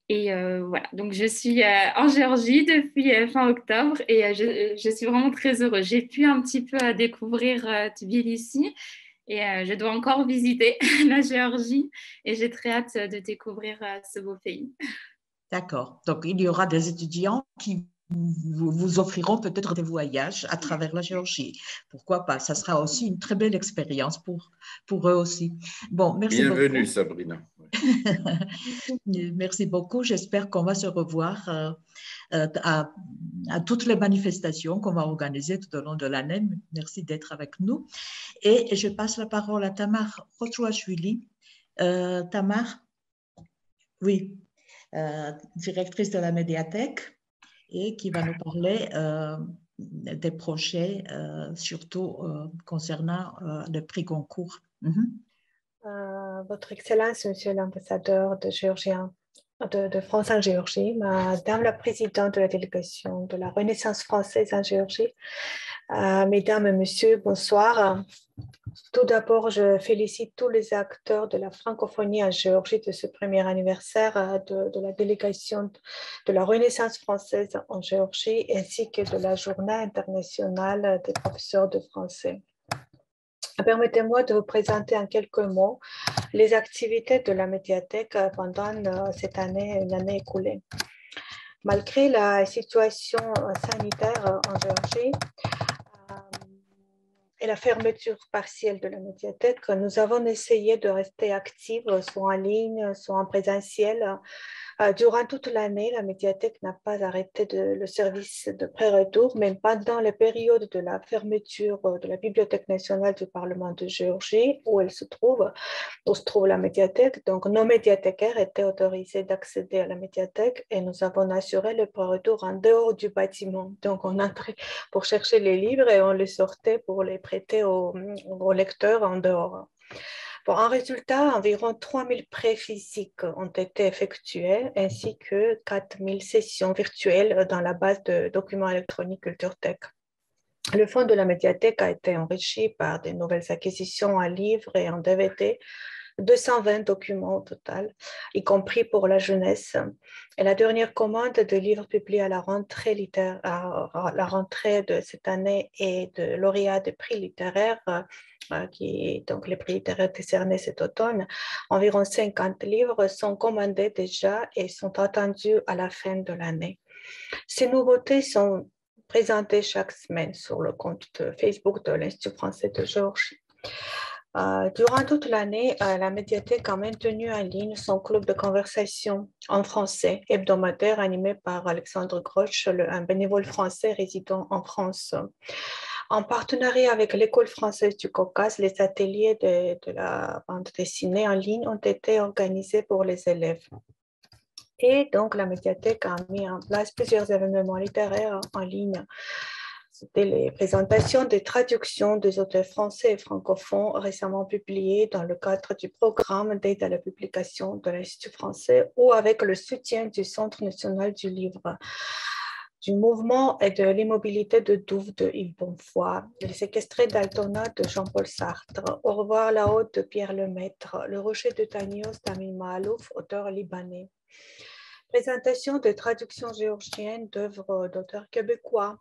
Et voilà, donc je suis en Géorgie depuis fin octobre et je, je, suis vraiment très heureuse. J'ai pu un petit peu découvrir Tbilissi et je dois encore visiter [laughs] la Géorgie et j'ai très hâte de découvrir ce beau pays. D'accord. Donc, il y aura des étudiants qui vous, vous offriront peut-être des voyages à travers la Géorgie. Pourquoi pas? Ça sera aussi une très belle expérience pour, pour eux aussi. Bon, merci Bienvenue, Sabrina. [laughs] merci beaucoup. J'espère qu'on va se revoir euh, euh, à, à, toutes les manifestations qu'on va organiser tout au long de l'année. Merci d'être avec nous. Et je passe la parole à Tamar Rochouachvili. Euh, Tamar, oui, directrice de la médiathèque et qui va nous parler euh, des projets, euh, surtout euh, concernant le prix concours. Mhm. Votre Excellence, Monsieur l'ambassadeur de Géorgien, de, France en Géorgie, Madame la présidente de la délégation de la Renaissance française en Géorgie, Mesdames et Messieurs, bonsoir. Tout d'abord, je félicite tous les acteurs de la francophonie en Géorgie de ce premier anniversaire euh, de, la délégation de la Renaissance française en Géorgie ainsi que de la Journée internationale des professeurs de français. Permettez-moi de vous présenter en quelques mots les activités de la médiathèque pendant euh, cette année, une année écoulée. Malgré la situation sanitaire en Géorgie euh, et la fermeture partielle de la médiathèque, nous avons essayé de rester actifs, soit en ligne, soit en présentiel, durant toute l'année, la médiathèque n'a pas arrêté le service de pré-retour, mais pendant la période de la fermeture euh, de la Bibliothèque nationale du Parlement de Géorgie, où elle se trouve, où se trouve la médiathèque, donc nos médiathécaires étaient autorisés d'accéder à la médiathèque et nous avons assuré le pré-retour en dehors du bâtiment. Donc on entrait pour chercher les livres et on les sortait pour les prêter aux lecteurs en dehors en résultat, environ 3000 prêts physiques ont été effectués ainsi que 4000 sessions virtuelles dans la base de documents électroniques CultureTech. Le fonds de la médiathèque a été enrichi par de nouvelles acquisitions en livres et en DVD 220 documents au total, y compris pour la jeunesse. Et la dernière commande de livres publiés à la rentrée, littéraire, à la rentrée de cette année et de lauréat des prix littéraires, qui donc les prix littéraires décernés cet automne, environ 50 livres sont commandés déjà et sont attendus à la fin de l'année. Ces nouveautés sont présentées chaque semaine sur le compte Facebook de l'Institut français de Georges. Euh, durant toute l'année, euh, la médiathèque a maintenu en ligne son club de conversation en français hebdomadaire animé par Alexandre Grosch, un bénévole français résidant en France. En partenariat avec l'École française du Caucase, les ateliers de, la bande dessinée en ligne ont été organisés pour les élèves. Et donc, la médiathèque a mis en place plusieurs événements littéraires en ligne c'était les présentations des traductions des auteurs français et francophones récemment publiées dans le cadre du programme d'aide à la publication de l'Institut français ou avec le soutien du Centre national du livre du mouvement et de l'immobilité de Douve de Yves Bonfoy, Les séquestrés d'Altona de Jean-Paul Sartre, Au revoir la haute de Pierre Lemaître, Le rocher de Tanios d'Amin Malouf, auteur libanais. Présentation de traductions géorgiennes d'œuvres d'auteurs québécois.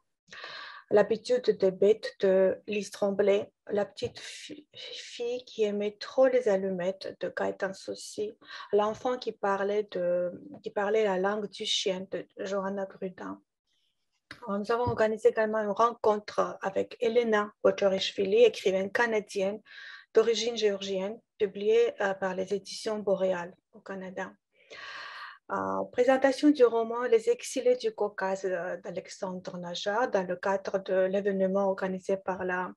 L'habitude des bêtes de Lise Tremblay, la petite fille qui aimait trop les allumettes de Gaëtan Saucy, l'enfant qui parlait, de, qui parlait la langue du chien de Johanna Grudin. Nous avons organisé également une rencontre avec Elena Botorishvili, écrivaine canadienne d'origine géorgienne, publiée euh, par les éditions Boréal au Canada présentation du roman Les exilés du Caucase euh, d'Alexandre Najar dans le cadre de l'événement organisé par la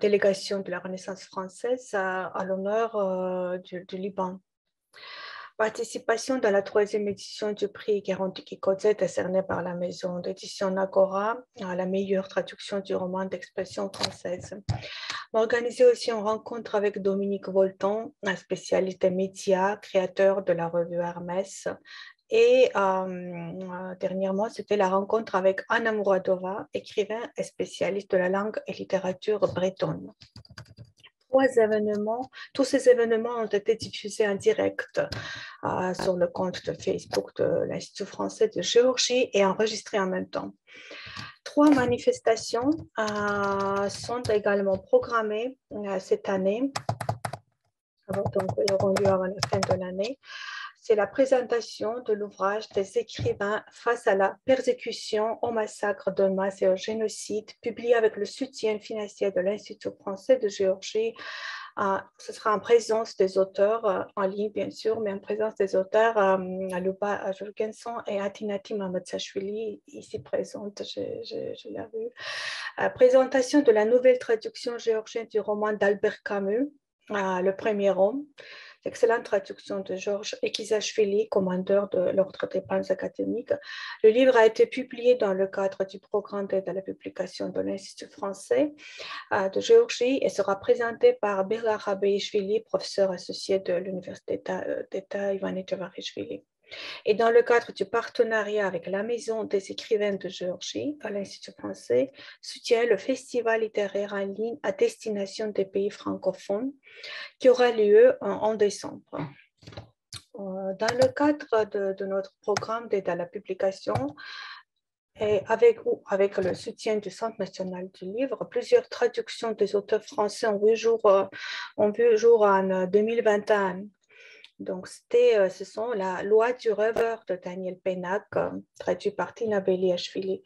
délégation de la Renaissance française à, l'honneur euh, du, Liban. Participation dans la troisième édition du prix Garanti Kikoze décerné par la maison d'édition Nagora à la meilleure traduction du roman d'expression française. Organisé aussi une rencontre avec Dominique Volton, un spécialiste des médias, créateur de la revue Hermès. Et euh, dernièrement, c'était la rencontre avec Anna Mouradova, écrivain et spécialiste de la langue et littérature bretonne trois événements. Tous ces événements ont été diffusés en direct euh, sur le compte de Facebook de l'Institut français de Géorgie et enregistrés en même temps. Trois manifestations euh, sont également programmées euh, cette année. Donc, auront lieu avant la fin de l'année c'est la présentation de l'ouvrage des écrivains face à la persécution, au massacre de masse et au génocide, publié avec le soutien financier de l'Institut français de Géorgie. Euh, ce sera en présence des auteurs, euh, en ligne bien sûr, mais en présence des auteurs euh, Luba Jurgenson et Atinati Mamatsashvili, ici présente, je, je l'ai vu. présentation de la nouvelle traduction géorgienne du roman d'Albert Camus, Le premier homme. Excellente traduction de Georges Ekizashvili, commandeur de l'Ordre des Palmes académiques. Le livre a été publié dans le cadre du programme d'aide à la publication de l'Institut français euh, de Géorgie et sera présenté par Bela Rabeishvili, professeur associé de l'Université d'État Ivan Et dans le cadre du partenariat avec la Maison des écrivains de Géorgie à l'Institut français, soutient le festival littéraire en ligne à destination des pays francophones qui aura lieu en, décembre. Euh, dans le cadre de, notre programme d'aide à la publication, et avec, le soutien du Centre national du livre, plusieurs traductions des auteurs français ont vu jour, euh, jour en 2021 donc, euh, ce sont la loi du rêveur de Daniel Pénac, euh, traduit par Tina Beliashvili,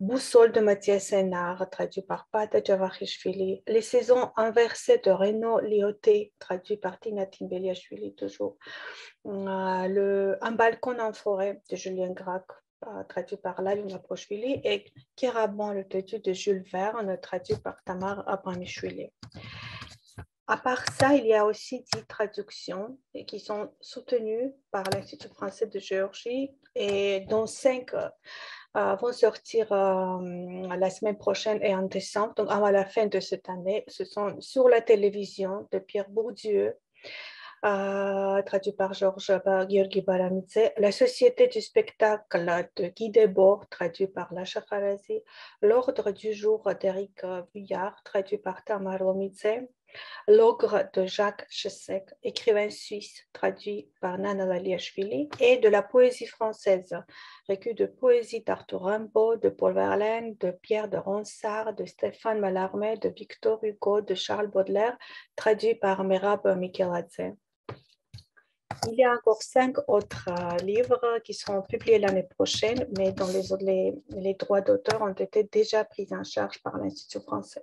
Boussole de Mathias Sénard, traduit par Pata Javachishvili, Les saisons inversées de Renaud Lioté, traduit par Tina Beliashvili toujours, euh, le, Un balcon en forêt de Julien Gracq, traduit par Laluna Prochvili, et Kiraban, le têtu de Jules Verne, traduit par Tamar Abramishvili. À part ça, il y a aussi dix traductions qui sont soutenues par l'Institut français de Géorgie et dont cinq euh, vont sortir euh, la semaine prochaine et en décembre, donc avant la fin de cette année. Ce sont sur la télévision de Pierre Bourdieu, euh, traduit par Georges Georgi Balamitse, La Société du spectacle de Guy Debord, traduit par Lacha Farazi, L'Ordre du jour d'Éric Vuillard, traduit par Tamar Romitse, L'ogre de Jacques Chessec, écrivain suisse traduit par Nana Valiashvili, et de la poésie française, recueil de poésie d'Arthur Rimbaud, de Paul Verlaine, de Pierre de Ronsard, de Stéphane Mallarmé, de Victor Hugo, de Charles Baudelaire, traduit par Merab Mikeladze. Il y a encore cinq autres euh, livres qui seront publiés l'année prochaine, mais dont les droits d'auteur ont été déjà pris en charge par l'Institut français.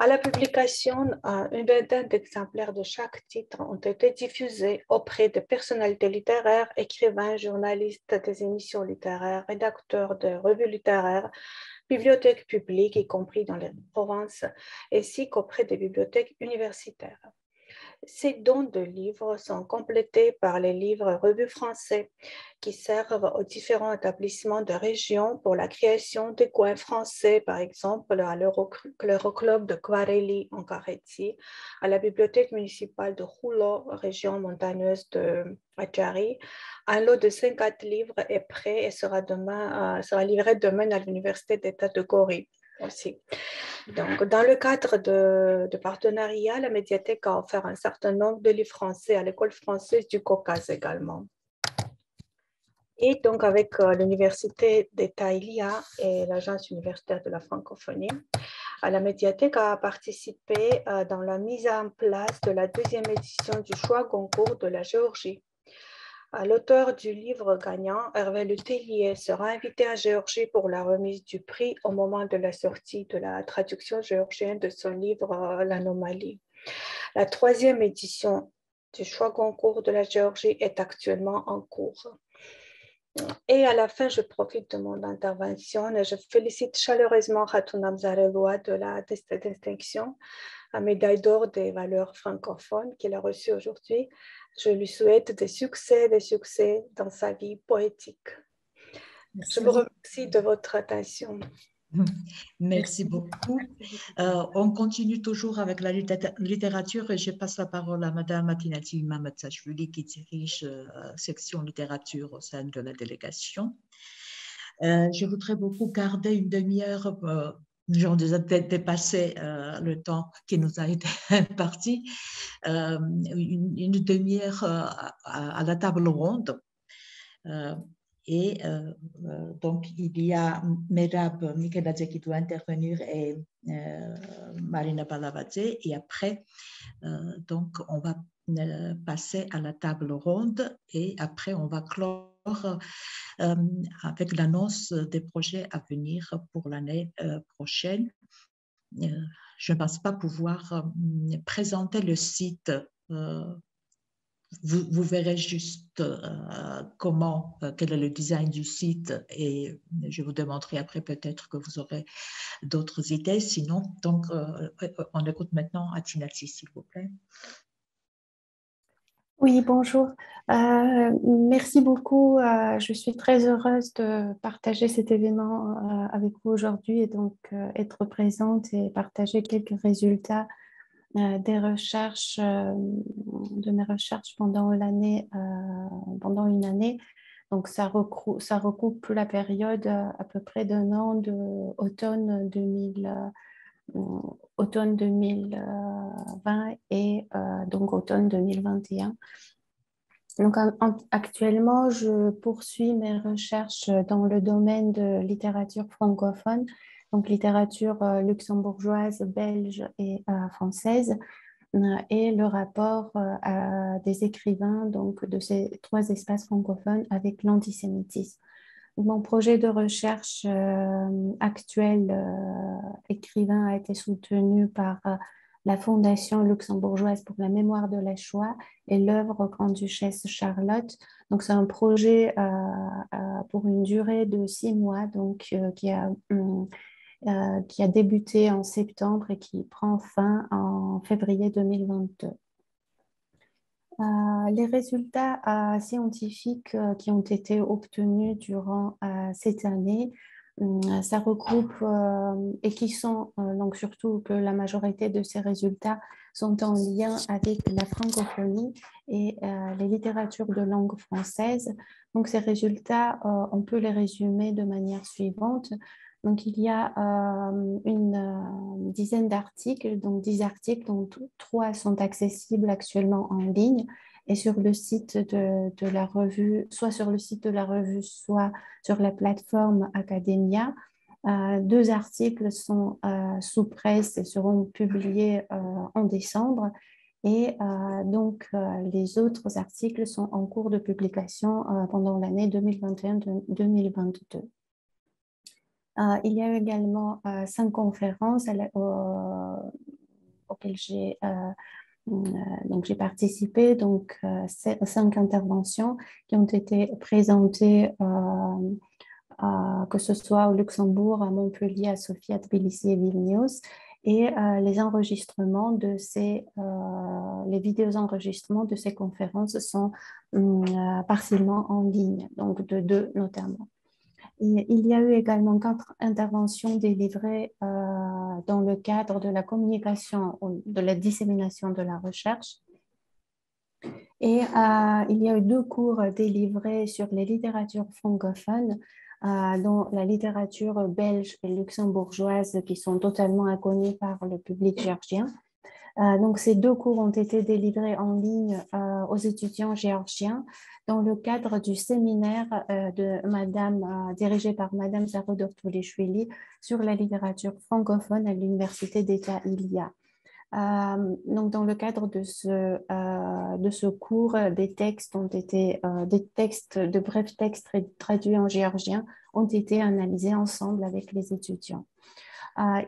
À la publication, une vingtaine d'exemplaires de chaque titre ont été diffusés auprès de personnalités littéraires, écrivains, journalistes des émissions littéraires, rédacteurs de revues littéraires, bibliothèques publiques, y compris dans les provinces, ainsi qu'auprès des bibliothèques universitaires. Ces dons de livres sont complétés par les livres revues français qui servent aux différents établissements de région pour la création des coins français, par exemple à l'Euroclub de Quarelli en Carétie, à la bibliothèque municipale de Roulo, région montagneuse de Adjari. Un lot de 54 livres est prêt et sera, euh, sera livré demain à l'Université d'État de Gorée aussi. Donc, dans le cadre de, de, partenariat, la médiathèque a offert un certain nombre de livres français à l'école française du Caucase également. Et donc, avec euh, l'Université d'État ILIA et l'Agence universitaire de la francophonie, la médiathèque a participé euh, dans la mise en place de la deuxième édition du choix concours de la Géorgie L'auteur du livre gagnant, Hervé Letellier, sera invité à Géorgie pour la remise du prix au moment de la sortie de la traduction géorgienne de son livre euh, L'anomalie. La troisième édition du choix concours de la Géorgie est actuellement en cours. Et à la fin, je profite de mon intervention et je félicite chaleureusement Khatounam Zareloua de la distinction, la médaille d'or des valeurs francophones qu'il a reçue aujourd'hui. Je lui souhaite des succès, des succès dans sa vie poétique. Je vous remercie de votre attention. [laughs] Merci beaucoup. Euh, on continue toujours avec la littérature et je passe la parole à Madame Atinati Mamatsashvili qui dirige la euh, section littérature au sein de la délégation. Euh, je voudrais beaucoup garder une demi-heure ont déjà dépassé euh, le temps qui nous a été [laughs] imparti, euh, une, demi-heure euh, à, la table ronde. et donc, il y a Merab Mikeladze qui doit intervenir et Marina Balavadze. Et après, donc, on va passer à la table ronde et après, on va clore euh, avec l'annonce des projets à venir pour l'année euh, prochaine. Euh, je ne pense pas pouvoir présenter le site. Vous, verrez juste comment, quel est le design du site et je vous demanderai après peut-être que vous aurez d'autres idées. Sinon, donc, on écoute maintenant à s'il vous plaît. Oui, bonjour. Euh, merci beaucoup. Euh, je suis très heureuse de partager cet événement euh, avec vous aujourd'hui et donc être présente et partager quelques résultats des recherches, de mes recherches pendant l'année, pendant une année. Donc, ça recoupe, la période à peu près d'un an de automne 2000 automne 2020 et donc automne 2021. Donc, actuellement, je poursuis mes recherches dans le domaine de littérature francophone, donc littérature euh, luxembourgeoise, belge et euh, française, euh, et le rapport des écrivains donc, de ces trois espaces francophones avec l'antisémitisme. Mon projet de recherche actuel écrivain a été soutenu par la Fondation luxembourgeoise pour la mémoire de la Shoah et l'œuvre Grande-Duchesse Charlotte. Donc, c'est un projet euh, euh, pour une durée de six mois donc, euh, qui, a, hum, qui a débuté en septembre et qui prend fin en février 2022. Les résultats scientifiques qui ont été obtenus durant cette année ça regroupe euh, et qui sont euh, donc surtout que la majorité de ces résultats sont en lien avec la francophonie et euh, les littératures de langue française. Donc ces résultats, on peut les résumer de manière suivante. Donc il y a une dizaine d'articles, donc dix articles dont trois sont accessibles actuellement en ligne et sur le site de, la revue, soit sur le site de la revue, soit sur la plateforme Academia. Euh, deux articles sont euh, sous presse et seront publiés euh, en décembre. Et donc, les autres articles sont en cours de publication pendant l'année 2021-2022. Il y a également cinq conférences auxquelles j'ai euh, j'ai participé donc euh, cinq interventions qui ont été présentées, euh, que ce soit au Luxembourg, à Montpellier, à Sofia, Tbilissi et Vilnius. Et les enregistrements de ces, les vidéos enregistrements de ces conférences sont hum, partiellement en ligne, donc de deux notamment il y a eu également quatre interventions délivrées euh, dans le cadre de la communication, de la dissémination de la recherche. Et euh, il y a eu deux cours délivrés sur les littératures francophones, euh, dont la littérature belge et luxembourgeoise, qui sont totalement inconnues par le public géorgien. Donc, ces deux cours ont été délivrés en ligne aux étudiants géorgiens dans le cadre du séminaire euh, de Madame, euh, dirigé par Madame Zarodor sur la littérature francophone à l'Université d'État Ilia. Euh, donc, dans le cadre de ce, de ce cours, des textes ont été, des textes, de brefs textes traduits en géorgien ont été analysés ensemble avec les étudiants.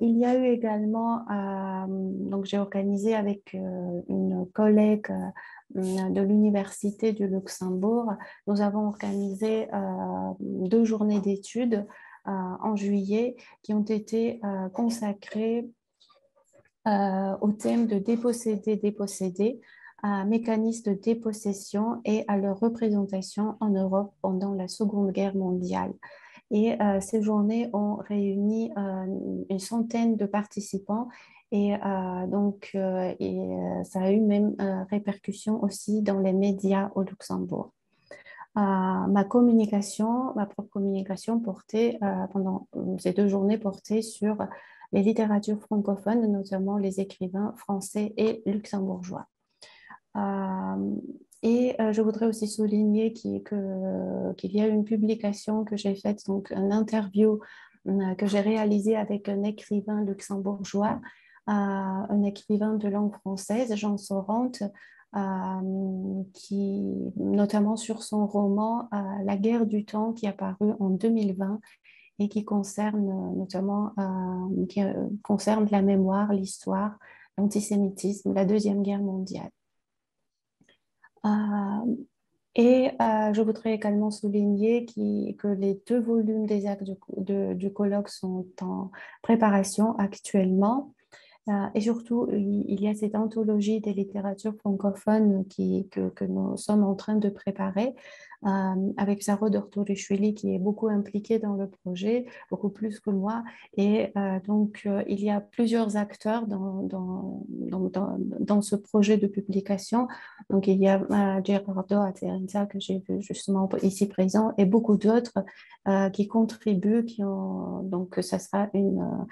Il y a eu également, donc j'ai organisé avec une collègue euh, de l'Université du Luxembourg, nous avons organisé euh, deux journées d'études euh, en juillet qui ont été consacrées au thème de déposséder, déposséder, à mécanisme de dépossession et à leur représentation en Europe pendant la Seconde Guerre mondiale. Et ces journées ont réuni une centaine de participants et euh, donc, euh, euh, ça a eu même répercussion aussi dans les médias au Luxembourg. ma communication, ma propre communication portait pendant ces deux journées portait sur les littératures francophones, notamment les écrivains français et luxembourgeois. Et je voudrais aussi souligner qu'il y a une publication que j'ai faite, donc une interview que j'ai réalisée avec un écrivain luxembourgeois un écrivain de langue française, Jean Sorante, euh, qui, notamment sur son roman euh, La guerre du temps qui est apparu en 2020 et qui concerne notamment euh, qui, concerne la mémoire, l'histoire, l'antisémitisme, la Deuxième Guerre mondiale. Et je voudrais également souligner que les deux volumes des actes du colloque sont en préparation actuellement et surtout, il y a cette anthologie des littératures francophones que, nous sommes en train de préparer euh, avec Zaro Dortorishvili qui est beaucoup impliqué dans le projet, beaucoup plus que moi. Et euh, donc, euh, il y a plusieurs acteurs dans, ce projet de publication. Donc, il y a Gerardo Aterenza que j'ai vu justement ici présent et beaucoup d'autres qui contribuent, donc ça sera une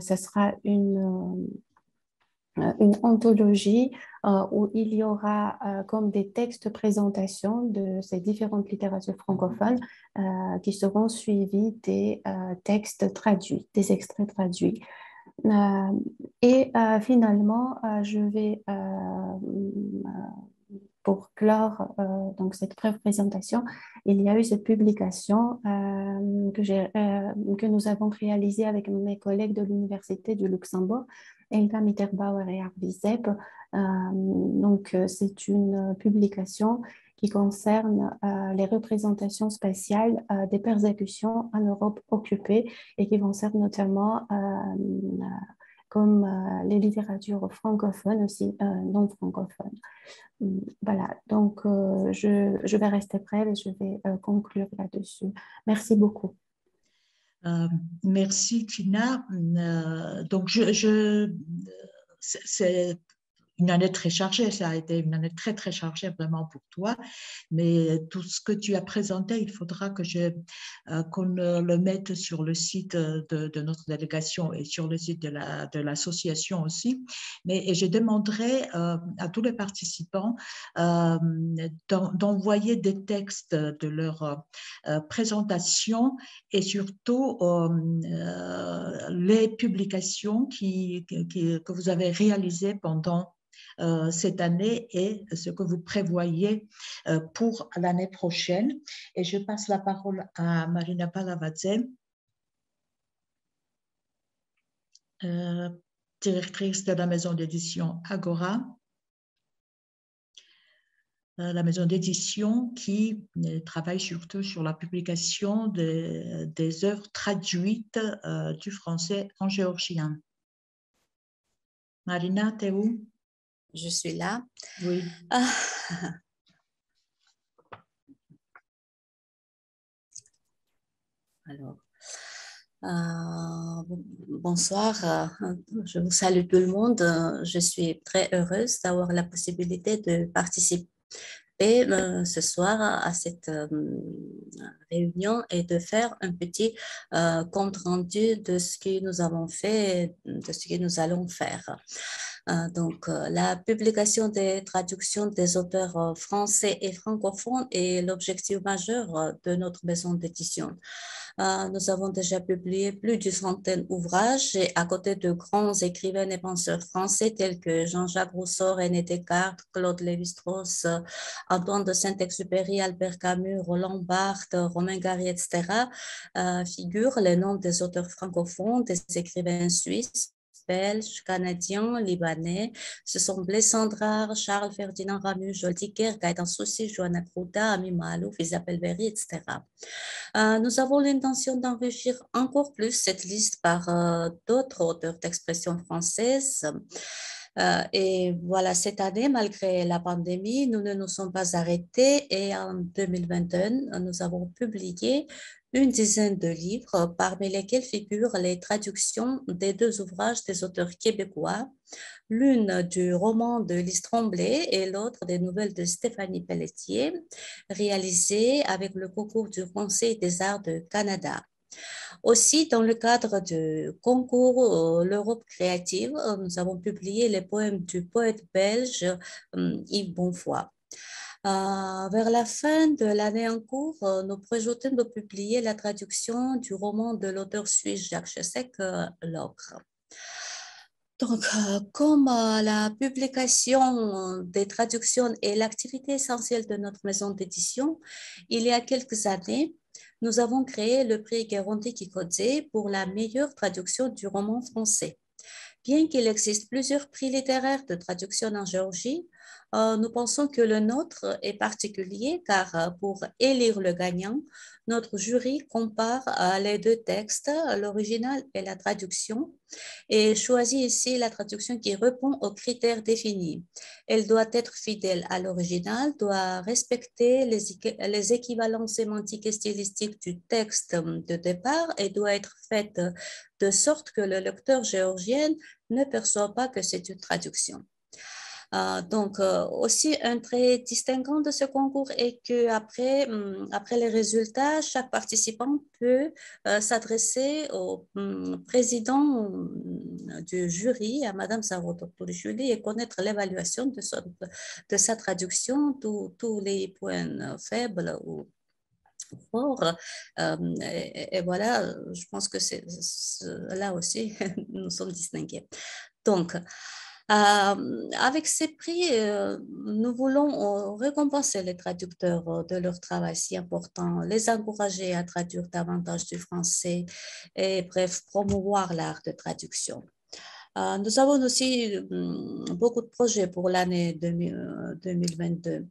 ça sera une euh, une anthologie euh, où il y aura euh, comme des textes présentation de ces différentes littératures francophones qui seront suivis des textes traduits, des extraits traduits. et finalement, je vais pour clore donc cette présentation, il y a eu cette publication que, que, nous avons réalisée avec mes collègues de l'Université du Luxembourg Elga Mitterbauer et Arvisep. Euh, donc, euh, c'est une publication qui concerne euh, les représentations spatiales des persécutions en Europe occupée et qui concerne notamment comme les littératures francophones aussi, non francophones. Voilà, donc je, je, vais rester prête et je vais conclure là-dessus. Merci beaucoup. Euh, merci Tina. Euh, donc je, je c'est une année très chargée, ça a été une année très très chargée vraiment pour toi, mais tout ce que tu as présenté, il faudra que je euh, qu'on le mette sur le site de, de, notre délégation et sur le site de la de l'association aussi. Mais je demanderai euh, à tous les participants euh, d'envoyer des textes de leur présentation et surtout les publications que vous avez réalisées pendant euh, cette année et ce que vous prévoyez euh, pour l'année prochaine. Et je passe la parole à Marina Palavadze, euh, directrice de la maison d'édition Agora la maison d'édition qui travaille surtout sur la publication des œuvres traduites du français en géorgien. Marina, t'es où? Je suis là. Oui. Ah. [laughs] Alors, euh, bonsoir, euh, je vous salue tout le monde. Je suis très heureuse d'avoir la possibilité de participer euh, ce soir à cette réunion et de faire un petit compte rendu de ce que nous avons fait, de ce que nous allons faire. Euh, donc, euh, la publication des traductions des auteurs euh, français et francophones est l'objectif majeur de notre maison d'édition. nous avons déjà publié plus d'une centaine d'ouvrages à côté de grands écrivains et penseurs français tels que Jean-Jacques Rousseau, René Descartes, Claude Lévi-Strauss, Antoine de Saint-Exupéry, Albert Camus, Roland Barthes, Romain Gary, etc., figurent les noms des auteurs francophones, des écrivains suisses, belges, canadiens, libanais. Ce sont Blaise Sandrard, Charles Ferdinand Ramu, Joël Dicker, Gaëtan Soussi, Joanna Krouda, Ami Malouf, Isabelle Berry, etc. Euh, nous avons l'intention d'enrichir encore plus cette liste par euh, d'autres auteurs d'expression française. Euh, et voilà, cette année, malgré la pandémie, nous ne nous sommes pas arrêtés et en 2021, nous avons publié une dizaine de livres, parmi lesquels figurent les traductions des deux ouvrages des auteurs québécois, l'une du roman de Lise Tremblay et l'autre des nouvelles de Stéphanie Pelletier, réalisées avec le concours du Conseil des arts de Canada. Aussi, dans le cadre du concours euh, L'Europe créative, euh, nous avons publié les poèmes du poète belge euh, Yves Bonfoy. Euh, vers la fin de l'année en cours, euh, nous projetons de publier la traduction du roman de l'auteur suisse Jacques Chessec, euh, L'Ocre. Donc, comme la publication des traductions est l'activité essentielle de notre maison d'édition, il y a quelques années, nous avons créé le prix Guéronti Kikotze pour la meilleure traduction du roman français. Bien qu'il existe plusieurs prix littéraires de traduction en Géorgie, nous pensons que le nôtre est particulier car euh, pour élire le gagnant, notre jury compare les deux textes, l'original et la traduction, et choisit ici la traduction qui répond aux critères définis. Elle doit être fidèle à l'original, doit respecter les, équivalents sémantiques et stylistiques du texte de départ et doit être faite de sorte que le lecteur géorgien ne perçoit pas que c'est une traduction. Euh, donc, euh, aussi un trait distinguant de ce concours est que après, hum, après les résultats, chaque participant peut euh, s'adresser au hum, président hum, du jury, à Madame Julie, et connaître l'évaluation de, de, sa traduction, tous les points faibles ou forts. et, voilà, je pense que c'est là aussi, [laughs] nous sommes distingués. Donc, euh, avec ces prix, euh, nous voulons euh, récompenser les traducteurs de leur travail si important, les encourager à traduire davantage du français et bref, promouvoir l'art de traduction. nous avons aussi beaucoup de projets pour l'année 2022.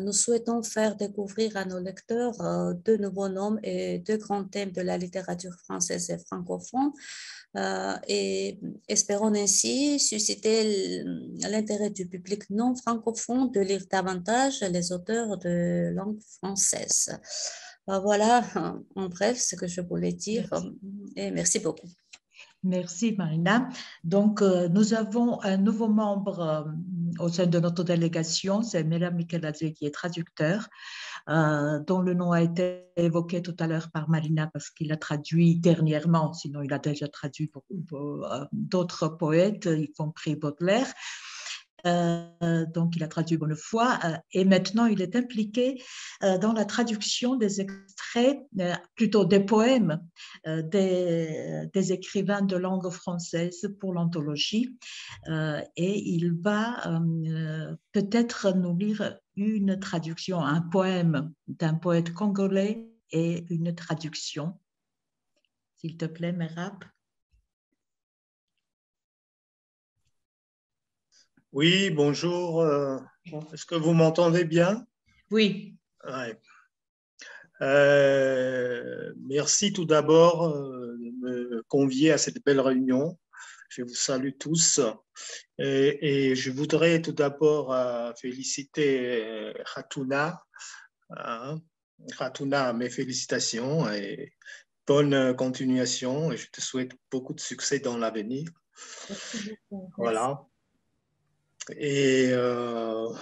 nous souhaitons faire découvrir à nos lecteurs de nouveaux noms et de grands thèmes de la littérature française et francophone euh, et espérons ainsi susciter l'intérêt du public non francophone de lire davantage les auteurs de langue française. Euh, voilà, en bref, ce que je voulais dire. Et merci beaucoup. Merci Marina. Donc, euh, nous avons un nouveau membre au sein de notre délégation, c'est Mela Michelazzi qui est traducteur. Euh, dont le nom a été évoqué tout à l'heure par Marina parce qu'il a traduit dernièrement, sinon il a déjà traduit euh, d'autres poètes, y compris Baudelaire. Euh, donc, il a traduit Bonnefoy et maintenant il est impliqué dans la traduction des extraits, plutôt des poèmes des, écrivains de langue française pour l'anthologie. et il va peut-être nous lire une traduction, un poème d'un poète congolais et une traduction. S'il te plaît, Merab. Oui, bonjour. Euh, est-ce que vous m'entendez bien? Oui. Euh, merci tout d'abord euh, de me convier à cette belle réunion. Je vous salue tous. Et, je voudrais tout d'abord euh, féliciter Ratuna. Hein. Ratuna, mes félicitations et bonne continuation. Et je te souhaite beaucoup de succès dans l'avenir. Voilà. Et euh,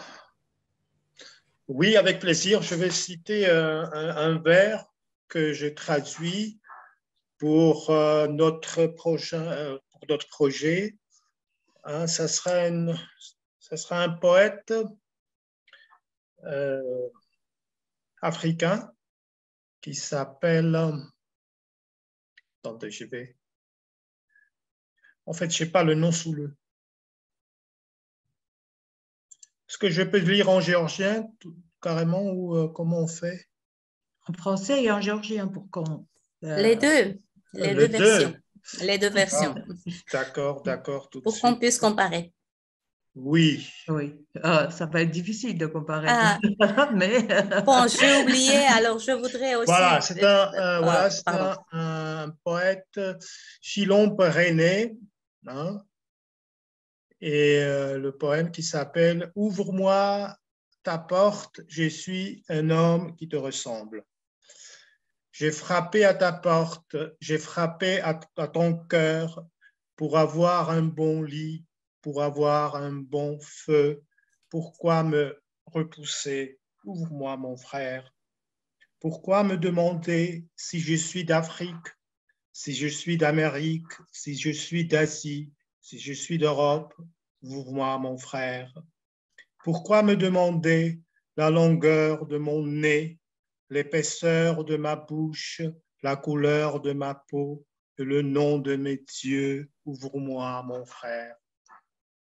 oui, avec plaisir, je vais citer un, un vers que je traduis pour euh, notre prochain, pour notre projet. Hein, ça, sera ça sera un poète euh, africain qui s'appelle. Attendez, je vais. En fait, je n'ai pas le nom sous le. Est-ce que je peux lire en géorgien carrément ou euh, comment on fait? En français et en géorgien pour qu'on. Euh, Les deux. Les, deux, versions. Les deux versions. d'accord, d'accord. Pour qu'on puisse comparer. Oui. Oui, ah, ça va être difficile de comparer. Ah. [laughs] Mais... [laughs] bon, j'ai oublié, alors je voudrais aussi. Voilà, c'est un, euh, voilà, un, un, poète, Chilon René, hein, et euh, le poème qui s'appelle Ouvre-moi ta porte, je suis un homme qui te ressemble. J'ai frappé à ta porte, j'ai frappé à, ton cœur pour avoir un bon lit, pour avoir un bon feu. Pourquoi me repousser? Ouvre-moi, mon frère. Pourquoi me demander si je suis d'Afrique, si je suis d'Amérique, si je suis d'Asie, si je suis d'Europe? Ouvre-moi, mon frère. Pourquoi me demander la longueur de mon nez l'épaisseur de ma bouche, la couleur de ma peau et le nom de mes yeux, ouvre-moi, mon frère.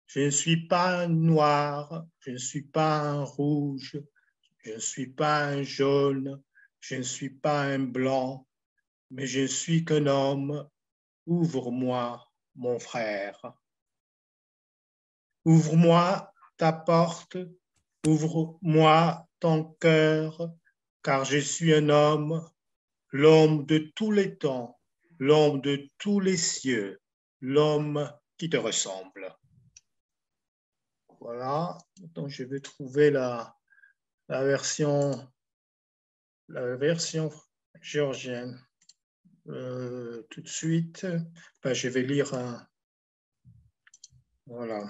Je ne suis pas un noir, je ne suis pas un rouge, je ne suis pas un jaune, je ne suis pas un blanc, mais je suis qu'un homme. Ouvre-moi, mon frère. Ouvre-moi ta porte, ouvre-moi ton cœur, car je suis un homme, l'homme de tous les temps, l'homme de tous les cieux, l'homme qui te ressemble. Voilà, donc je vais trouver la, version géorgienne. Euh, tout de suite, ben, je vais lire un. Voilà.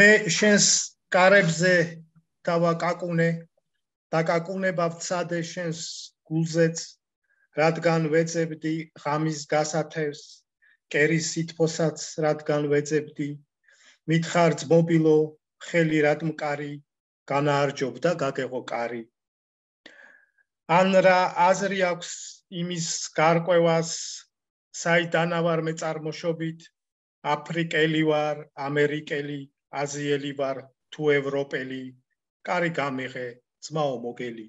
მე შენს კარებზე დავაკაკუნე დაკაკუნება ვცადე შენს გულზეც რადგან ვეწებდი ღამის გასათევს კერის სითფოსაც რადგან ვეწებდი. მითხარ ძმობილო ხელი რად მკარი განაარჯობ და გაგეღო კარი ან რა აზრი აქვს იმის გარკვევას საიდანა ვარ მე წარმოშობით აფრიკელი ვარ ამერიკელი აზიელი ვარ თუ ევროპელი კარი გამიღე ძმაო მოგელი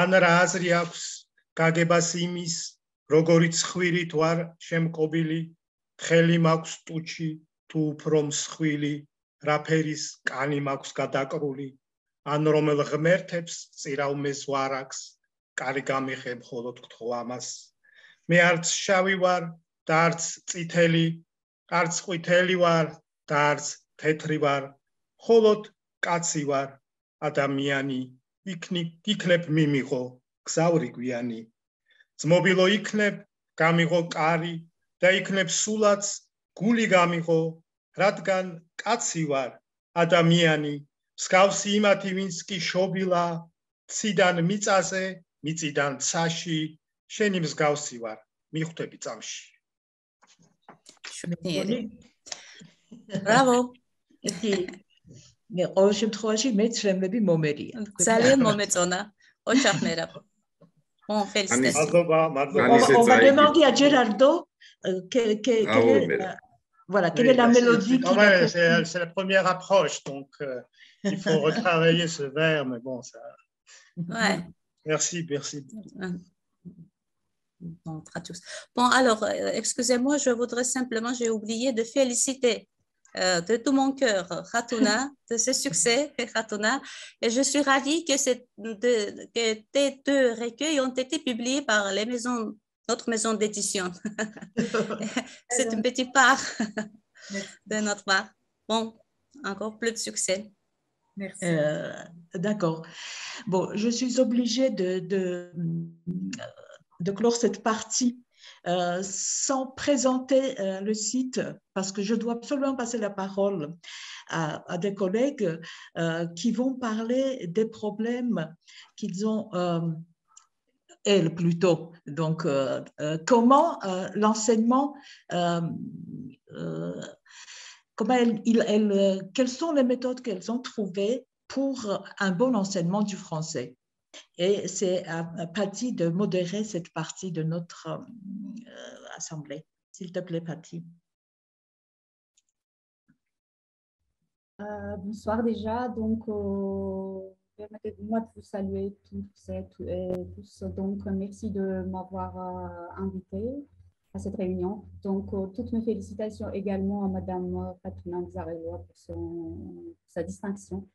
ან რა აზრი აქვს გაგებას იმის როგორიც ხვირით ვარ შემკობილი ხელი მაქვს ტუჩი თუ უფრო მსხვილი რაფერის კანი მაქვს გადაკრული ან რომელ ღმერთებს წირავმეს ვარაქს კარი გამიღე მხოლოდ გთხოვ ამას მე არც შავი ვარ და არც წითელი არც ყვითელი ვარ და არც თეთრი ვარ, ხოლოდ კაცი ვარ, ადამიანი, იქნებ იქნებ მიმიღო გზავრი გვიანი. ძმობილო იქნებ გამიღო კარი და იქნებ სულაც გული გამიღო, რადგან კაცი ვარ, ადამიანი, მსგავსი იმათი, ვინც კი შობილა, ციდან მიწაზე, მიწიდან ცაში, შენი მსგავსი ვარ, მიხვდები წამში. შვენიერი. ბრავო. კი მე ყოველ შემთხვევაში მე ცრემლები მომერია ძალიან მომეწონა ოჩახნერა bon félicitations მადლობა მადლობა on va demander à Gerardo que que voilà quelle est la mélodie qui ouais, c'est la première approche donc euh, il faut retravailler ce vers mais bon ça ouais merci merci bon, bon alors euh, excusez-moi je voudrais simplement j'ai oublié de féliciter euh, de tout mon cœur, Khatouna, de ce [laughs] succès, Khatouna. Et je suis ravie que, de, que tes deux recueils ont été publiés par les maisons, notre maison d'édition. [laughs] C'est une petite part [laughs] de notre part. Bon, encore plus de succès. Merci. Euh, D'accord. Bon, je suis obligée de, de, de clore cette partie euh, sans présenter euh, le site, parce que je dois absolument passer la parole à, des collègues euh, qui vont parler des problèmes qu'ils ont, elles plutôt. Donc, comment l'enseignement comment elles, quelles sont les méthodes qu'elles ont trouvées pour un bon enseignement du français? Et c'est à, Patty de modérer cette partie de notre euh, assemblée. S'il te plaît, Patty. Euh, bonsoir déjà. Donc, euh, permettez-moi de vous saluer tous et, tous. Donc, merci de m'avoir invité à cette réunion. Donc, toutes mes félicitations également à Madame Fatouna Zarewa pour sa distinction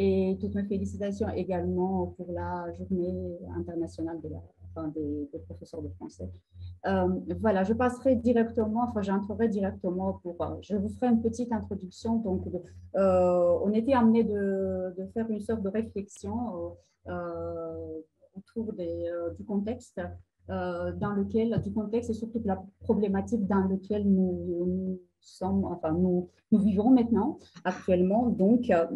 et toutes mes félicitations également pour la journée internationale des, professeurs de français. Euh, voilà, je passerai directement, enfin j'entrerai directement pour, euh, je vous ferai une petite introduction. Donc, euh, on était amené de, faire une sorte de réflexion autour du contexte dans lequel, du contexte et surtout de la problématique dans lequel nous nous, vivons maintenant, actuellement. Donc, euh,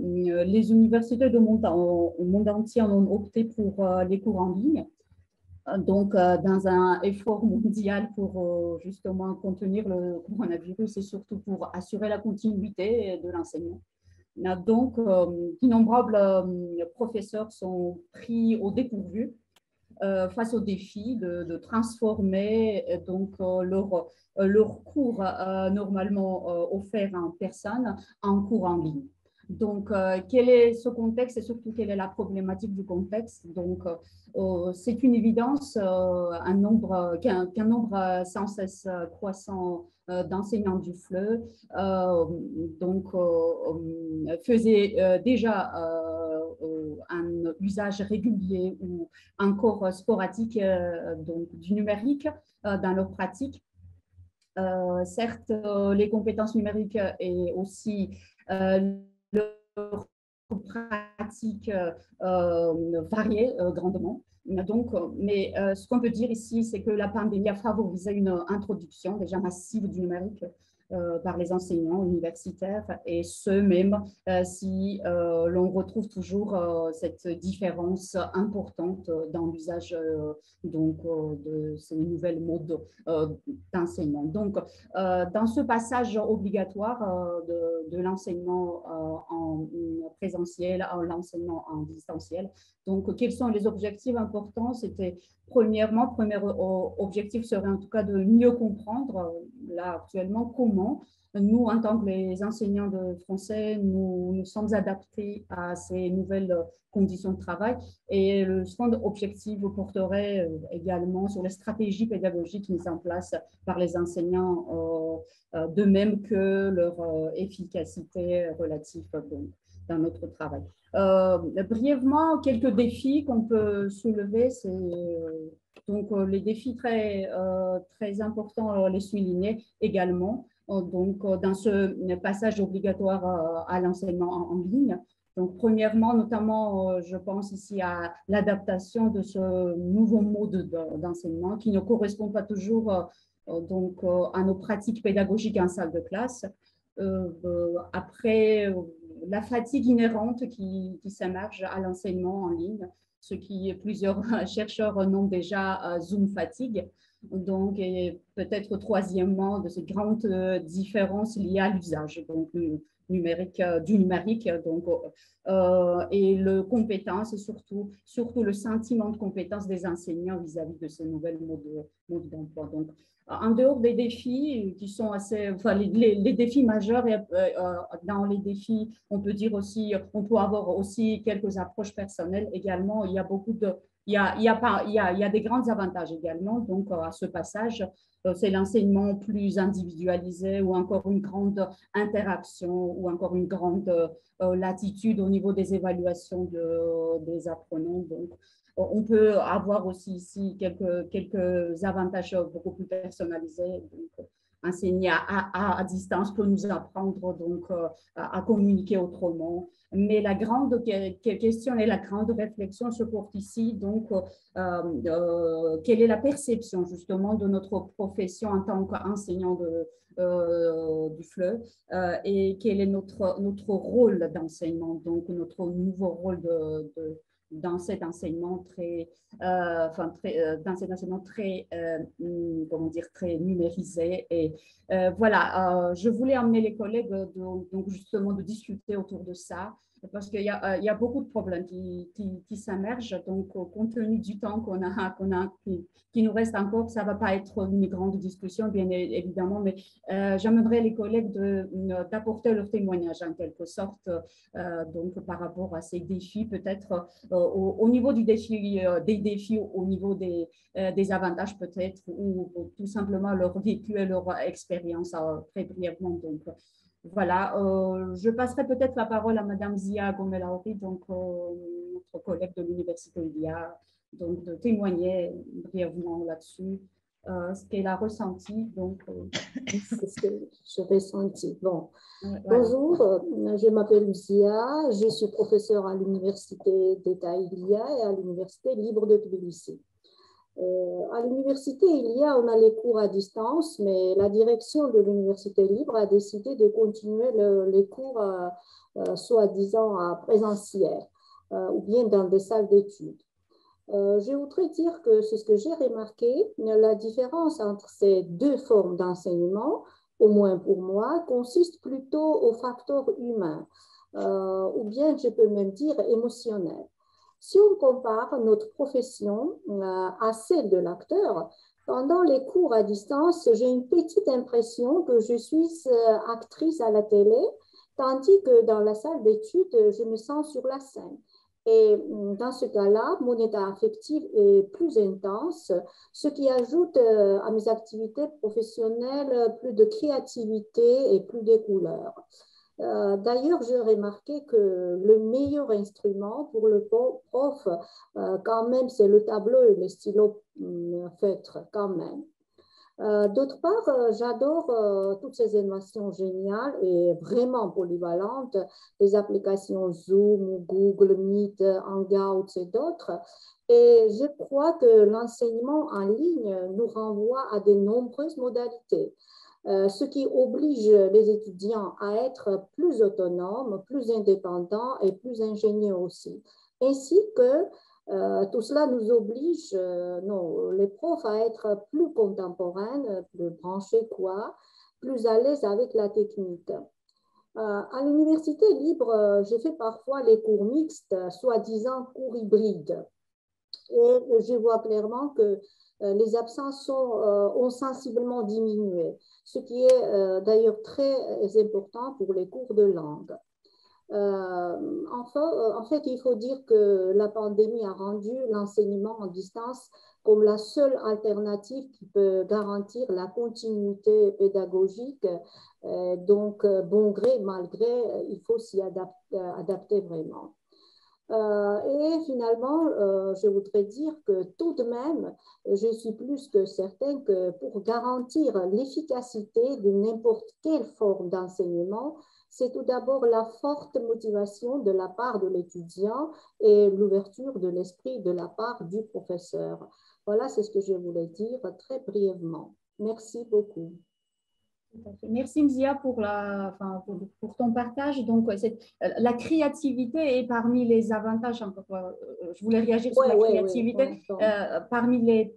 les universités du monde, au monde entier ont opté pour euh, les cours en ligne. Donc, euh, dans un effort mondial pour justement contenir le coronavirus et surtout pour assurer la continuité de l'enseignement. Donc, d'innombrables professeurs sont pris au dépourvu euh, face au défi de, transformer euh, donc, euh, leur, leur cours normalement offert en personne en cours en ligne. Donc, quel est ce contexte et surtout quelle est la problématique du contexte? Donc, c'est une évidence un nombre, qu'un nombre sans cesse croissant d'enseignants du FLE donc, faisait déjà un usage régulier ou encore sporadique donc, du numérique dans leur pratique. Certes, les compétences numériques et aussi leurs pratiques variées grandement. Mais ce qu'on peut dire ici, c'est que la pandémie a favorisé une introduction déjà massive du numérique euh, par les enseignants universitaires et ce même euh, si euh, l'on retrouve toujours cette différence importante dans l'usage de ces nouvelles modes d'enseignement. Donc, dans ce passage obligatoire de, de l'enseignement en présentiel à l'enseignement en distanciel, donc quels sont les objectifs importants? C'était premièrement, premier objectif serait en tout cas de mieux comprendre là actuellement comment nous, en tant que les enseignants de français, nous nous sommes adaptés à ces nouvelles conditions de travail. Et le second objectif porterait euh, également sur les stratégies pédagogiques mises en place par les enseignants, euh, euh, de même que leur efficacité relative dans notre travail. brièvement, quelques défis qu'on peut soulever, c'est donc les défis très, très importants, les souligner également. Euh, donc, euh, dans ce passage obligatoire euh, à l'enseignement en, ligne. Donc, premièrement, notamment, je pense ici à l'adaptation de ce nouveau mode d'enseignement qui ne correspond pas toujours donc, à nos pratiques pédagogiques en salle de classe. après, la fatigue inhérente qui, qui s'émerge à l'enseignement en ligne, ce qui plusieurs [laughs] chercheurs nomment déjà Zoom fatigue. Donc peut-être troisièmement de ces grandes euh, différences liées à l'usage donc numérique euh, du numérique donc euh, et le compétence et surtout surtout le sentiment de compétence des enseignants vis-à-vis de ces nouvelles modes, d'emploi en dehors des défis qui sont assez, enfin les, défis majeurs, et, dans les défis, on peut dire aussi, on peut avoir aussi quelques approches personnelles également. Il y a beaucoup de, il y a, il y a, il y a, il y a des grands avantages également. Donc, euh, à ce passage, euh, c'est l'enseignement plus individualisé ou encore une grande interaction ou encore une grande euh, latitude au niveau des évaluations de, des apprenants. On peut avoir aussi ici quelques, quelques avantages beaucoup plus personnalisés. Donc, enseigner à, à, distance peut nous apprendre donc à, à communiquer autrement, mais la grande question et la grande réflexion se porte ici, donc, euh, euh, quelle est la perception justement de notre profession en tant qu'enseignant euh, du FLE et quel est notre, notre rôle d'enseignement, donc notre nouveau rôle de, dans cet enseignement très, enfin, très dans cet enseignement très, hmm, comment dire, très numérisé. Et voilà, je voulais emmener les collègues donc justement de discuter autour de ça parce qu'il y, euh, y, a beaucoup de problèmes qui, qui, s'immergent. Donc, compte tenu du temps qu'on a, qu'on a qui, nous reste encore, ça ne va pas être une grande discussion, bien évidemment, mais euh, les collègues d'apporter leur témoignage en quelque sorte, euh, donc par rapport à ces défis, peut-être au, niveau des défis, au niveau des, des avantages peut-être, ou, ou, tout simplement leur vécu et leur expérience très brièvement. Donc, voilà, euh, je passerai peut-être la parole à Madame Zia Gomelaori, donc euh, notre collègue de l'Université ILIA, donc de témoigner brièvement là-dessus, euh, ce qu'elle a ressenti. Donc, ce que ressenti. Bon. Bonjour, je m'appelle Zia, je suis professeure à l'Université d'État ILIA et à l'Université libre de Tbilissi. Euh, à l'université, il y a, on a les cours à distance, mais la direction de l'université libre a décidé de continuer les cours euh, euh, soi-disant à présentiel ou bien dans des salles d'études. je voudrais dire que c'est ce que j'ai remarqué, la différence entre ces deux formes d'enseignement, au moins pour moi, consiste plutôt au facteur humain, ou bien je peux même dire émotionnel. Si on compare notre profession euh, à celle de l'acteur, pendant les cours à distance, j'ai une petite impression que je suis euh, actrice à la télé, tandis que dans la salle d'études, je me sens sur la scène. Et mm, dans ce cas-là, mon état affectif est plus intense, ce qui ajoute euh, à mes activités professionnelles plus de créativité et plus de couleurs. Euh, d'ailleurs, j'ai remarqué que le meilleur instrument pour le prof, euh, quand même, c'est le tableau et le stylo mm, feutre, quand même. Euh, d'autre part, j'adore toutes ces innovations géniales et vraiment polyvalentes, les applications Zoom, Google Meet, Hangouts et d'autres. Et je crois que l'enseignement en ligne nous renvoie à de nombreuses modalités. Ce qui oblige les étudiants à être plus autonomes, plus indépendants et plus ingénieux aussi, ainsi que euh, tout cela nous oblige, euh, non, les profs, à être plus contemporains, plus branchés, quoi, plus à l'aise avec la technique. Euh, à l'université libre, j'ai fait parfois les cours mixtes, soi-disant cours hybrides. Et je vois clairement que les absences ont sensiblement diminué, ce qui est d'ailleurs très important pour les cours de langue. Euh, euh, en fait, il faut dire que la pandémie a rendu l'enseignement en distance comme la seule alternative qui peut garantir la continuité pédagogique. Euh, donc, bon gré, mal gré, il faut s'y adapter, vraiment. Et finalement, je voudrais dire que tout de même, je suis plus que certaine que pour garantir l'efficacité de n'importe quelle forme d'enseignement, c'est tout d'abord la forte motivation de la part de l'étudiant et l'ouverture de l'esprit de la part du professeur. Voilà, c'est ce que je voulais dire très brièvement. Merci beaucoup. Merci Mzia pour, la, enfin, pour, ton partage. Donc, la créativité est parmi les avantages, euh, je voulais réagir sur la créativité, euh, parmi les,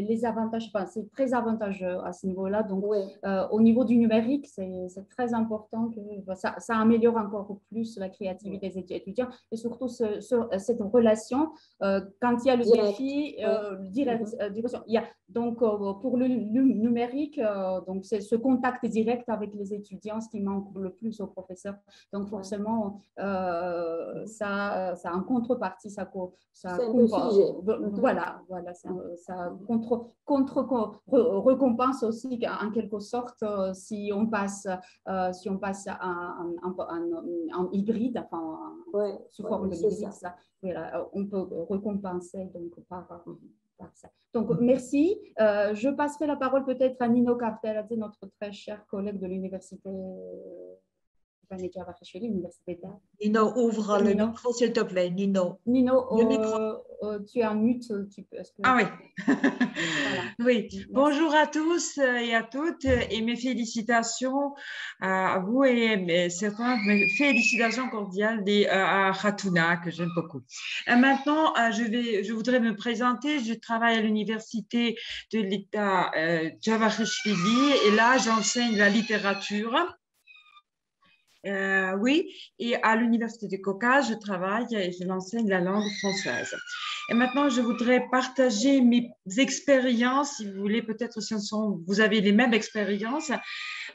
les, avantages, enfin, c'est très avantageux à ce niveau-là. Donc, euh, au niveau du numérique, c'est très important que ça, ça, améliore encore plus la créativité des étudiants et surtout ce, cette relation quand il y a le défi, direct, mm-hmm. il y a, donc pour le, numérique, donc c'est ce contact direct avec les étudiants, ce qui manque le plus aux professeurs. Donc, forcément, euh, ça, ça, en contrepartie, ça, ça voilà, voilà, ça, ça contre, contre, récompense aussi en quelque sorte euh, si on passe, euh, si on passe en, hybride, enfin, sous forme de hybride, ça. Voilà, on peut récompenser donc par, donc, merci. Euh, je passerai la parole peut-être à Nino Carteladze, notre très cher collègue de l'université Nino, ouvre le micro, s'il te plaît. Nino. Nino, euh, euh, tu es en mute. Tu Ah oui. [laughs] oui. Bonjour à tous et à toutes et mes félicitations à vous et certaines mes félicitations cordiales à Khatuna que j'aime beaucoup. Maintenant, je, vais, je voudrais me présenter. Je travaille à l'université de l'État Javarishvili et là, j'enseigne la littérature. Euh, oui, et à l'Université du Caucase, je travaille et je l'enseigne la langue française. Et maintenant, je voudrais partager mes expériences, si vous voulez, peut-être si vous avez les mêmes expériences.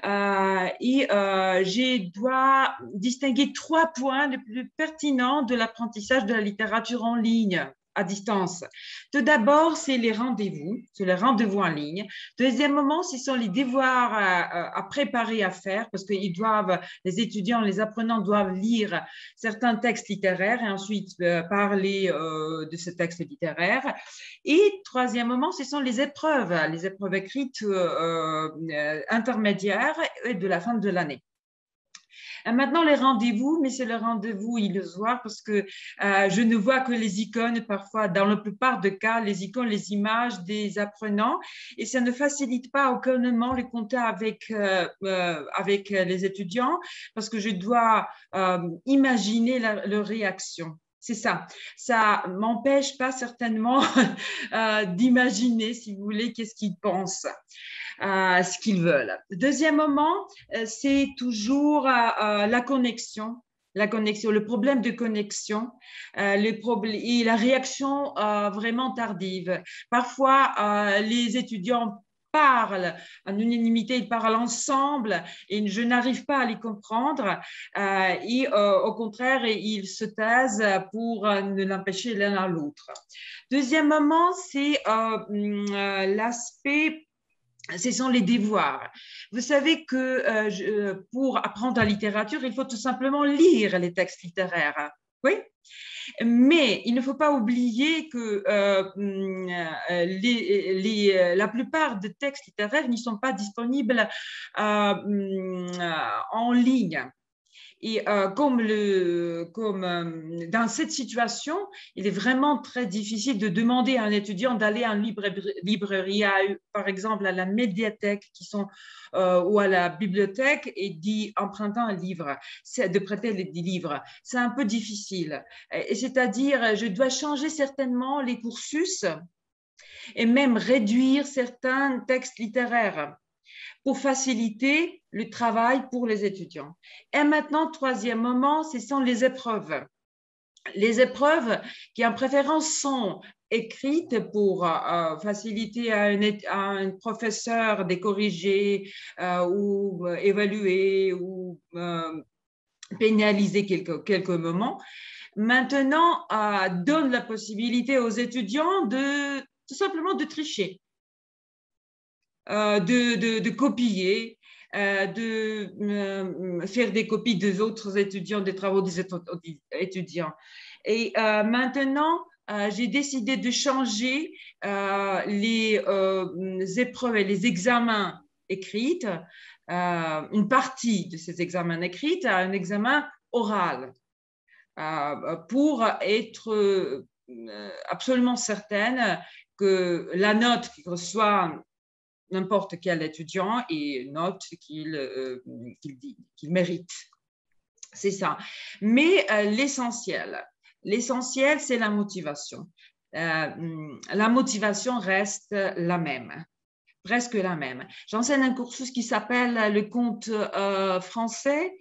Euh, et euh, je dois distinguer trois points les plus pertinents de l'apprentissage de la littérature en ligne à distance. Tout d'abord, c'est les rendez-vous, c'est les rendez-vous en ligne. Deuxièmement, ce sont les devoirs à, préparer, à faire, parce doivent, les étudiants, les apprenants doivent lire certains textes littéraires et ensuite euh, parler euh, de ces textes littéraires. Et troisièmement, ce sont les épreuves, les épreuves écrites euh, intermédiaires de la fin de l'année. Euh, maintenant, les rendez-vous, mais c'est le rendez-vous illusoire parce que euh, je ne vois que les icônes parfois, dans la plupart des cas, les icônes, les images des apprenants et ça ne facilite pas aucunement le contact avec, euh, avec les étudiants parce que je dois imaginer leur réaction. C'est ça. Ça m'empêche pas certainement [laughs] d'imaginer, si vous voulez, qu'est-ce qu'ils pensent ce qu'ils veulent. Deuxième moment, euh, c'est toujours euh, euh, la connexion la connexion, le problème de connexion et la réaction vraiment tardive. Parfois, les étudiants parlent en unanimité, ils parlent ensemble et je n'arrive pas à les comprendre. Euh, et euh, au contraire, ils se taisent pour ne l'empêcher l'un à l'autre. Deuxièmement, c'est hum, l'aspect ce sont les devoirs. Vous savez que pour apprendre la littérature, il faut tout simplement lire les textes littéraires. Oui, mais il ne faut pas oublier que euh, euh, euh, la plupart des textes littéraires n'y sont pas disponibles en ligne. Et comme, le, comme dans cette situation, il est vraiment très difficile de demander à un étudiant d'aller en librairie, par exemple à la médiathèque euh, ou à la bibliothèque et d'y emprunter un livre, de prêter des livres. C'est un peu difficile. C'est-à-dire, je dois changer certainement les cursus et même réduire certains textes littéraires pour faciliter le travail pour les étudiants. Et maintenant, troisième moment, ce sont les épreuves. Les épreuves qui en préférence sont écrite pour euh, faciliter à un, professeur de corriger euh, ou euh, évaluer ou pénaliser quelques, quelques moments, maintenant donne la possibilité aux étudiants de tout simplement de tricher, de, de, copier, de faire des copies des autres étudiants, des travaux des étudiants. Et maintenant, euh, j'ai décidé de changer euh, les euh, épreuves et les examens écrits, une partie de ces examens écrits à un examen oral pour être absolument certaine que la note qu'il reçoit n'importe quel étudiant une note qu'il mérite. C'est ça. Mais l'essentiel, L'essentiel, c'est la motivation. Euh, la motivation reste la même, presque la même. J'enseigne un cursus qui s'appelle le conte euh, français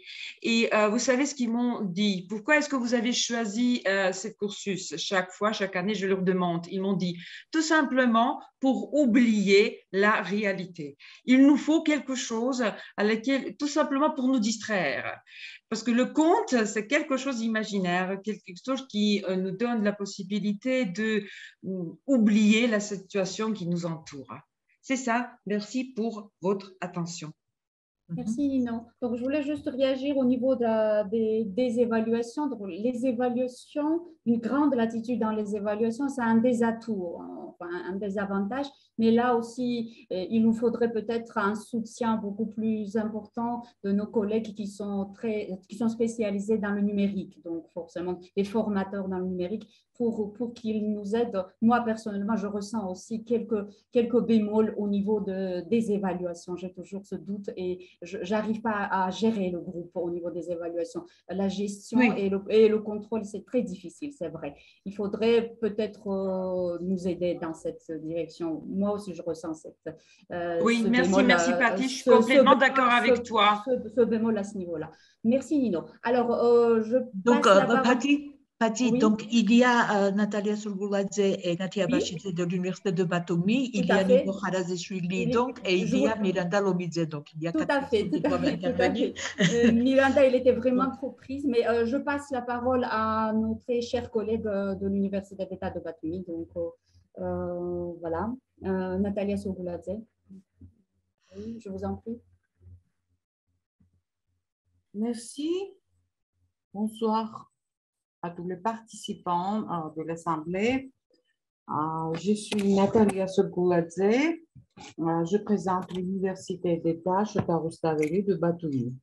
et euh, vous savez ce qu'ils m'ont dit. Pourquoi est-ce que vous avez choisi ce cursus? Chaque fois, chaque année, je leur demande. Ils m'ont dit tout simplement pour oublier la réalité. Il nous faut quelque chose à laquelle, tout simplement pour nous distraire. Parce que le conte, c'est quelque chose d'imaginaire, quelque chose qui euh, nous donne la possibilité de mm, oublier la situation qui nous entoure. C'est ça. Merci pour votre attention. Merci Nino. Donc, je voulais juste réagir au niveau des, évaluations. Les évaluations, une grande latitude dans les évaluations, c'est un des atouts, un des avantages. Mais là aussi, euh, il nous faudrait peut-être un soutien beaucoup plus important de nos collègues qui sont, très, qui sont spécialisés dans le numérique. Donc, forcément, les formateurs dans le numérique pour, pour qu'ils nous aident. Moi, personnellement, je ressens aussi quelques, quelques bémols au niveau de, des évaluations. J'ai toujours ce doute et je n'arrive pas à gérer le groupe au niveau des évaluations. La gestion et, le, et, le, contrôle, c'est très difficile, c'est vrai. Il faudrait peut-être euh, nous aider dans cette direction. Moi aussi, je ressens cette. Euh, oui, merci, merci euh, Patty. Je suis complètement d'accord avec toi. Ce, bémol à ce niveau-là. Merci Nino. Alors, je. Donc, Patty Patty, donc il y a euh, Natalia Surguladze et Natia oui. de l'Université de Batumi, il y a Nico Harazeshvili donc, et il y a Miranda Lomidze. Donc, il y a tout à fait, tout à fait. Euh, Miranda, elle était vraiment trop prise, mais euh, je passe la parole à nos très chers collègues de l'Université d'État de Batumi. Donc, voilà, Natalia Surguladze. Oui, je vous en prie. Merci. Bonsoir à tous les participants euh, de l'Assemblée. Euh, je suis Natalia Solkouladze. Euh, je présente l'Université d'État Chotaroustaveli de Batumi.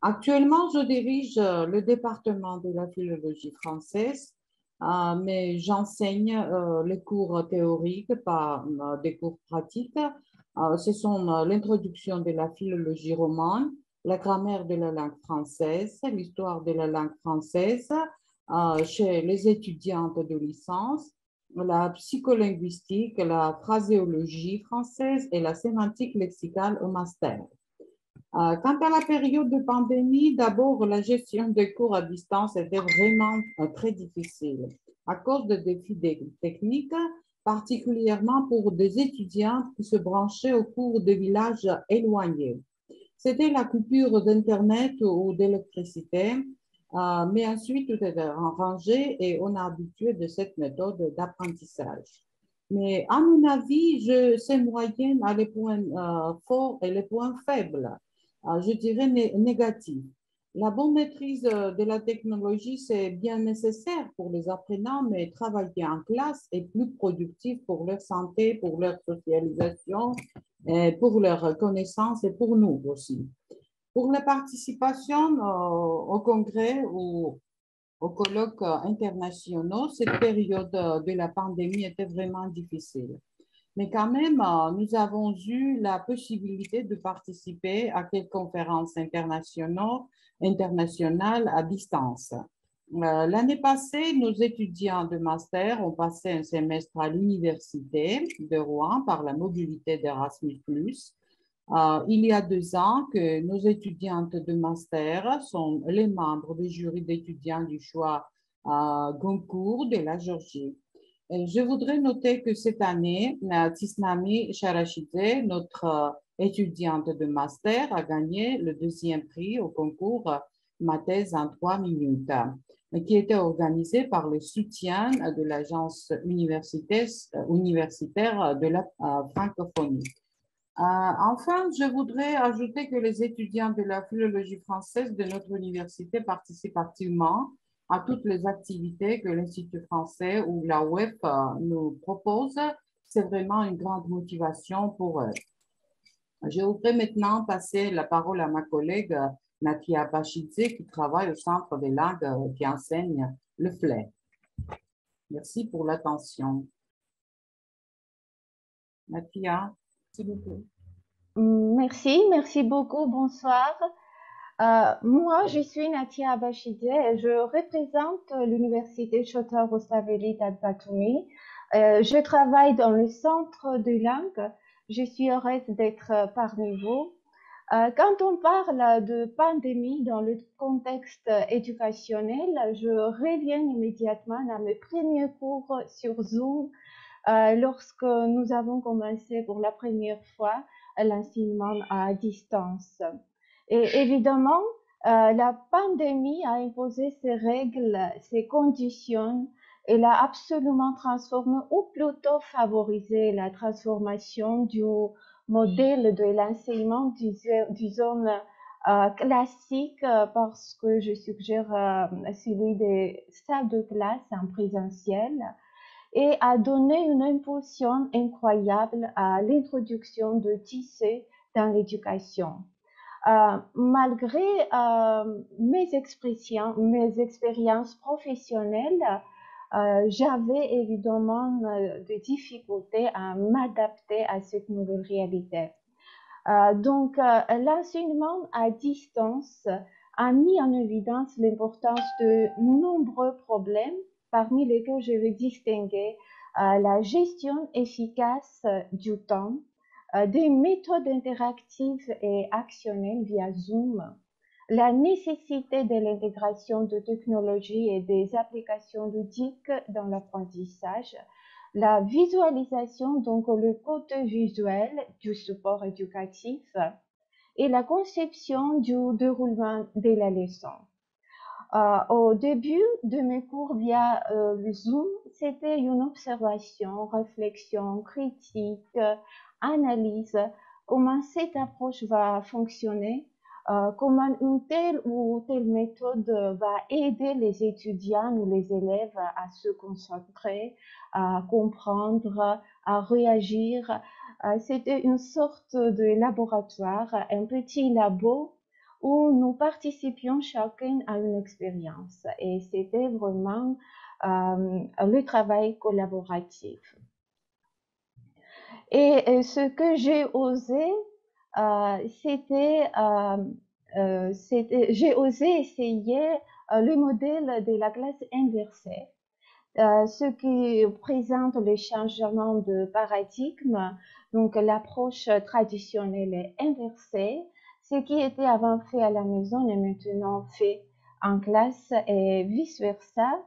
Actuellement, je dirige le département de la philologie française, mais j'enseigne les cours théoriques, pas des cours pratiques. ce sont l'introduction de la philologie romane, la grammaire de la langue française, l'histoire de la langue française, euh, chez les étudiantes de licence, la psycholinguistique, la phraséologie française et la sémantique lexicale au master. Euh, quant à la période de pandémie, d'abord, la gestion des cours à distance était vraiment euh, très difficile à cause de défis techniques particulièrement pour des étudiants qui se branchaient au cours de villages éloignés. C'était la coupure d'Internet ou d'électricité, euh, mais ensuite tout est arrangé et on a habitué de cette méthode d'apprentissage. Mais à mon avis, je, ces moyennes a les points forts et les points faibles, je dirais négatifs. La bonne maîtrise euh, de la technologie, c'est bien nécessaire pour les apprenants, mais travailler en classe est plus productif pour leur santé, pour leur socialisation, et pour leur connaissance et pour nous aussi. Pour la participation au congrès ou aux colloques internationaux, cette période de la pandémie était vraiment difficile. Mais quand même, nous avons eu la possibilité de participer à quelques conférences internationales internationale à distance. Euh, l'année passée, nos étudiants de master ont passé un semestre à l'Université de Rouen par la mobilité d'Erasmus. Euh, il y a deux ans que nos étudiantes de master sont les membres du jury d'étudiants du choix Goncourt de la Géorgie. Je voudrais noter que cette année, Tisnami Charachidze, notre étudiante de master, a gagné le deuxième prix au concours Ma thèse en trois minutes, qui était organisé par le soutien de l'agence universitaire de la euh, francophonie. Euh, enfin, je voudrais ajouter que les étudiants de la philologie française de notre université participent activement à toutes les activités que l'Institut français ou la WEF euh, nous propose. C'est vraiment une grande motivation pour eux. Je voudrais maintenant passer la parole à ma collègue Natia Bachidze qui travaille au Centre des langues euh, qui enseigne le FLE. Merci pour l'attention. Natia, s'il vous plaît. Merci, merci beaucoup. Bonsoir. Euh, moi, je suis Natia Abachidze et je représente l'Université Chotar Rostaveli d'Albatoumi. Euh, je travaille dans le centre de langue je suis heureuse d'être parmi vous. Euh, quand on parle de pandémie dans le contexte éducationnel, je reviens immédiatement à mes premiers cours sur Zoom euh, lorsque nous avons commencé pour la première fois l'enseignement à distance. Et évidemment, la pandémie a imposé ses règles, ses conditions elle a absolument transformé ou plutôt favorisé la transformation du modèle de l'enseignement, disons, euh, classique euh, parce que je suggère euh, celui des salles de classe en présentiel et a donné une impulsion incroyable à l'introduction de tissé dans l'éducation. Malgré mes expressions, mes expériences professionnelles, euh, j'avais évidemment euh, des difficultés à m'adapter à cette nouvelle réalité. Euh, donc, l'enseignement à distance a mis en évidence l'importance de nombreux problèmes, parmi lesquels je vais distinguer la gestion efficace du temps, des méthodes interactives et actionnelles via Zoom, la nécessité de l'intégration de technologies et des applications ludiques dans l'apprentissage, la visualisation, donc le côté visuel du support éducatif et la conception du déroulement de la leçon. Euh, au début de mes cours via euh, le Zoom, c'était une observation, réflexion, critique, analyse, comment cette approche va fonctionner euh, comment une telle ou telle méthode va aider les étudiants ou les élèves à se concentrer, à comprendre, à réagir. Euh, c'était une sorte de laboratoire, un petit labo où nous participions chacun à une expérience. Et c'était vraiment euh, le travail collaboratif. Et ce que j'ai osé euh, euh, euh, c'était, j'ai osé essayer le modèle de la classe inversée. ce qui présente le changement de paradigme, donc l'approche traditionnelle inversée. Ce qui était avant fait à la maison est maintenant fait en classe et vice-versa.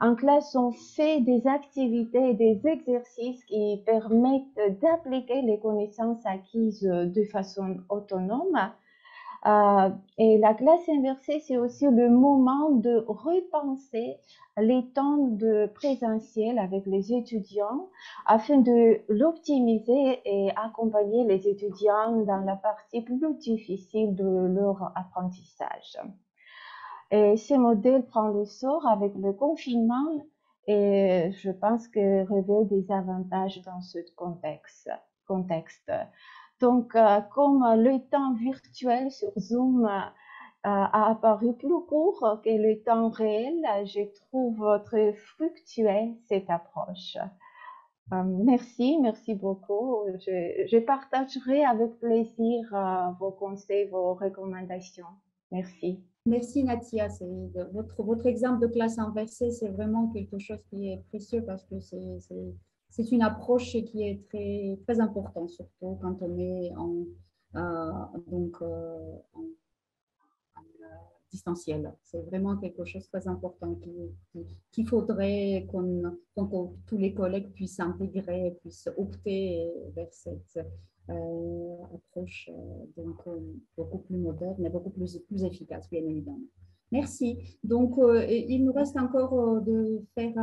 En classe, on fait des activités et des exercices qui permettent d'appliquer les connaissances acquises de façon autonome. Euh, et la classe inversée, c'est aussi le moment de repenser les temps de présentiel avec les étudiants afin de l'optimiser et accompagner les étudiants dans la partie plus difficile de leur apprentissage. Et ce modèle prend l'essor avec le confinement et je pense que révèle des avantages dans ce contexte. Donc, euh, comme le temps virtuel sur Zoom euh, a apparu plus court que le temps réel, je trouve très fructueuse cette approche. Euh, merci, merci beaucoup. Je partagerai avec plaisir vos conseils, vos recommandations. Merci. Merci Natia. Votre, votre exemple de classe inversée, c'est vraiment quelque chose qui est précieux parce que c'est une approche qui est très, très importante, surtout quand on est en, euh, donc, euh, en, distanciel. C'est vraiment quelque chose de très important qu'il faudrait qu'on tous les collègues puissent intégrer, puissent opter vers cette euh, approche euh, donc, euh, beaucoup plus moderne et beaucoup plus, plus efficace, bien évidemment. Merci. Donc, il nous reste encore de faire.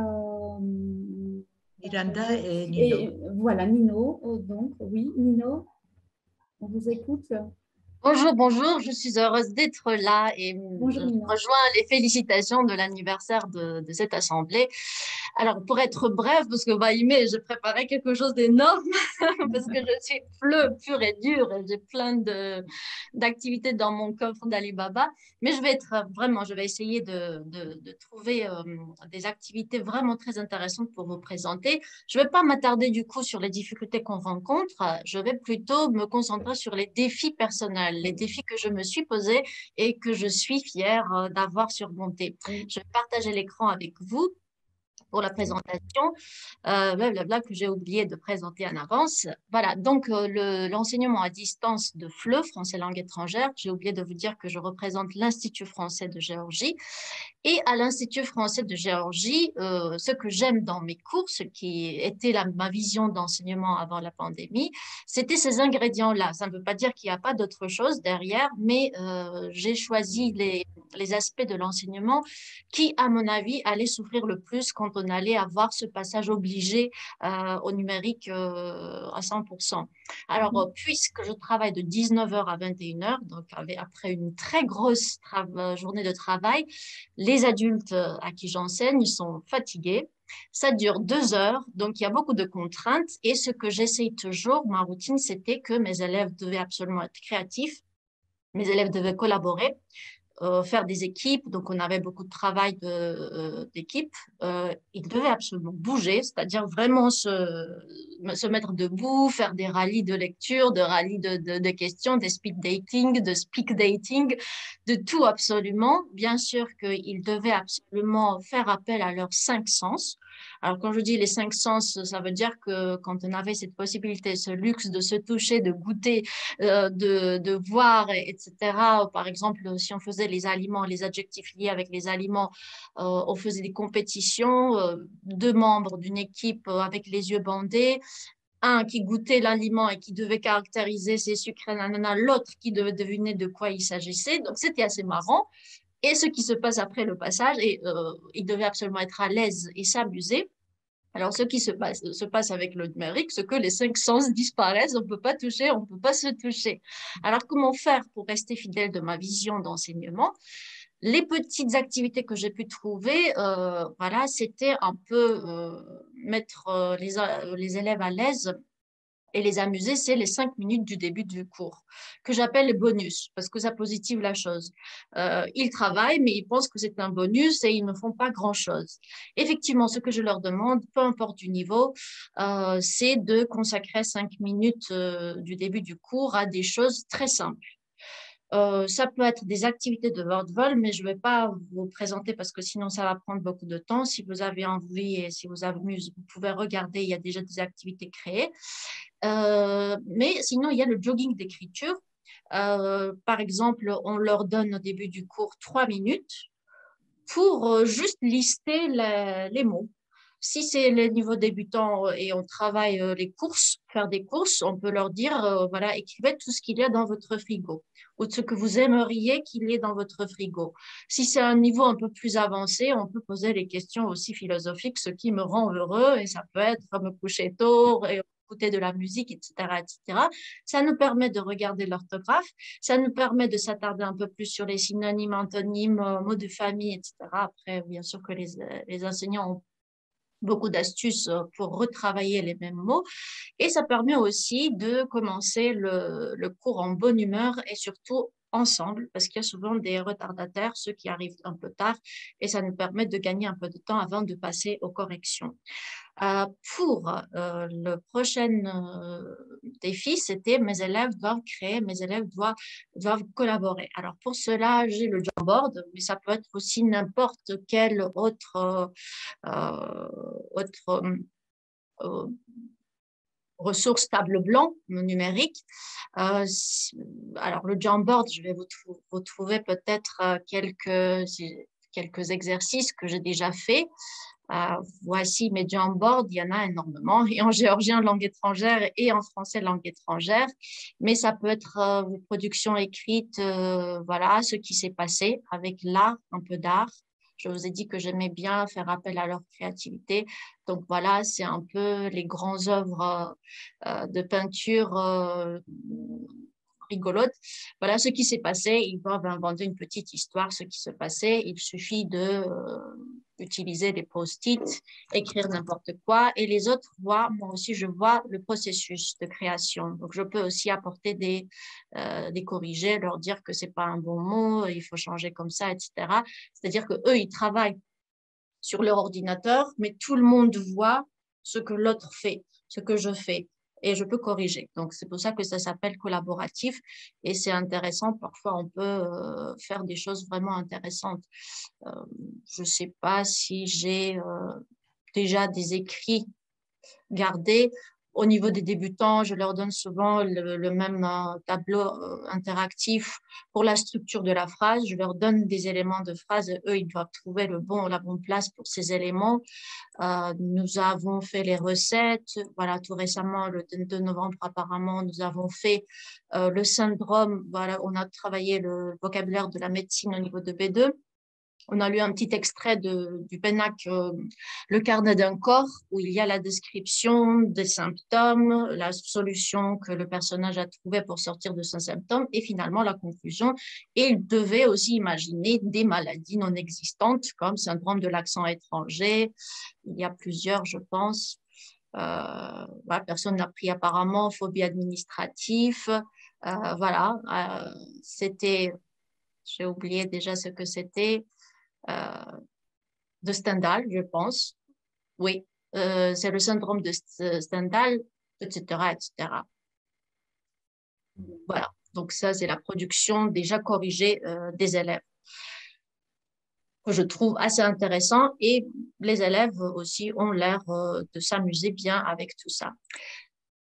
Miranda et Nino. Et, voilà, Nino. Donc, oui, Nino, on vous écoute. Bonjour, bonjour, je suis heureuse d'être là et rejoins les félicitations de l'anniversaire de, de, cette assemblée. Alors, pour être bref, parce que Vaïmé, j'ai préparé quelque chose d'énorme, [laughs] parce que je suis fleu pur et dur et j'ai plein d'activités dans mon coffre d'Alibaba, mais je vais être vraiment, je vais essayer de, de, de trouver euh, des activités vraiment très intéressantes pour vous présenter. Je ne vais pas m'attarder du coup sur les difficultés qu'on rencontre, je vais plutôt me concentrer sur les défis personnels les défis que je me suis posés et que je suis fière euh, d'avoir surmonté. Je vais partager l'écran avec vous pour la présentation, euh, blablabla, que j'ai oublié de présenter en avance. Voilà, donc euh, l'enseignement à distance de FLE, français langue étrangère, j'ai oublié de vous dire que je représente l'Institut français de Géorgie. Et à l'Institut français de Géorgie, euh, ce que j'aime dans mes cours, ce qui était la, ma vision d'enseignement avant la pandémie, c'était ces ingrédients-là. Ça ne veut pas dire qu'il n'y a pas d'autre chose derrière, mais euh, j'ai choisi les, les aspects de l'enseignement qui, à mon avis, allaient souffrir le plus quand on allait avoir ce passage obligé euh, au numérique euh, à 100%. Alors, mmh. puisque je travaille de 19h à 21h, donc après une très grosse journée de travail, les adultes à qui j'enseigne sont fatigués. Ça dure deux heures, donc il y a beaucoup de contraintes. Et ce que j'essaye toujours, ma routine, c'était que mes élèves devaient absolument être créatifs, mes élèves devaient collaborer. Euh, faire des équipes, donc on avait beaucoup de travail euh, d'équipe. Euh, ils devaient absolument bouger, c'est-à-dire vraiment se, se mettre debout, faire des rallyes de lecture, de rallyes de, de, de, questions, des speed dating, de speak dating, de tout absolument. Bien sûr qu'ils devaient absolument faire appel à leurs cinq sens. Alors, quand je dis les cinq sens, ça veut dire que quand on avait cette possibilité, ce luxe de se toucher, de goûter, euh, de, voir, etc., par exemple, si on faisait les aliments, les adjectifs liés avec les aliments, euh, on faisait des compétitions, euh, deux membres d'une équipe avec les yeux bandés, un qui goûtait l'aliment et qui devait caractériser ses sucres, l'autre qui devait deviner de quoi il s'agissait. Donc, c'était assez marrant et ce qui se passe après le passage. Et il devait absolument être à l'aise et s'amuser. Alors, ce qui se passe, se passe avec le numérique, c'est que les cinq sens disparaissent, on ne peut pas toucher, on ne peut pas se toucher. Alors, comment faire pour rester fidèle de ma vision d'enseignement? Les petites activités que j'ai pu trouver, euh, voilà, c'était un peu euh, mettre euh, les élèves à l'aise et les amuser, c'est les cinq minutes du début du cours, que j'appelle les bonus, parce que ça positive la chose. Euh, ils travaillent, mais ils pensent que c'est un bonus et ils ne font pas grand-chose. Effectivement, ce que je leur demande, peu importe du niveau, euh, c'est de consacrer cinq minutes euh, du début du cours à des choses très simples. Euh, ça peut être des activités de vol, mais je ne vais pas vous présenter parce que sinon ça va prendre beaucoup de temps. Si vous avez envie et si vous amusez, vous pouvez regarder, il y a déjà des activités créées. Euh, mais sinon, il y a le jogging d'écriture. Euh, par exemple, on leur donne au début du cours trois minutes pour juste lister les mots. Si c'est les niveaux débutants et on travaille les courses, faire des courses, on peut leur dire, voilà, écrivez tout ce qu'il y a dans votre frigo ou ce que vous aimeriez qu'il y ait dans votre frigo. Si c'est un niveau un peu plus avancé, on peut poser les questions aussi philosophiques, ce qui me rend heureux, et ça peut être me coucher tôt et écouter de la musique, etc., etc. Ça nous permet de regarder l'orthographe, ça nous permet de s'attarder un peu plus sur les synonymes, antonymes, mots de famille, etc. Après, bien sûr que les, les enseignants ont beaucoup d'astuces euh, pour retravailler les mêmes mots. Et ça permet aussi de commencer le, le cours en bonne humeur et surtout ensemble, parce qu'il y a souvent des retardataires, ceux qui arrivent un peu tard, et ça nous permet de gagner un peu de temps avant de passer aux corrections. Euh, pour euh, le prochain euh, défi, c'était mes élèves doivent créer, mes élèves doivent, doivent collaborer. Alors pour cela, j'ai le Jamboard, mais ça peut être aussi n'importe quel autre, autre ressource table blanc numérique. alors le Jamboard, je vais vous, vous trouver peut-être quelques, quelques exercices que j'ai déjà faits. Euh, voici mes Jamboard, il y en a énormément, et en géorgien langue étrangère et en français langue étrangère, mais ça peut être euh, vos productions écrites, euh, voilà, ce qui s'est passé avec l'art, un peu d'art. Je vous ai dit que j'aimais bien faire appel à leur créativité. Donc voilà, c'est un peu les grandes œuvres de peinture rigolote. Voilà ce qui s'est passé. Ils doivent inventer une petite histoire, ce qui se passait. Il suffit de utiliser des post-it, écrire n'importe quoi, et les autres voient, moi aussi je vois le processus de création. Donc je peux aussi apporter des, euh, des corrigés, leur dire que c'est pas un bon mot, il faut changer comme ça, etc. C'est-à-dire que eux ils travaillent sur leur ordinateur, mais tout le monde voit ce que l'autre fait, ce que je fais et je peux corriger. Donc, c'est pour ça que ça s'appelle collaboratif et c'est intéressant. Parfois, on peut euh, faire des choses vraiment intéressantes. Euh, je ne sais pas si j'ai euh, déjà des écrits gardés au niveau des débutants, je leur donne souvent le, même euh, tableau euh, interactif pour la structure de la phrase. Je leur donne des éléments de phrase et eux, ils doivent trouver le bon, la bonne place pour ces éléments. Euh, nous avons fait les recettes. Voilà, tout récemment, le 2 novembre, apparemment, nous avons fait le syndrome. Voilà, on a travaillé le vocabulaire de la médecine au niveau de B2 on a lu un petit extrait de, du PENAC, euh, Le carnet d'un corps, où il y a la description des symptômes, la solution que le personnage a trouvée pour sortir de ce symptôme et finalement la conclusion. Et il devait aussi imaginer des maladies non existantes comme syndrome de l'accent étranger. Il y a plusieurs, je pense. Euh, personne n'a pris apparemment phobie administrative. Euh, voilà, c'était, j'ai oublié déjà ce que c'était. Euh, de Stendhal, je pense. Oui, euh, c'est le syndrome de Stendhal, etc., etc. Voilà, donc ça, c'est la production déjà corrigée euh, des élèves que je trouve assez intéressant et les élèves aussi ont l'air de s'amuser bien avec tout ça.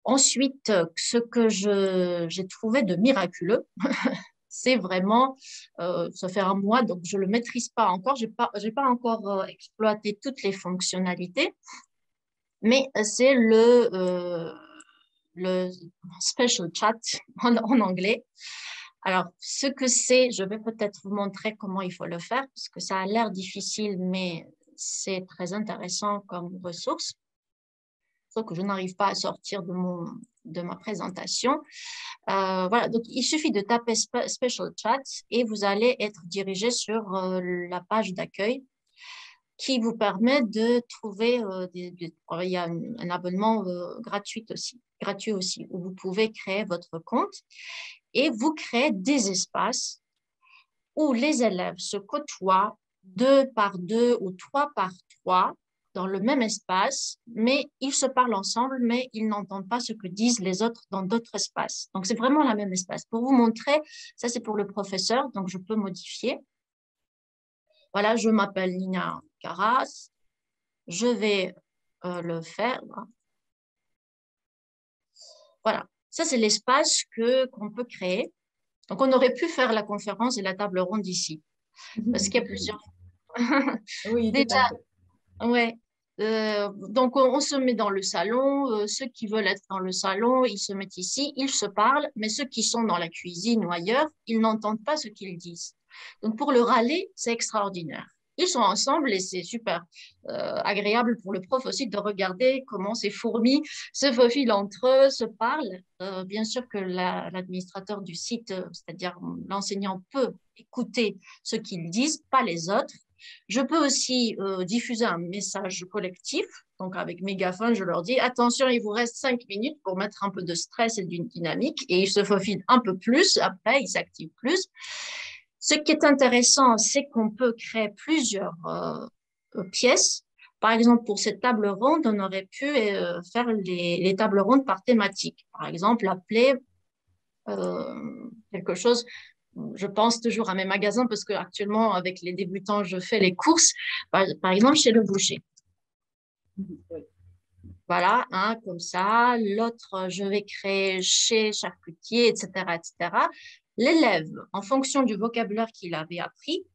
Ensuite, ce que j'ai trouvé de miraculeux, [laughs] c'est vraiment, euh, ça fait un mois, donc je ne le maîtrise pas encore, je n'ai pas, encore euh, exploité toutes les fonctionnalités, mais c'est le, euh, le special chat [laughs] en, en, anglais. Alors, ce que c'est, je vais peut-être vous montrer comment il faut le faire, parce que ça a l'air difficile, mais c'est très intéressant comme ressource que je n'arrive pas à sortir de, mon, de ma présentation. Euh, voilà, donc il suffit de taper Special Chat et vous allez être dirigé sur euh, la page d'accueil qui vous permet de trouver, euh, il y a un, abonnement gratuit aussi, gratuit aussi, où vous pouvez créer votre compte et vous créez des espaces où les élèves se côtoient deux par deux ou trois par trois dans le même espace, mais ils se parlent ensemble, mais ils n'entendent pas ce que disent les autres dans d'autres espaces. Donc, c'est vraiment la même espace. Pour vous montrer, ça c'est pour le professeur, donc je peux modifier. Voilà, je m'appelle Nina Caras. Je vais euh, le faire. Voilà, ça c'est l'espace qu'on peut créer. Donc, on aurait pu faire la conférence et la table ronde ici, parce qu'il y a plusieurs oui, [laughs] déjà. Ouais. Euh, donc, on, se met dans le salon. Euh, ceux qui veulent être dans le salon, ils se mettent ici, ils se parlent, mais ceux qui sont dans la cuisine ou ailleurs, ils n'entendent pas ce qu'ils disent. Donc, pour le râler, c'est extraordinaire. Ils sont ensemble et c'est super euh, agréable pour le prof aussi de regarder comment ces fourmis se faufilent entre eux, se parlent. bien sûr que l'administrateur du site, c'est-à-dire l'enseignant, peut écouter ce qu'ils disent, pas les autres. Je peux aussi euh, diffuser un message collectif. Donc, avec mégaphone, je leur dis attention, il vous reste cinq minutes pour mettre un peu de stress et d'une dynamique. Et ils se faufilent un peu plus. Après, ils s'activent plus. Ce qui est intéressant, c'est qu'on peut créer plusieurs euh, pièces. Par exemple, pour cette table ronde, on aurait pu euh, faire les, les, tables rondes par thématique. Par exemple, appeler quelque chose je pense toujours à mes magasins parce qu'actuellement, avec les débutants, je fais les courses, par, exemple chez le boucher. Voilà, hein, comme ça. L'autre, je vais créer chez charcutier, etc. etc. L'élève, en fonction du vocabulaire qu'il avait appris,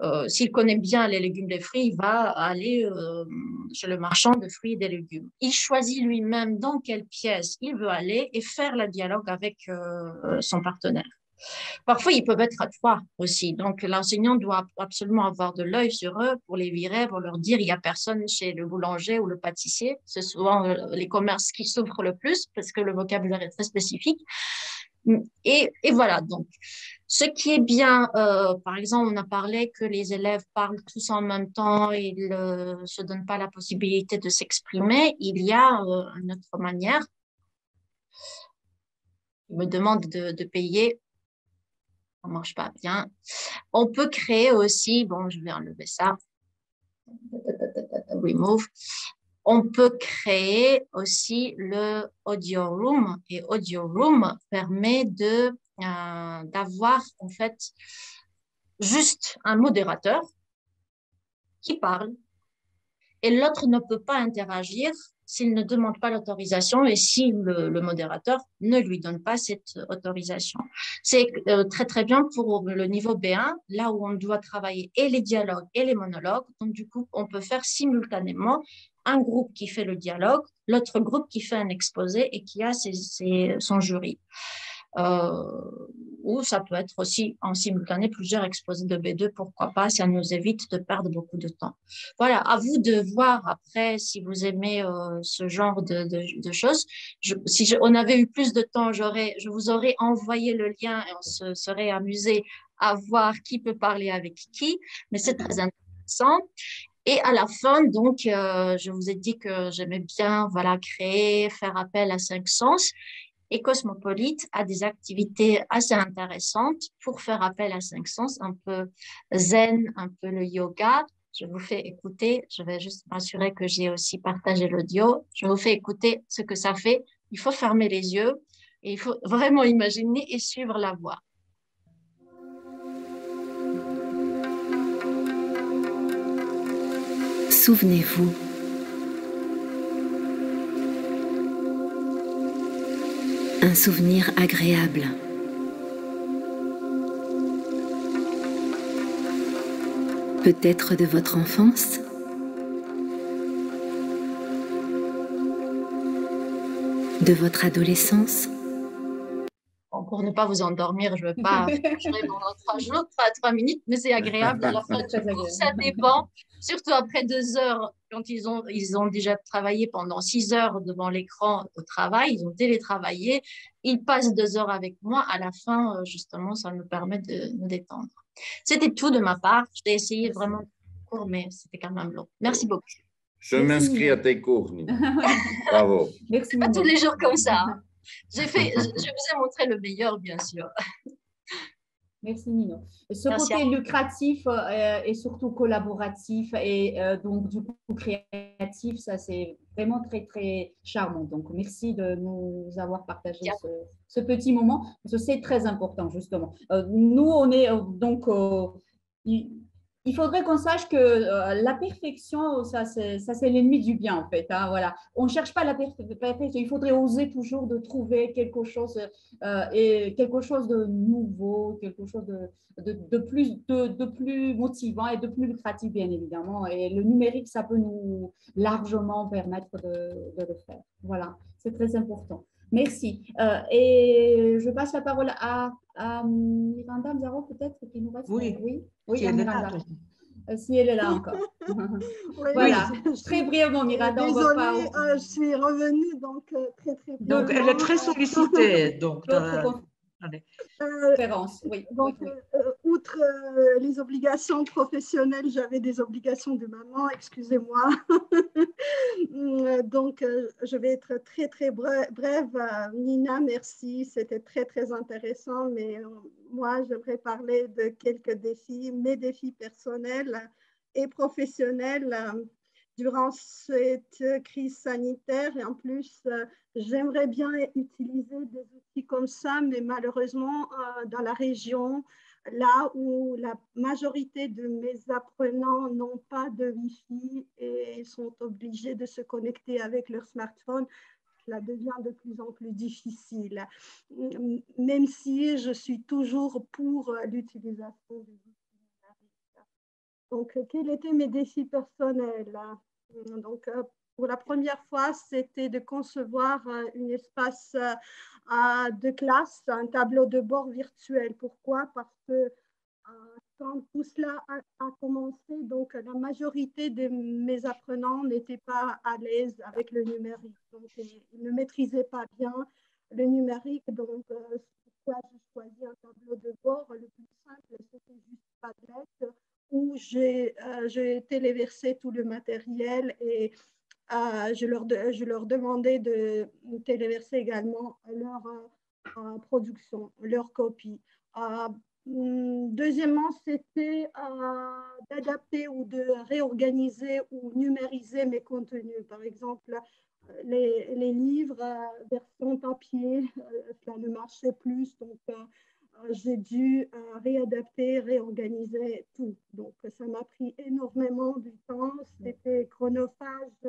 euh, s'il connaît bien les légumes et les fruits, il va aller euh, chez le marchand de fruits et des légumes. Il choisit lui-même dans quelle pièce il veut aller et faire le dialogue avec euh, son partenaire. Parfois, ils peuvent être à trois aussi. Donc, l'enseignant doit absolument avoir de l'œil sur eux pour les virer, pour leur dire il n'y a personne chez le boulanger ou le pâtissier. C'est souvent euh, les commerces qui souffrent le plus parce que le vocabulaire est très spécifique. Et, voilà, donc, ce qui est bien, euh, par exemple, on a parlé que les élèves parlent tous en même temps, ils ne se donnent pas la possibilité de s'exprimer. Il y a euh, une autre manière. Ils me demandent de payer ça marche pas bien. On peut créer aussi, bon, je vais enlever ça. Remove. On peut créer aussi le audio room et audio room permet de euh, d'avoir en fait juste un modérateur qui parle et l'autre ne peut pas interagir s'il ne demande pas l'autorisation et si le, modérateur ne lui donne pas cette autorisation. C'est euh, très très bien pour le niveau B1, là où on doit travailler et les dialogues et les monologues. Donc du coup, on peut faire simultanément un groupe qui fait le dialogue, l'autre groupe qui fait un exposé et qui a son jury. Euh, ou ça peut être aussi en simultané plusieurs exposés de B2, pourquoi pas, ça nous évite de perdre beaucoup de temps. Voilà, à vous de voir après si vous aimez euh, ce genre de, de, choses. si on avait eu plus de temps, je vous aurais envoyé le lien et on se serait amusé à voir qui peut parler avec qui, mais c'est très intéressant. Et à la fin, donc, euh, je vous ai dit que j'aimais bien voilà, créer, faire appel à cinq sens et Cosmopolite a des activités assez intéressantes pour faire appel à cinq sens, un peu zen, un peu le yoga. Je vous fais écouter, je vais juste m'assurer que j'ai aussi partagé l'audio. Je vous fais écouter ce que ça fait. Il faut fermer les yeux et il faut vraiment imaginer et suivre la voix. Souvenez-vous un souvenir agréable. Peut-être de votre enfance? De votre adolescence? Pour ne pas vous endormir, je ne veux pas [laughs] pendant trois jours, trois, minutes, mais c'est agréable. À la fin, ça dépend, surtout après deux heures, quand ils ont, ils ont déjà travaillé pendant six heures devant l'écran au travail, ils ont télétravaillé, ils passent deux heures avec moi. À la fin, euh, justement, ça nous permet de nous détendre. C'était tout de ma part. J'ai essayé vraiment court, mais c'était quand même long. Merci beaucoup. Je m'inscris à tes cours, [laughs] Bravo. Merci. Pas tous les jours comme ça. J'ai fait, je, vous ai montré le meilleur, bien sûr. Merci Nino. Ce côté lucratif euh, et surtout collaboratif et euh, donc du coup créatif, ça c'est vraiment très très charmant. Donc merci de nous avoir partagé ce, petit moment. C'est très important justement. Euh, nous on est donc il faudrait qu'on sache que euh, la perfection, ça c'est l'ennemi du bien en fait. Hein, voilà. On ne cherche pas la perfection, il faudrait oser toujours de trouver quelque chose, euh, et quelque chose de nouveau, quelque chose de, de, plus, de, de, plus motivant et de plus lucratif bien évidemment. Et le numérique, ça peut nous largement permettre de le faire. Voilà, c'est très important. Merci. Euh, et je passe la parole à, à Miranda Mzaro, peut-être, qui nous reste. Oui, oui, oui à Miranda. Euh, si elle est là encore. [laughs] voilà, très brièvement, Miranda. Désolée, pas... euh, je suis revenue, donc très, très Donc, elle est très sollicitée. donc, [laughs] euh, oui. Donc, euh, outre euh, les obligations professionnelles, j'avais des obligations de maman, excusez-moi. [laughs] donc, je vais être très, très brève. Nina, merci, c'était très, très intéressant, mais moi, j'aimerais parler de quelques défis, mes défis personnels et professionnels durant cette crise sanitaire. Et en plus, j'aimerais bien utiliser des outils comme ça, mais malheureusement, euh, dans la région, là où la majorité de mes apprenants n'ont pas de Wi-Fi et sont obligés de se connecter avec leur smartphone, cela devient de plus en plus difficile, même si je suis toujours pour l'utilisation des outils numériques. Donc, quels étaient mes défis personnels? Donc, euh, pour la première fois, c'était de concevoir euh, un espace euh, de classe, un tableau de bord virtuel. Pourquoi? Parce que quand tout cela a, commencé, donc la majorité de mes apprenants n'étaient pas à l'aise avec le numérique. Donc, ils ne maîtrisaient pas bien le numérique. Donc, pourquoi j'ai choisi un tableau de bord? Le plus simple, c'était juste Padlet, où j'ai téléversé tout le matériel et je, leur je leur demandais de téléverser également leur euh, production, leur copie. Euh, deuxièmement, c'était euh, d'adapter ou de réorganiser ou numériser mes contenus. Par exemple, les, les livres version papier, ça ne marchait plus, j'ai dû réadapter, réorganiser tout. Donc, ça m'a pris énormément de temps. C'était chronophage,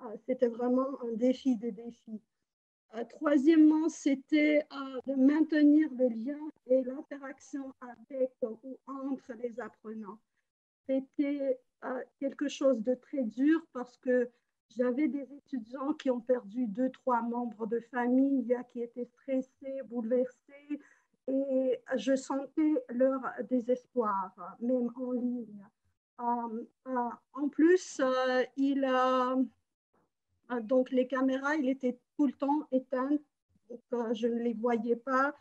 ah, c'était vraiment un défi des défis. Euh, troisièmement, c'était euh, de maintenir le lien et l'interaction avec ou entre les apprenants. C'était euh, quelque chose de très dur parce que j'avais des étudiants qui ont perdu deux, trois membres de famille, qui étaient stressés, bouleversés, et je sentais leur désespoir, même en ligne. en plus, ah, donc les caméras, il était tout le temps éteintes, donc, je ne les voyais pas.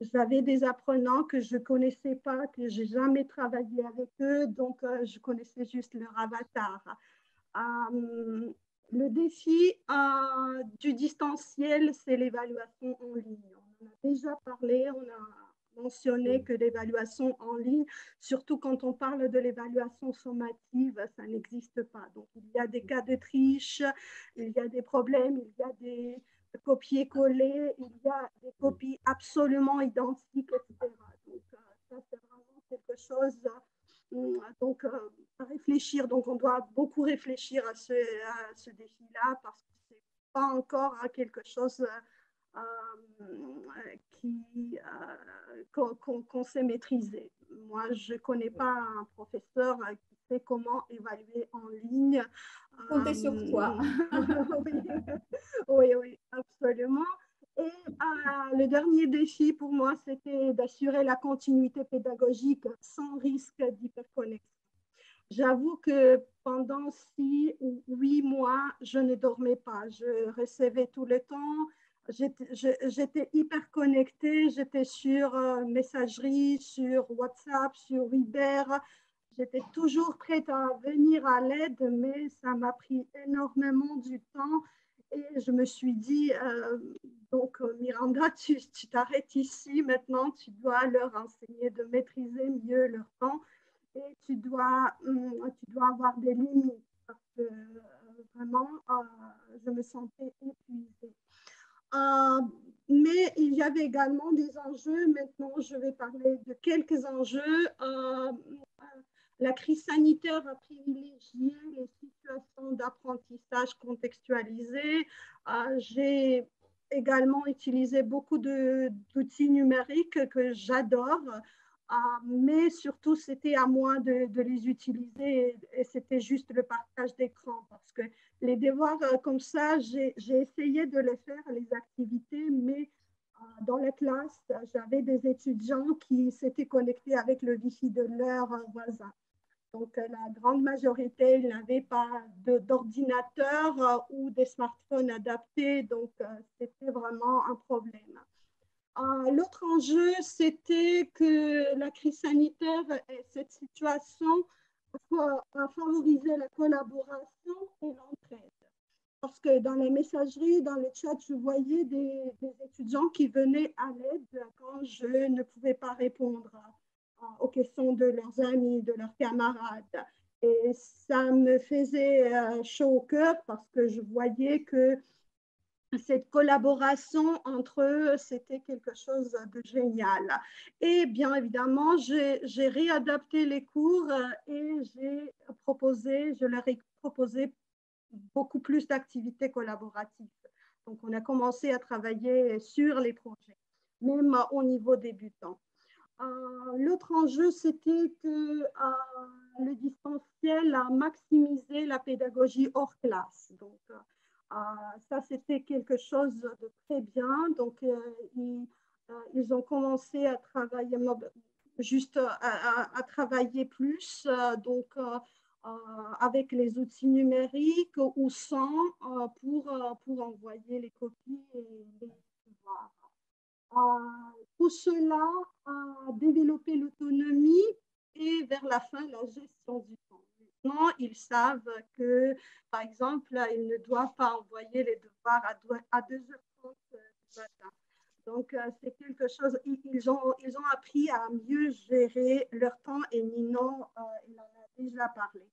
J'avais des apprenants que je ne connaissais pas, que je n'ai jamais travaillé avec eux, donc euh, je connaissais juste leur avatar. Euh, le défi euh, du distanciel, c'est l'évaluation en ligne. On a déjà parlé, on a mentionné que l'évaluation en ligne, surtout quand on parle de l'évaluation sommative, ça n'existe pas. Donc, il y a des cas de triche, il y a des problèmes, il y a des copier-coller, il y a des copies absolument identiques, etc. Donc, euh, ça, c'est vraiment quelque chose euh, donc, euh, à réfléchir. Donc, on doit beaucoup réfléchir à ce, à ce défi-là parce que ce n'est pas encore quelque chose euh, euh, qu'on, sait maîtriser. Moi, je ne connais pas un professeur qui sait comment évaluer en ligne. Comptez sur toi. [laughs] oui, oui, absolument. Et euh, le dernier défi pour moi, c'était d'assurer la continuité pédagogique sans risque d'hyperconnexion. J'avoue que pendant six ou huit mois, je ne dormais pas. Je recevais tout le temps j'étais hyper connectée, j'étais sur euh, messagerie, sur WhatsApp, sur Viber. J'étais toujours prête à venir à l'aide, mais ça m'a pris énormément du temps. Et je me suis dit, euh, donc euh, Miranda, [laughs] tu t'arrêtes ici maintenant, tu dois leur enseigner de maîtriser mieux leur temps et tu dois, hum, tu dois avoir des limites parce que vraiment, je me sentais épuisée. Euh, mais il y avait également des enjeux. Maintenant, je vais parler de quelques enjeux. Euh, la crise sanitaire a privilégié les situations d'apprentissage contextualisé. J'ai également utilisé beaucoup d'outils numériques que j'adore, mais surtout c'était à moi de, les utiliser et, c'était juste le partage d'écran parce que les devoirs comme ça, j'ai essayé de les faire, les activités, mais dans la classe, j'avais des étudiants qui s'étaient connectés avec le Wi-Fi de leur voisin. Donc, la grande majorité n'avait pas d'ordinateur euh, ou des smartphones adaptés. Donc, euh, c'était vraiment un problème. Euh, l'autre enjeu, c'était que la crise sanitaire et cette situation a favorisé la collaboration et l'entraide. Parce que dans les messageries, dans le chat, je voyais des, des étudiants qui venaient à l'aide quand je ne pouvais pas répondre aux questions de leurs amis, de leurs camarades. Et ça me faisait euh, chaud au cœur parce que je voyais que cette collaboration entre eux, c'était quelque chose de génial. Et bien évidemment, j'ai réadapté les cours euh, et j'ai proposé, je leur ai proposé beaucoup plus d'activités collaboratives. Donc, on a commencé à travailler sur les projets, même au niveau débutant. Euh, l'autre enjeu, c'était que euh, le distanciel a maximisé la pédagogie hors classe. Donc, ça, c'était quelque chose de très bien. Donc, ils, ont commencé à travailler juste à, travailler plus, donc avec les outils numériques ou sans pour, pour envoyer les copies et les tout cela a développé l'autonomie et vers la fin la gestion du temps. Maintenant, ils savent que, par exemple, ils ne doivent pas envoyer les devoirs à 2h30 du matin. Donc, euh, c'est quelque chose, ils ont, ils ont appris à mieux gérer leur temps et Ninon, euh, il en a déjà parlé.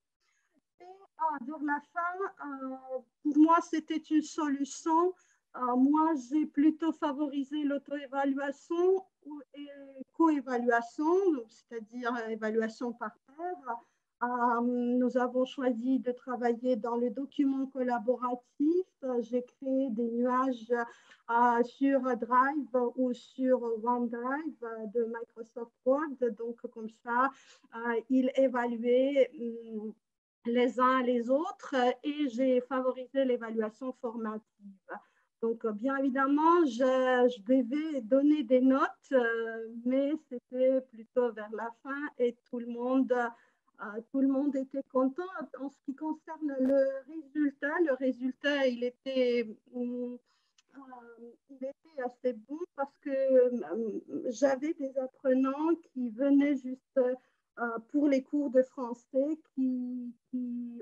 Et vers la fin, euh, pour moi, c'était une solution euh, moi, j'ai plutôt favorisé l'auto-évaluation et co-évaluation, c'est-à-dire évaluation par pair. Euh, nous avons choisi de travailler dans le document collaboratif. J'ai créé des nuages euh, sur Drive ou sur OneDrive de Microsoft Word. Donc, comme ça, ils évaluaient hum, les uns les autres et j'ai favorisé l'évaluation formative. Donc, euh, bien évidemment, je, devais donner des notes, euh, mais c'était plutôt vers la fin et tout le monde, euh, tout le monde était content. En ce qui concerne le résultat, le résultat, il était, était assez bon parce que j'avais des apprenants qui venaient juste pour les cours de français, qui,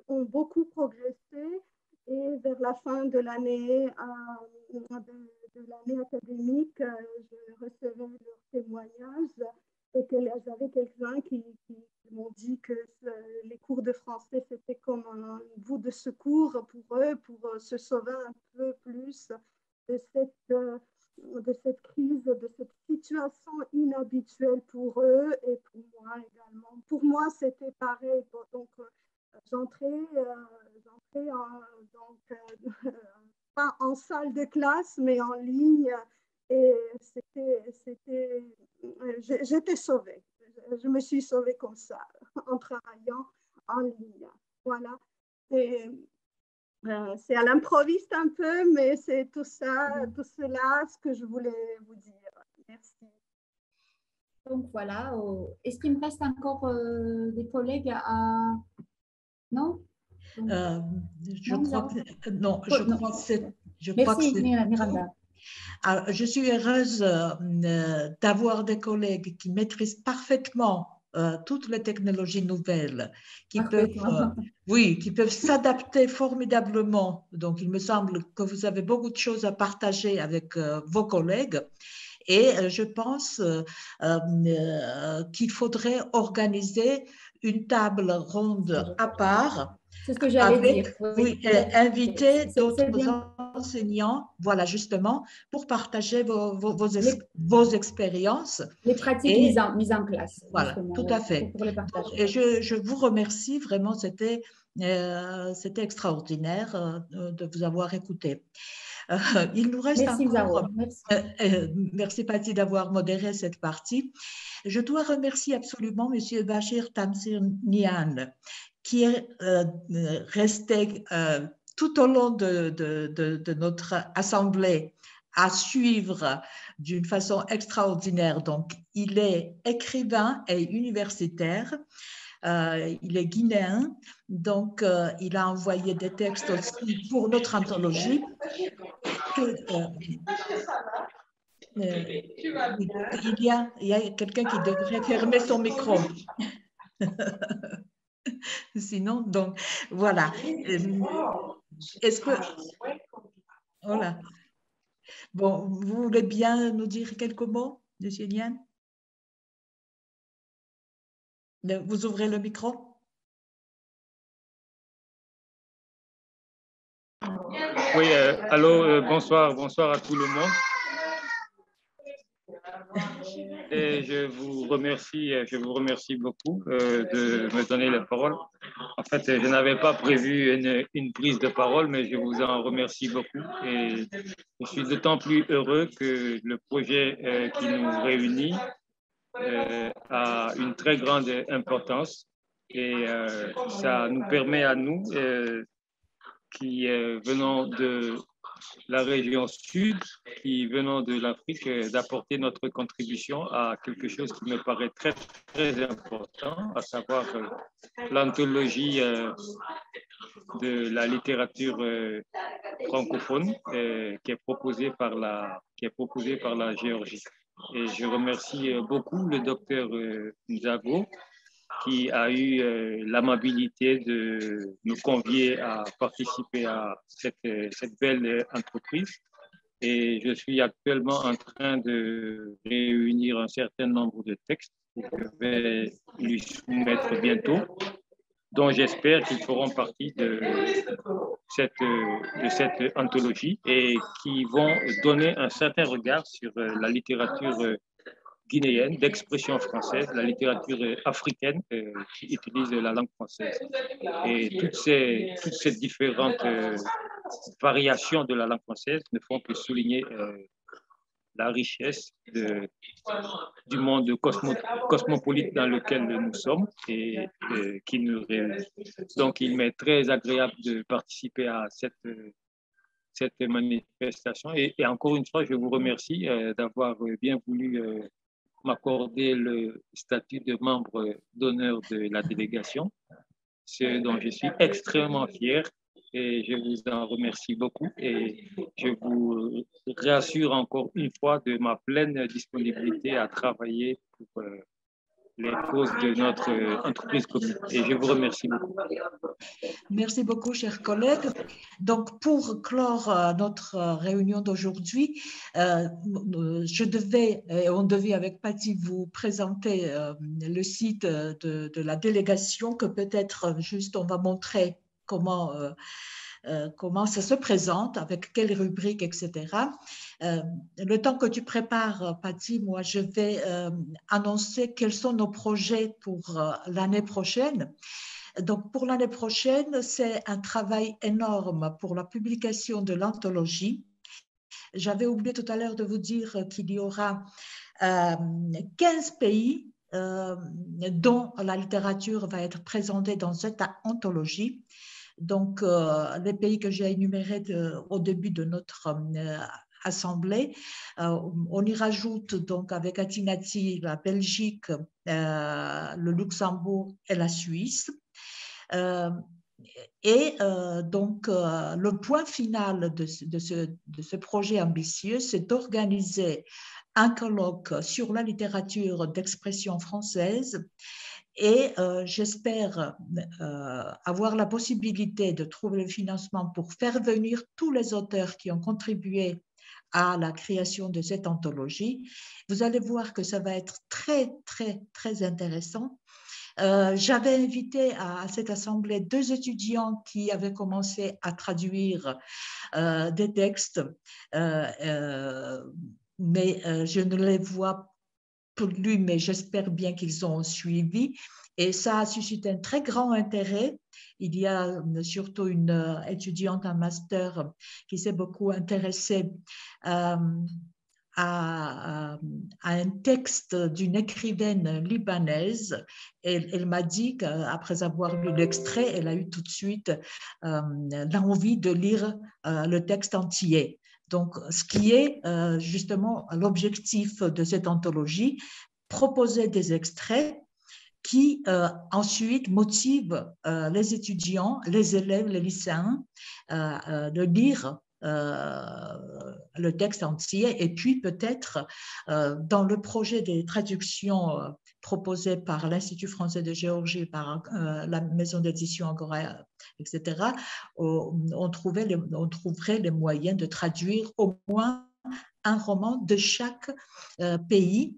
ont beaucoup progressé et vers la fin de l'année euh, de, l'année académique, euh, je recevais leurs témoignages j'avais quelques-uns qui, m'ont dit que les cours de français, c'était comme un bout de secours pour eux, pour euh, se sauver un peu plus de cette, de cette crise, de cette situation inhabituelle pour eux et pour moi également. Pour moi, c'était pareil. Donc, j'entrais donc, euh, [laughs] pas en salle de classe, mais en ligne. Et c'était, j'étais sauvée. Je me suis sauvée comme ça, [laughs] en travaillant en ligne. Voilà. Euh, c'est à l'improviste un peu, mais c'est tout ça, tout cela, ce que je voulais vous dire. Merci. Donc voilà, est-ce qu'il me reste encore euh, des collègues à... Non? Euh, je crois que non, je crois que c'est. Je Merci, Miranda. Alors, je suis heureuse euh, d'avoir des collègues qui maîtrisent parfaitement euh, toutes les technologies nouvelles, qui peuvent, oui, qui peuvent s'adapter formidablement. Donc, il me semble que vous avez beaucoup de choses à partager avec vos collègues. Et je pense qu'il faudrait organiser une table ronde à part. C'est ce que j'allais dire. Oui, inviter d'autres enseignants, voilà, justement, pour partager vos, vos, vos, expériences. Les pratiques mises, en, mises en place. Voilà, tout à fait. Pour les partager. Et je, je, vous remercie, vraiment, c'était euh, extraordinaire euh, de vous avoir écouté. Euh, il nous reste merci, encore. Merci. Euh, euh, merci Patty d'avoir modéré cette partie. Je dois remercier absolument M. Bachir Tamsir Nian, qui est resté tout au long de, notre assemblée à suivre d'une façon extraordinaire. Donc, il est écrivain et universitaire. Euh, il est guinéen, donc euh, il a envoyé des textes aussi pour notre anthologie. Euh, il y a quelqu'un qui devrait fermer son micro. [laughs] Sinon, donc, voilà. Est-ce que... Voilà. Bon, vous voulez bien nous dire quelques mots, Monsieur Nian vous ouvrez le micro Oui, euh, allô, euh, bonsoir, bonsoir à tout le monde. Je vous remercie, je vous remercie beaucoup euh, de me donner la parole. En fait, je n'avais pas prévu une, prise de parole, mais je vous en remercie beaucoup. Et je suis d'autant plus heureux que le projet qui nous réunit euh, a une très grande importance et euh, ça nous permet à nous, euh, qui venons de la région sud, qui venons de l'Afrique, d'apporter notre contribution à quelque chose qui me paraît très, important, à savoir l'anthologie de la littérature francophone qui est proposée par la, qui est proposée par la Géorgie. Et je remercie euh, beaucoup le docteur euh, Nzago qui a eu euh, l'amabilité de nous convier à participer à cette, cette belle entreprise. Et je suis actuellement en train de réunir un certain nombre de textes que je vais lui soumettre bientôt dont j'espère qu'ils feront partie de cette, de cette anthologie et qui vont donner un certain regard sur euh, la littérature euh, guinéenne d'expression française, la littérature euh, africaine qui utilise la langue française. Et toutes ces, toutes ces différentes variations de la langue française ne font que souligner la richesse du monde cosmopolite dans lequel nous sommes et, qui nous réunit. Donc, il m'est très agréable de participer à cette, cette manifestation. Et, encore une fois, je vous remercie euh, d'avoir bien voulu euh, m'accorder le statut de membre d'honneur de la délégation, ce dont je suis extrêmement fier et je vous en remercie beaucoup et je vous réassure encore une fois de ma pleine disponibilité à travailler pour euh, les causes de notre entreprise commune. Et je vous remercie beaucoup. Merci beaucoup, chers collègues. Donc, pour clore euh, notre euh, réunion d'aujourd'hui, je devais, on devait avec Patty vous présenter le site de la délégation que peut-être juste on va montrer comment, euh, euh, comment ça se présente, avec quelles rubriques, etc. Euh, le temps que tu prépares, Patty, moi, je vais annoncer quels sont nos projets pour l'année prochaine. Donc, pour l'année prochaine, c'est un travail énorme pour la publication de l'anthologie. J'avais oublié tout à l'heure de vous dire qu'il y aura 15 pays dont la littérature va être présentée dans cette anthologie. Donc, euh, les pays que j'ai énumérés au début de notre euh, assemblée. Euh, on y rajoute donc avec Atinati la Belgique, le Luxembourg et la Suisse. et donc, le point final de, ce, de ce, projet ambitieux, c'est d'organiser un colloque sur la littérature d'expression française et euh, j'espère euh, avoir la possibilité de trouver le financement pour faire venir tous les auteurs qui ont contribué à la création de cette anthologie. Vous allez voir que ça va être très, très, très intéressant. J'avais invité à, cette assemblée deux étudiants qui avaient commencé à traduire des textes, mais je ne les vois plus, mais j'espère bien qu'ils ont suivi. Et ça a suscité un très grand intérêt. Il y a euh, surtout une euh, étudiante en master qui s'est beaucoup intéressée euh, à, un texte d'une écrivaine libanaise. Elle m'a dit qu'après avoir lu l'extrait, elle a eu tout de suite l'envie de lire le texte entier. Donc, ce qui est justement l'objectif de cette anthologie, proposer des extraits qui euh, ensuite motive euh, les étudiants, les élèves, les lycéens euh, de lire le texte entier et puis peut-être dans le projet des traductions proposées par l'Institut français de Géorgie, par la maison d'édition Agora, etc., on, trouvait on trouverait les moyens de traduire au moins un roman de chaque pays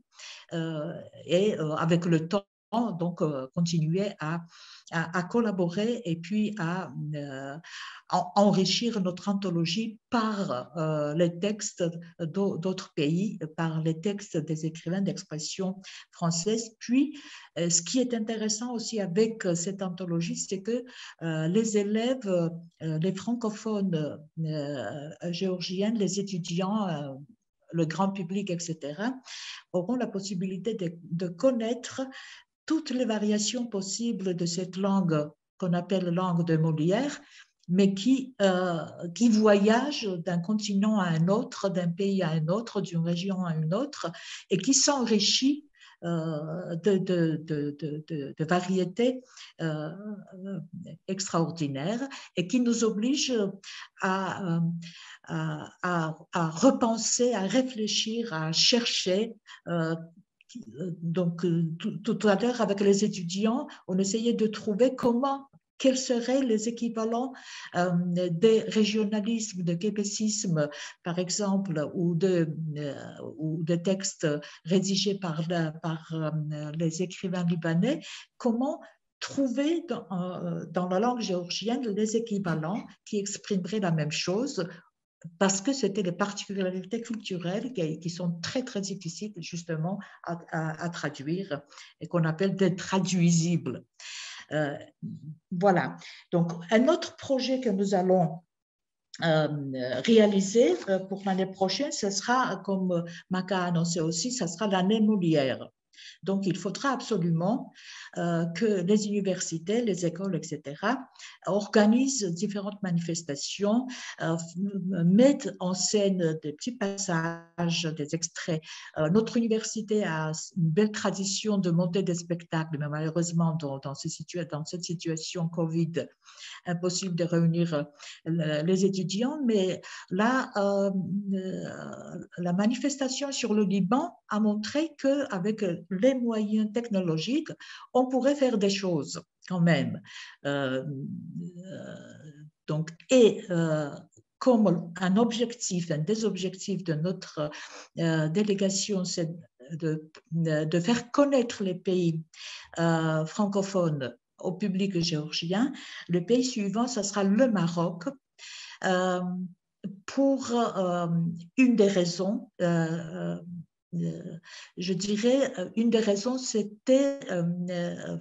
et avec le temps donc euh, continuer à, à, collaborer et puis à, euh, enrichir notre anthologie par euh, les textes d'autres pays, par les textes des écrivains d'expression française. Puis, ce qui est intéressant aussi avec cette anthologie, c'est que les élèves, les francophones géorgiens, les étudiants, le grand public, etc., auront la possibilité de, de connaître toutes les variations possibles de cette langue qu'on appelle langue de Molière, mais qui, euh, qui voyage d'un continent à un autre, d'un pays à un autre, d'une région à une autre, et qui s'enrichit euh, de, de, de, de, variétés euh, extraordinaires et qui nous oblige à, à, à, repenser, à réfléchir, à chercher euh, donc euh, tout, à l'heure avec les étudiants, on essayait de trouver comment quels seraient les équivalents euh, des régionalismes, de québécisme, par exemple, ou de, de textes rédigés par, les écrivains libanais, comment trouver dans, la langue géorgienne les équivalents qui exprimeraient la même chose parce que c'était les particularités culturelles qui, sont très, très difficiles justement à, traduire et qu'on appelle des traduisibles. Euh, voilà. Donc, un autre projet que nous allons euh, réaliser euh, pour l'année prochaine, ce sera, comme Maca a annoncé aussi, ce sera l'année Molière. Donc, il faudra absolument euh, que les universités, les écoles, etc., organisent différentes manifestations, euh, mettent en scène des petits passages, des extraits. Euh, notre université a une belle tradition de monter des spectacles, mais malheureusement, dans, dans, dans cette situation Covid, impossible de réunir les étudiants. Mais là, la manifestation sur le Liban a montré qu'avec les moyens technologiques, on pourrait faire des choses quand même. Euh, euh, donc, et euh, comme un objectif, un des objectifs de notre délégation, c'est de, faire connaître les pays francophones au public géorgien, le pays suivant, ce sera le Maroc. pour une des raisons euh, je dirais, euh, une des raisons, c'était euh,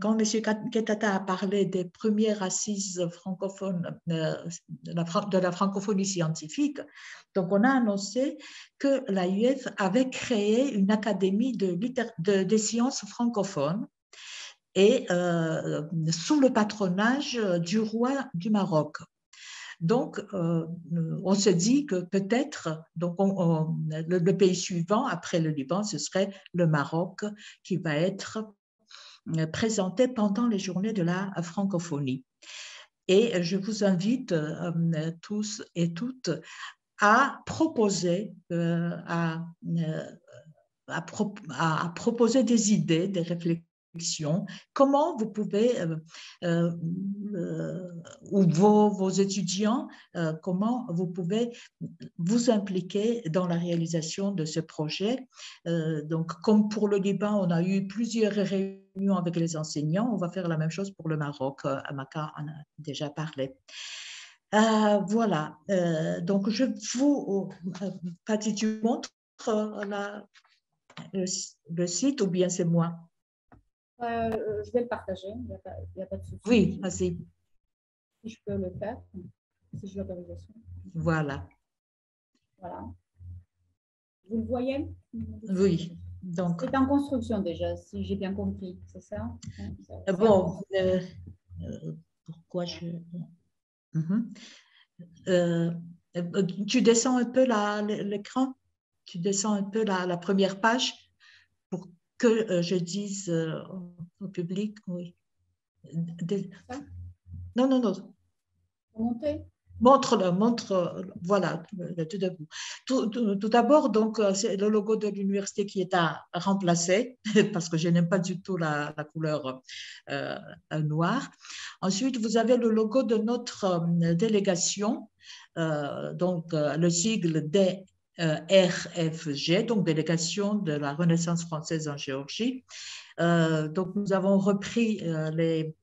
quand M. Ketata a parlé des premières assises francophones de la, francophonie scientifique. Donc, on a annoncé que l'AUF avait créé une académie de des sciences francophones et sous le patronage du roi du Maroc. Donc, euh, on se dit que peut-être, donc le, pays suivant après le Liban, ce serait le Maroc qui va être euh, présenté pendant les journées de la francophonie. Et je vous invite euh, tous et toutes à proposer, à, à, proposer des idées, des réflexions comment vous pouvez, euh, euh, euh, ou vos, étudiants, comment vous pouvez vous impliquer dans la réalisation de ce projet? donc, comme pour le Liban, on a eu plusieurs réunions avec les enseignants, on va faire la même chose pour le Maroc. Amaka en a déjà parlé. voilà, donc je vous, Patty, tu montres la, le site ou bien c'est moi? Euh, je vais le partager, il n'y a, pas de souci. Oui, vas-y. Si je peux le faire, si j'ai l'autorisation. Voilà. Voilà. Vous le voyez? Oui. Donc... C'est en construction déjà, si j'ai bien compris, c'est ça? Euh, Bon, euh, pourquoi je... Mhm. tu descends un peu l'écran? Tu descends un peu la, la première page? Que euh, je dise euh, au public, oui. Non, non, non. Montre-le, montre, voilà, tout debout. Tout, tout, d'abord, donc, euh, c'est le logo de l'université qui est à remplacer, [laughs] parce que je n'aime pas du tout la, la couleur euh, noire. Ensuite, vous avez le logo de notre délégation, euh, donc le sigle D euh, RFG, donc délégation de la Renaissance française en Géorgie. Euh, donc nous avons repris euh, les,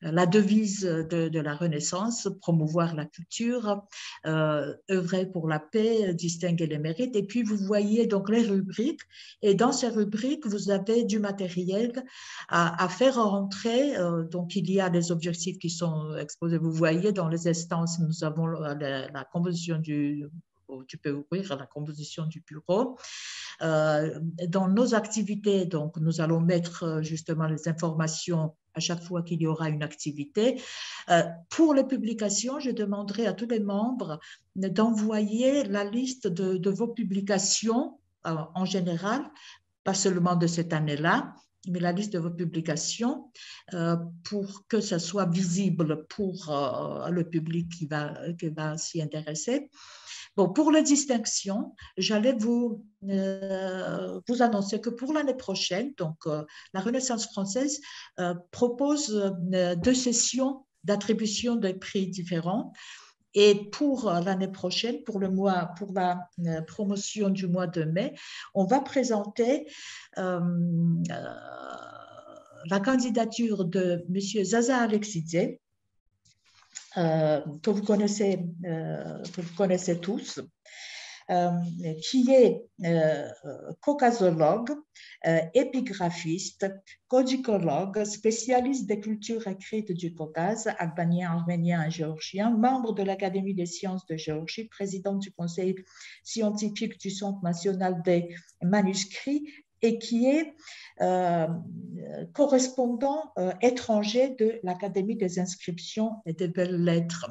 la devise de, la Renaissance, promouvoir la culture, œuvrer pour la paix, distinguer les mérites. Et puis vous voyez donc les rubriques. Et dans ces rubriques, vous avez du matériel à, faire rentrer. donc il y a des objectifs qui sont exposés. Vous voyez dans les instances, nous avons la, la composition du tu peux ouvrir la composition du bureau. Euh, dans nos activités, donc, nous allons mettre euh, justement les informations à chaque fois qu'il y aura une activité. Euh, pour les publications, je demanderai à tous les membres d'envoyer la liste de, vos publications en général, pas seulement de cette année-là, mais la liste de vos publications pour que ça soit visible pour le public qui va, qui va s'y intéresser. Bon, pour les distinctions, j'allais vous, euh, vous annoncer que pour l'année prochaine, donc euh, la Renaissance française euh, propose deux sessions d'attribution de prix différents. Et pour l'année prochaine, pour le mois, pour la promotion du mois de mai, on va présenter la candidature de M. Zaza Alexidze, que, vous connaissez, euh, que vous connaissez tous, euh, qui est caucasologue, épigraphiste, codicologue, spécialiste des cultures écrites du Caucase, albanien, arménien et géorgien, membre de l'Académie des sciences de Géorgie, président du Conseil scientifique du Centre national des manuscrits et qui est euh, correspondant euh, étranger de l'Académie des inscriptions et des belles lettres.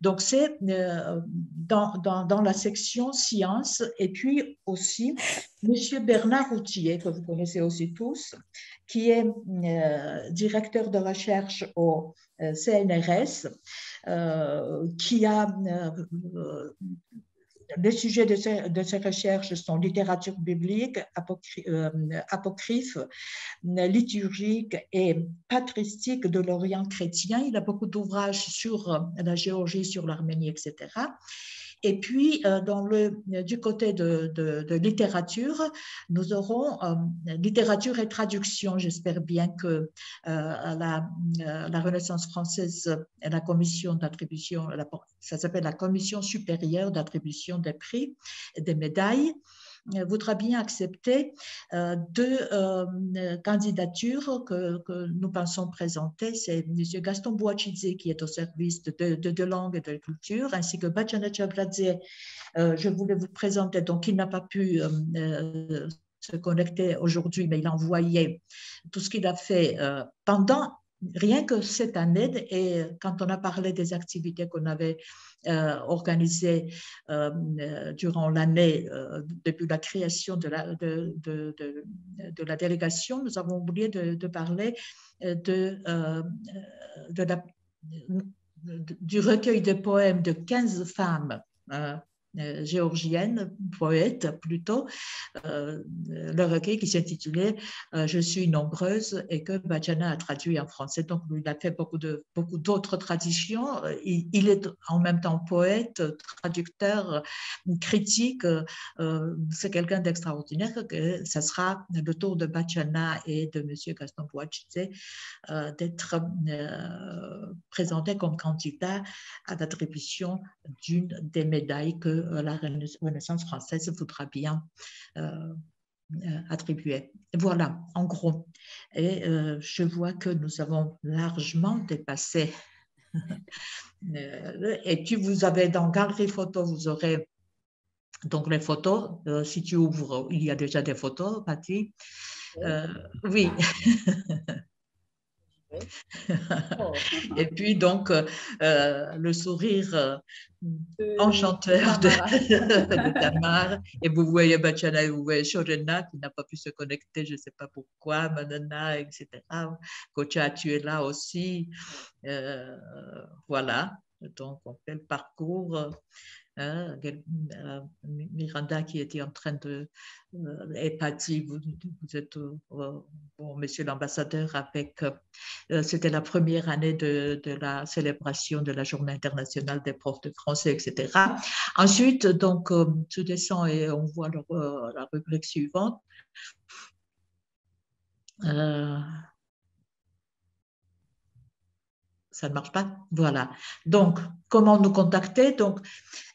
Donc, c'est euh, dans, dans, la section sciences et puis aussi M. Bernard Routier, que vous connaissez aussi tous, qui est directeur de recherche au CNRS, qui a les sujets de ces, recherches sont littérature biblique, euh, apocryphe, liturgique et patristique de l'Orient chrétien. Il a beaucoup d'ouvrages sur la Géorgie, sur l'Arménie, etc. Et puis, euh, le, du côté de, littérature, nous aurons euh, littérature et traduction. J'espère bien que euh, la, la, Renaissance française la commission d'attribution, ça s'appelle la commission supérieure d'attribution des prix et des médailles, euh, voudra bien accepter euh, deux euh, candidatures que, nous pensons présenter. C'est M. Gaston Bouachidze qui est au service de, de, langue et de culture, ainsi que Bajana Chabladze. je voulais vous présenter, donc il n'a pas pu se connecter aujourd'hui, mais il a envoyé tout ce qu'il a fait pendant rien que cette année, et quand on a parlé des activités qu'on avait euh, organisées euh, euh, durant l'année, depuis la création de la, de, de, de, la délégation, nous avons oublié de, parler de, du recueil de poèmes de 15 femmes géorgienne, poète plutôt, le recueil qui s'intitulait Je suis nombreuse et que Bajana a traduit en français. Donc, il a fait beaucoup de beaucoup d'autres traditions. Il, est en même temps poète, traducteur, critique. C'est quelqu'un d'extraordinaire. Que ça sera le tour de Bajana et de M. Gaston Boachice d'être présenté comme candidat à l'attribution d'une des médailles que euh, la Renaissance française voudra bien euh, euh, attribuer. Voilà, en gros. Et je vois que nous avons largement dépassé. [laughs] Et puis, vous avez dans Galerie Photo, vous aurez donc les photos. si tu ouvres, il y a déjà des photos, Patty. oui. [laughs] Oh. [laughs] Et puis donc euh, le sourire euh, enchanteur de, Tamar. [laughs] Et vous voyez Bachana et vous voyez Shorena qui n'a pas pu se connecter, je ne sais pas pourquoi, Manana, etc. Kocha, tu es là aussi. Euh, voilà. Donc on fait le parcours Hein, euh, Miranda qui était en train de euh, et vous, êtes euh, bon, monsieur l'ambassadeur avec c'était la première année de, de, la célébration de la journée internationale des profs de français etc ensuite donc tu descends et on voit la rubrique suivante ça ne marche pas. Voilà. Donc, comment nous contacter? Donc,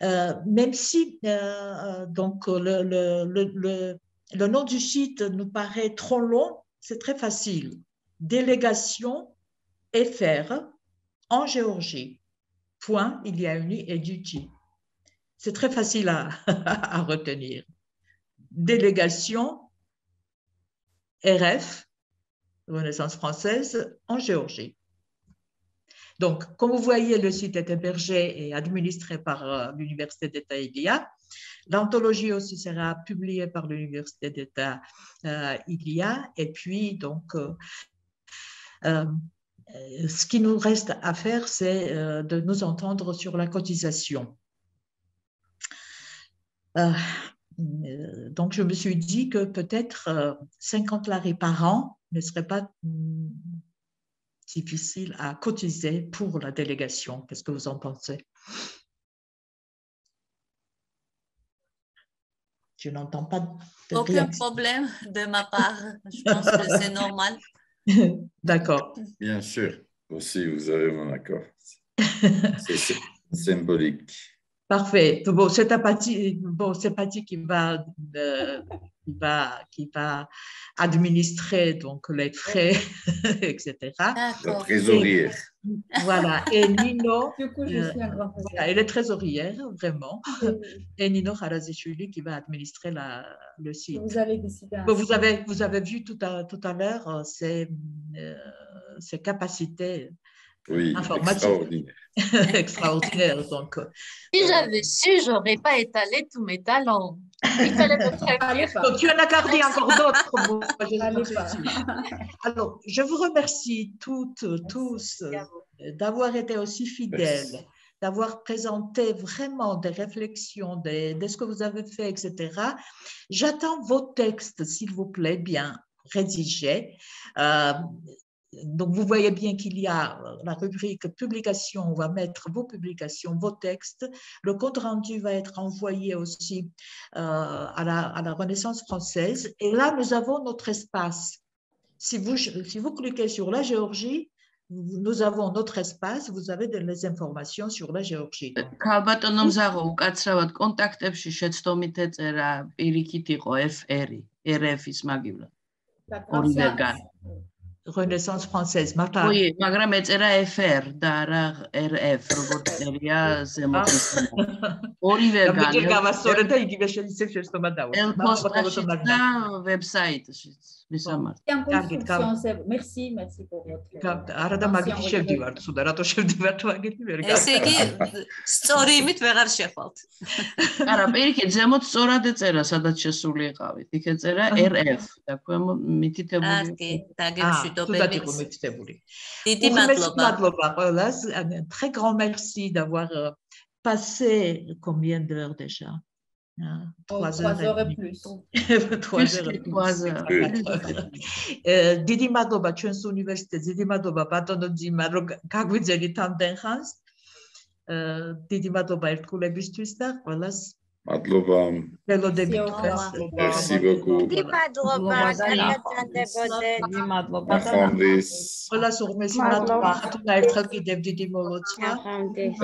euh, même si euh, euh, donc le, le, le, nom du site nous paraît trop long, c'est très facile. Délégation FR en Géorgie. Point, il y a une du C'est très facile à, [laughs] à retenir. Délégation RF, Renaissance française, en Géorgie. Donc, comme vous voyez, le site est hébergé et administré par euh, l'Université d'État ILIA. L'anthologie aussi sera publiée par l'Université d'État euh, ILIA. Et puis, donc, euh, ce qui nous reste à faire, c'est de nous entendre sur la cotisation. donc, je me suis dit que peut-être 50 laris par an ne serait pas difficile à cotiser pour la délégation. Qu'est-ce que vous en pensez? Je n'entends pas. De Aucun problème de ma part. Je pense que c'est normal. [laughs] D'accord. Bien sûr. Aussi, vous avez mon accord. [laughs] C'est symbolique. Parfait. Bon, c'est Paty, bon, qui va, euh, qui va, qui va administrer donc les frais, etc. La trésorière. voilà. Et Nino, [laughs] du coup, je euh, suis un grand elle est trésorière, vraiment. Et Nino Harazichuli qui va administrer la, le site. Vous avez décidé. vous avez, vous avez vu tout à, tout à l'heure euh, ses, ses capacités oui, extraordinaire. [laughs] extraordinaire. Donc. Si j'avais su, j'aurais pas étalé tous mes talents. Il fallait me préparer. tu en as gardé encore d'autres. Alors, je vous remercie toutes, tous d'avoir été aussi fidèles. d'avoir présenté vraiment des réflexions de, de, ce que vous avez fait, etc. J'attends vos textes, s'il vous plaît, bien rédigés. Euh, donc, vous voyez bien qu'il y a euh, la rubrique publication, on va mettre vos publications, vos textes. Le compte rendu va être envoyé aussi euh, à, la, à, la, Renaissance française. Et là, nous avons notre espace. Si vous, si vous cliquez sur la Géorgie, nous avons notre espace, vous avez des informations sur la Géorgie. ქალბატონო მზაღო უკაცრავად კონტაქტებში შეცდომით ეწერა პირიქით იყო FR, RF-ის მაგივრად. ორივეგან. Renaissance française. Marta. Oui, მაგრამ ეწერა FR და არა RF, როგორც [laughs] წერია ზემოთ. ორივე გან. მე გავასწორე და იგივე შეიძლება შეცდომა დავა. და ვებსაიტშიც. მისამართი. კარგით, merci, merci pour votre. არა და მაგით შევდივარ, თუდა რატო შევდივარ თუ აგეთი ვერ გასა. ესე იგი სწორი იმით ვეღარ შეხვალთ. არა, პირიქით ზემოთ სწორად ეწერა, სადაც შესულიყავით. იქ ეწერა [laughs] RF და ქვემო მითითებული. კარგი, დაგემშვიდობებით. თუდად იყო მითითებული. დიდი მადლობა. მადლობა ყველას. Très grand merci d'avoir passé combien d'heures déjà hein? Trois, heures, heures et plus. trois heures et heures. დიდი მადლობა ჩვენს უნივერსიტეტს, დიდი მადლობა ბატონო ძიმა, რომ გაგვიძენით ამდენ ხანს. დიდი მადლობა ერთგულებისთვის და ყველას მადლობა. ველოდებით დღეს. მერსი ბოკუ. მადლობა, გადაჯანდებოდეთ. მადლობა. ახამდის. ყველას უღმესი მადლობა. თუ გაერთხელ კიდევ დიდი მოლოცვა. ახამდის.